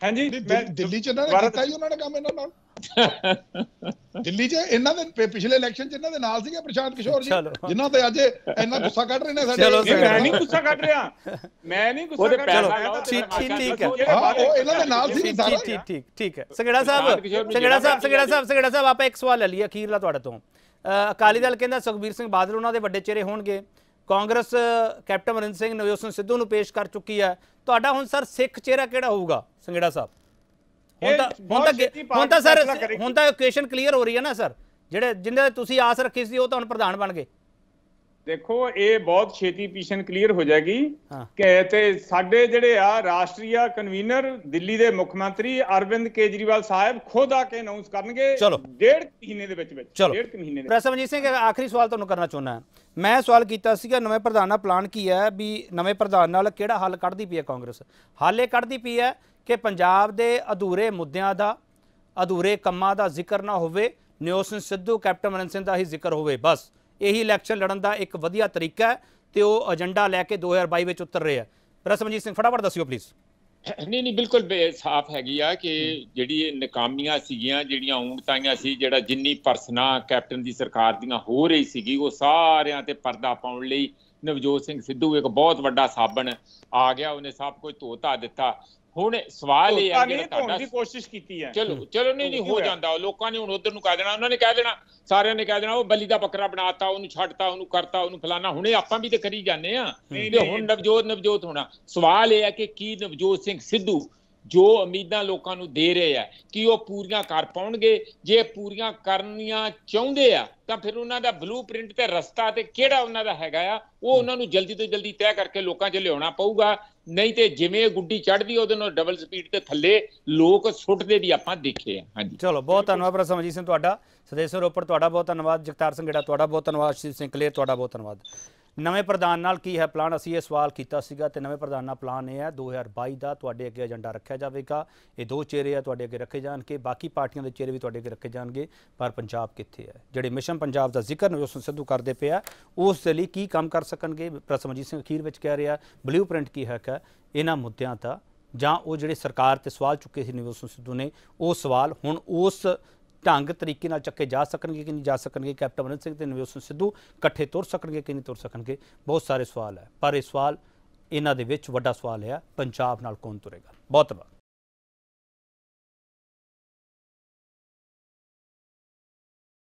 ਹਾਂਜੀ ਮੈਂ ਦਿੱਲੀ- ਚ ਇਹਨਾਂ ਨੇ ਕੀਤਾ ਹੀ ਉਹਨਾਂ ਨੇ ਕੰਮ ਇਹਨਾਂ ਨਾਲ। (laughs) ਦਿੱਲੀ ਚ ਇਹਨਾਂ ਦੇ ਪਿਛਲੇ ਇਲੈਕਸ਼ਨ ਚ ਇਹਨਾਂ ਦੇ ਨਾਲ ਸੀਗੇ ਪ੍ਰਸ਼ਾਂਤ ਕਿਸ਼ੋਰ ਜੀ। ਜਿਨ੍ਹਾਂ ਤੇ ਅੱਜ ਇੰਨਾ ਗੁੱਸਾ ਕੱਢ ਰਹੇ ਨੇ ਸਾਡੇ। ਮੈਂ ਨਹੀਂ ਗੁੱਸਾ ਕੱਢ ਰਿਹਾ। (laughs) ਮੈਂ ਨਹੀਂ ਗੁੱਸਾ ਉਹਦੇ ਕੱਢ ਪੈਸਾ ਰਿਹਾ ਠੀਕ ਠੀਕ ਠੀਕ ਹੈ। ਉਹ ਇਹਨਾਂ ਦੇ ਨਾਲ ਸੀ ਸਾਰਾ। ਠੀਕ ਠੀਕ ਠੀਕ ਠੀਕ ਹੈ। ਸੰਗੜਾ ਸਾਹਿਬ ਸੰਗੜਾ ਸਾਹਿਬ ਸੰਗੜਾ ਸਾਹਿਬ ਸੰਗੜਾ ਸਾਹਿਬ ਆਪਾਂ ਇੱਕ ਸਵਾਲ ਲੈ ਲਈਏ ਅਖੀਰਲਾ ਤੁਹਾਡੇ ਤੋਂ। ਅਕਾਲੀ ਦਲ ਕਹਿੰਦਾ ਸੁਖਬੀਰ ਸਿੰਘ ਬਾਦਲ ਉਹਨਾਂ ਦੇ ਵੱਡੇ ਚਿਹਰੇ ਹੋਣਗੇ। ਕਾਂਗਰਸ ਕੈਪਟਨ ਅਮਰਿੰਦਰ ਸਿੰਘ ਨਵਜੋਤ ਸਿੰਘ ਸਿੱਧੂ ਨੂੰ ਪੇਸ਼ ਕਰ ਚੁੱਕੀ ਹੈ। ਤੁਹਾਡਾ ਹੁਣ ਸਰ ਸਿੱਖ ਚਿਹਰਾ ਕਿਹੜਾ ਹੋਊਗਾ ਸੰਗੜਾ ਸਾਹਿਬ? ਹੁਣ ਤਾਂ ਹੁਣ ਤਾਂ ਹੁਣ ਤਾਂ ਸਰ। ਹੁਣ ਤਾਂ ਓਕੇਸ਼ਨ ਕਲੀਅਰ ਹੋ ਰਹੀ ਹੈ ਨਾ ਸਰ। ਜਿਹੜੇ ਜਿੰਨੇ ਤੁਸੀਂ ਆਸ ਰੱਖੀ ਸੀ ਉਹ ਤਾਂ ਹੁਣ ਪ੍ਰਧਾਨ ਬਣ ਗਏ। ਦੇਖੋ ਇਹ ਬਹੁਤ ਛੇਤੀ ਪੀਸ਼ਨ ਕਲੀਅਰ ਹੋ ਜਾਏਗੀ। ਕਿ ਤੇ ਸਾਡੇ ਜਿਹੜੇ ਆ ਰਾਸ਼ਟਰੀਆ ਕਨਵੀਨਰ ਦਿੱਲੀ ਦੇ ਮੁੱਖ ਮੰਤਰੀ ਅਰਵਿੰਦ ਕੇਜਰੀਵਾਲ ਸਾਹਿਬ ਖੁਦ ਆ ਕੇ ਅਨਾਉਂਸ ਕਰਨਗੇ। ਡੇਢ ਮਹੀਨੇ ਦੇ ਵਿੱਚ ਵਿੱਚ ਡੇਢ ਮਹੀਨੇ ਦੇ ਪ੍ਰੋਫੈਸਰ ਮਨਜੀਤ ਸਿੰਘ ਆਖਰੀ ਸਵਾਲ ਤੁਹਾਨੂੰ ਕਰਨਾ ਚਾਹੁੰਦਾ ਮੈਂ ਸਵਾਲ ਕੀਤਾ ਸੀਗਾ ਨਵੇਂ ਪ੍ਰਧਾਨ ਦਾ ਪਲਾਨ ਕੀ ਹੈ? ਵੀ ਨਵੇਂ ਪ੍ਰਧਾਨ ਨਾਲ ਕਿਹੜਾ ਹੱਲ ਕੱਢਦੀ ਪਈ ਹੈ ਕਾਂਗਰਸ? ਹੱਲ ਕੱਢਦੀ ਪਈ ਹੈ ਕਿ ਪੰਜਾਬ ਦੇ ਅਧੂਰੇ ਮੁੱਦਿਆਂ ਦਾ ਅਧੂਰੇ ਕੰਮਾਂ ਦਾ ਜ਼ਿਕਰ ਨਾ ਹੋਵੇ ਸਿੰਘ ਸਿੱਧੂ ਕੈਪਟਨ ਅਮਰਿੰਦਰ ਸਿੰਘ ਦਾ ਹੀ ਜ਼ਿਕਰ ਹੋਵੇ ਬਸ। ਇਹੀ ਇਲੈਕਸ਼ਨ ਲੜਨ ਦਾ ਇੱਕ ਵਧੀਆ ਤਰੀਕਾ ਹੈ ਤੇ ਉਹ ਏਜੰਡਾ ਲੈ ਕੇ 2022 ਵਿੱਚ ਉਤਰ ਰਹੇ ਆ ਪ੍ਰੋਫੈਸਰ ਸਿੰਘ, ਫਟਾਫਟ ਦੱਸਿਓ ਪਲੀਜ਼ ਨਹੀਂ ਨਹੀਂ, ਬਿਲਕੁਲ ਬੇ- ਸਾਫ਼ ਹੈਗੀ ਆ ਕਿ ਜਿਹੜੀ ਇਹ ਨਾਕਾਮੀਆਂ ਸੀਗੀਆਂ, ਜਿਹੜੀਆਂ ਊਣਤਾਈਆਂ ਸੀ, ਜਿਹੜਾ ਜਿੰਨੀ ਪਰਸਨਾ ਕੈਪਟਨ ਦੀ ਸਰਕਾਰ ਦੀਆਂ ਹੋ ਰਹੀ ਸੀਗੀ, ਉਹ ਸਾਰਿਆਂ ਤੇ ਪਰਦਾ ਪਾਉਣ ਲਈ ਨਵਜੋਤ ਸਿੰਘ ਸਿੱਧੂ ਇੱਕ ਬਹੁਤ ਵੱਡਾ ਸਾਬਣ ਆ ਗਿਆ। ਉਹਨੇ ਸਭ ਕੁਝ ਧੋ ਧਾ ਦਿੱਤਾ। ਹੁਣ ਸਵਾਲ ਇਹ ਜਿਹੜਾ ਧੋਣ ਤੁਹਾਡਾ ਦੀ ਕੋਸ਼ਿਸ਼ ਕੀਤੀ ਹੈ। ਚਲੋ ਚਲੋ ਨਹੀਂ ਨਹੀਂ ਹੋ। ਜਾਂਦਾ ਲੋਕਾਂ ਨੇ ਹੁਣ ਉਧਰ ਨੂੰ ਕਹਿ ਦੇਣਾ ਉਹਨਾਂ ਨੇ ਕਹਿ ਦੇਣਾ ਸਾਰਿਆਂ ਨੇ ਕਹਿ ਦੇਣਾ ਉਹ ਬਲੀ ਦਾ ਬੱਕਰਾ ਬਣਾਤਾ ਉਹਨੂੰ ਛੱਡਤਾ ਉਹਨੂੰ ਕਰਤਾ ਉਹਨੂੰ ਫਲਾਣਾ ਹੁਣੇ ਆਪਾਂ ਵੀ ਤੇ ਕਰੀ ਜਾਂਦੇ ਆ ਤੇ। ਹੁਣ ਨਵਜੋਤ ਨਵਜੋਤ ਹੋਣਾ। ਸਵਾਲ ਇਹ ਹੈ ਕਿ ਕੀ ਨਵਜੋਤ ਸਿੰਘ ਸਿੱਧੂ ਜੋ ਉਮੀਦਾਂ ਲੋਕਾਂ ਨੂੰ ਦੇ ਰਹੇ ਆ ਕਿ ਉਹ ਪੂਰੀਆਂ ਕਰ ਪਾਉਣਗੇ? ਜੇ ਪੂਰੀਆਂ ਕਰਨੀਆਂ ਚਾਹੁੰਦੇ ਆ ਤਾਂ ਫਿਰ ਉਹਨਾਂ ਦਾ ਬਲੂਪ੍ਰਿੰਟ ਤੇ ਰਸਤਾ ਤੇ ਕਿਹੜਾ ਉਹਨਾਂ ਦਾ ਹੈਗਾ ਆ ਉਹ ਉਹਨਾਂ ਨੂੰ ਜਲਦੀ ਤੋਂ ਜਲਦੀ ਤੈਅ ਕਰਕੇ ਲੋਕਾਂ 'ਚ ਲਿਆਉਣਾ ਪਊਗਾ। ਨਹੀਂ ਤੇ ਜਿਵੇਂ ਗੁੱਡੀ ਚੜ੍ਹਦੀ ਉਹਦੇ ਨਾਲ ਡਬਲ ਸਪੀਡ ਤੇ ਥੱਲੇ ਲੋਕ ਸੁੱਟਦੇ ਵੀ ਆਪਾਂ ਦੇਖੇ ਆ। ਹਾਂਜੀ। ਚਲੋ, ਬਹੁਤ ਧੰਨਵਾਦ ਪ੍ਰੋਫੈਸਰ ਸਮਰਜੀਤ ਸਿੰਘ ਤੁਹਾਡਾ। ਸਦੇਸਰ ਰੋਪੜ, ਤੁਹਾਡਾ ਬਹੁਤ ਧੰਨਵਾਦ। ਜਗਤਾਰ ਸਿੰਘ ਗੇੜਾ, ਤੁਹਾਡਾ ਬਹੁਤ ਧੰਨਵਾਦ। ਸ਼੍ਰੀ ਸਿੰਘ ਕਲੇਰ, ਤੁਹਾਡਾ ਬਹੁਤ ਧੰਨਵਾਦ। ਨਵੇਂ ਪ੍ਰਧਾਨ ਨਾਲ ਕੀ ਹੈ ਪਲਾਨ ਅਸੀਂ ਇਹ ਸਵਾਲ ਕੀਤਾ ਸੀਗਾ ਤੇ ਨਵੇਂ ਪ੍ਰਧਾਨ ਨਾਲ ਪਲਾਨ ਇਹ ਹੈ 2022 ਦਾ ਤੁਹਾਡੇ ਅੱਗੇ ਏਜੰਡਾ ਰੱਖਿਆ ਜਾਵੇਗਾ। ਇਹ ਦੋ ਚਿਹਰੇ ਆ ਤੁਹਾਡੇ ਅੱਗੇ ਰੱਖੇ ਜਾਣਗੇ, ਬਾਕੀ ਪਾਰਟੀਆਂ ਦੇ ਚਿਹਰੇ ਵੀ ਤੁਹਾਡੇ ਅੱਗੇ ਰੱਖੇ ਜਾਣਗੇ। ਪਰ ਪੰਜਾਬ ਕਿੱਥੇ ਹੈ? ਜਿਹੜੇ ਮਿਸ਼ਨ ਪੰਜਾਬ ਦਾ ਜ਼ਿਕਰ ਨਵਜੋਤ ਸਿੱਧੂ ਕਰਦੇ ਪਿਆ ਉਸ ਦੇ ਲਈ ਕੀ ਕੰਮ ਕਰ ਸਕਣਗੇ? ਪ੍ਰੋਫੈਸਰ ਸਿੰਘ ਅਖੀਰ ਵਿੱਚ ਕਹਿ ਰਿਹਾ ਬਲੂਪ੍ਰਿੰਟ ਕੀ ਹੈ ਕਿ ਇਹਨਾਂ ਮੁੱਦਿਆਂ ਦਾ ਜਾਂ ਉਹ ਜਿਹੜੇ ਸਰਕਾਰ ਤੇ ਸਵਾਲ ਚੁੱਕੇ ਸੀ ਨਵਜੋਤ ਸਿੱਧੂ ਨੇ, ਉਹ ਸਵਾਲ ਹੁਣ ਉਸ ਢੰਗ ਤਰੀਕੇ ਨਾਲ ਚੱਕੇ ਜਾ ਸਕਣਗੇ ਕਿ ਨਹੀਂ ਜਾ ਸਕਣਗੇ, ਕੈਪਟਨ ਅਮਰਿੰਦਰ ਸਿੰਘ ਤੇ ਨਵਜੋਤ ਸਿੰਘ ਸਿੱਧੂ ਇਕੱਠੇ ਤੁਰ ਸਕਣਗੇ ਕਿ ਨਹੀਂ ਤੁਰ ਸਕਣਗੇ? ਬਹੁਤ ਸਾਰੇ ਸਵਾਲ ਹੈ, ਪਰ ਇਹ ਸਵਾਲ ਇਹਨਾਂ ਦੇ ਵਿੱਚ ਵੱਡਾ ਸਵਾਲ ਹੈ, ਪੰਜਾਬ ਨਾਲ ਕੌਣ ਤੁਰੇਗਾ? ਬਹੁਤ ਧੰਨਵਾਦ।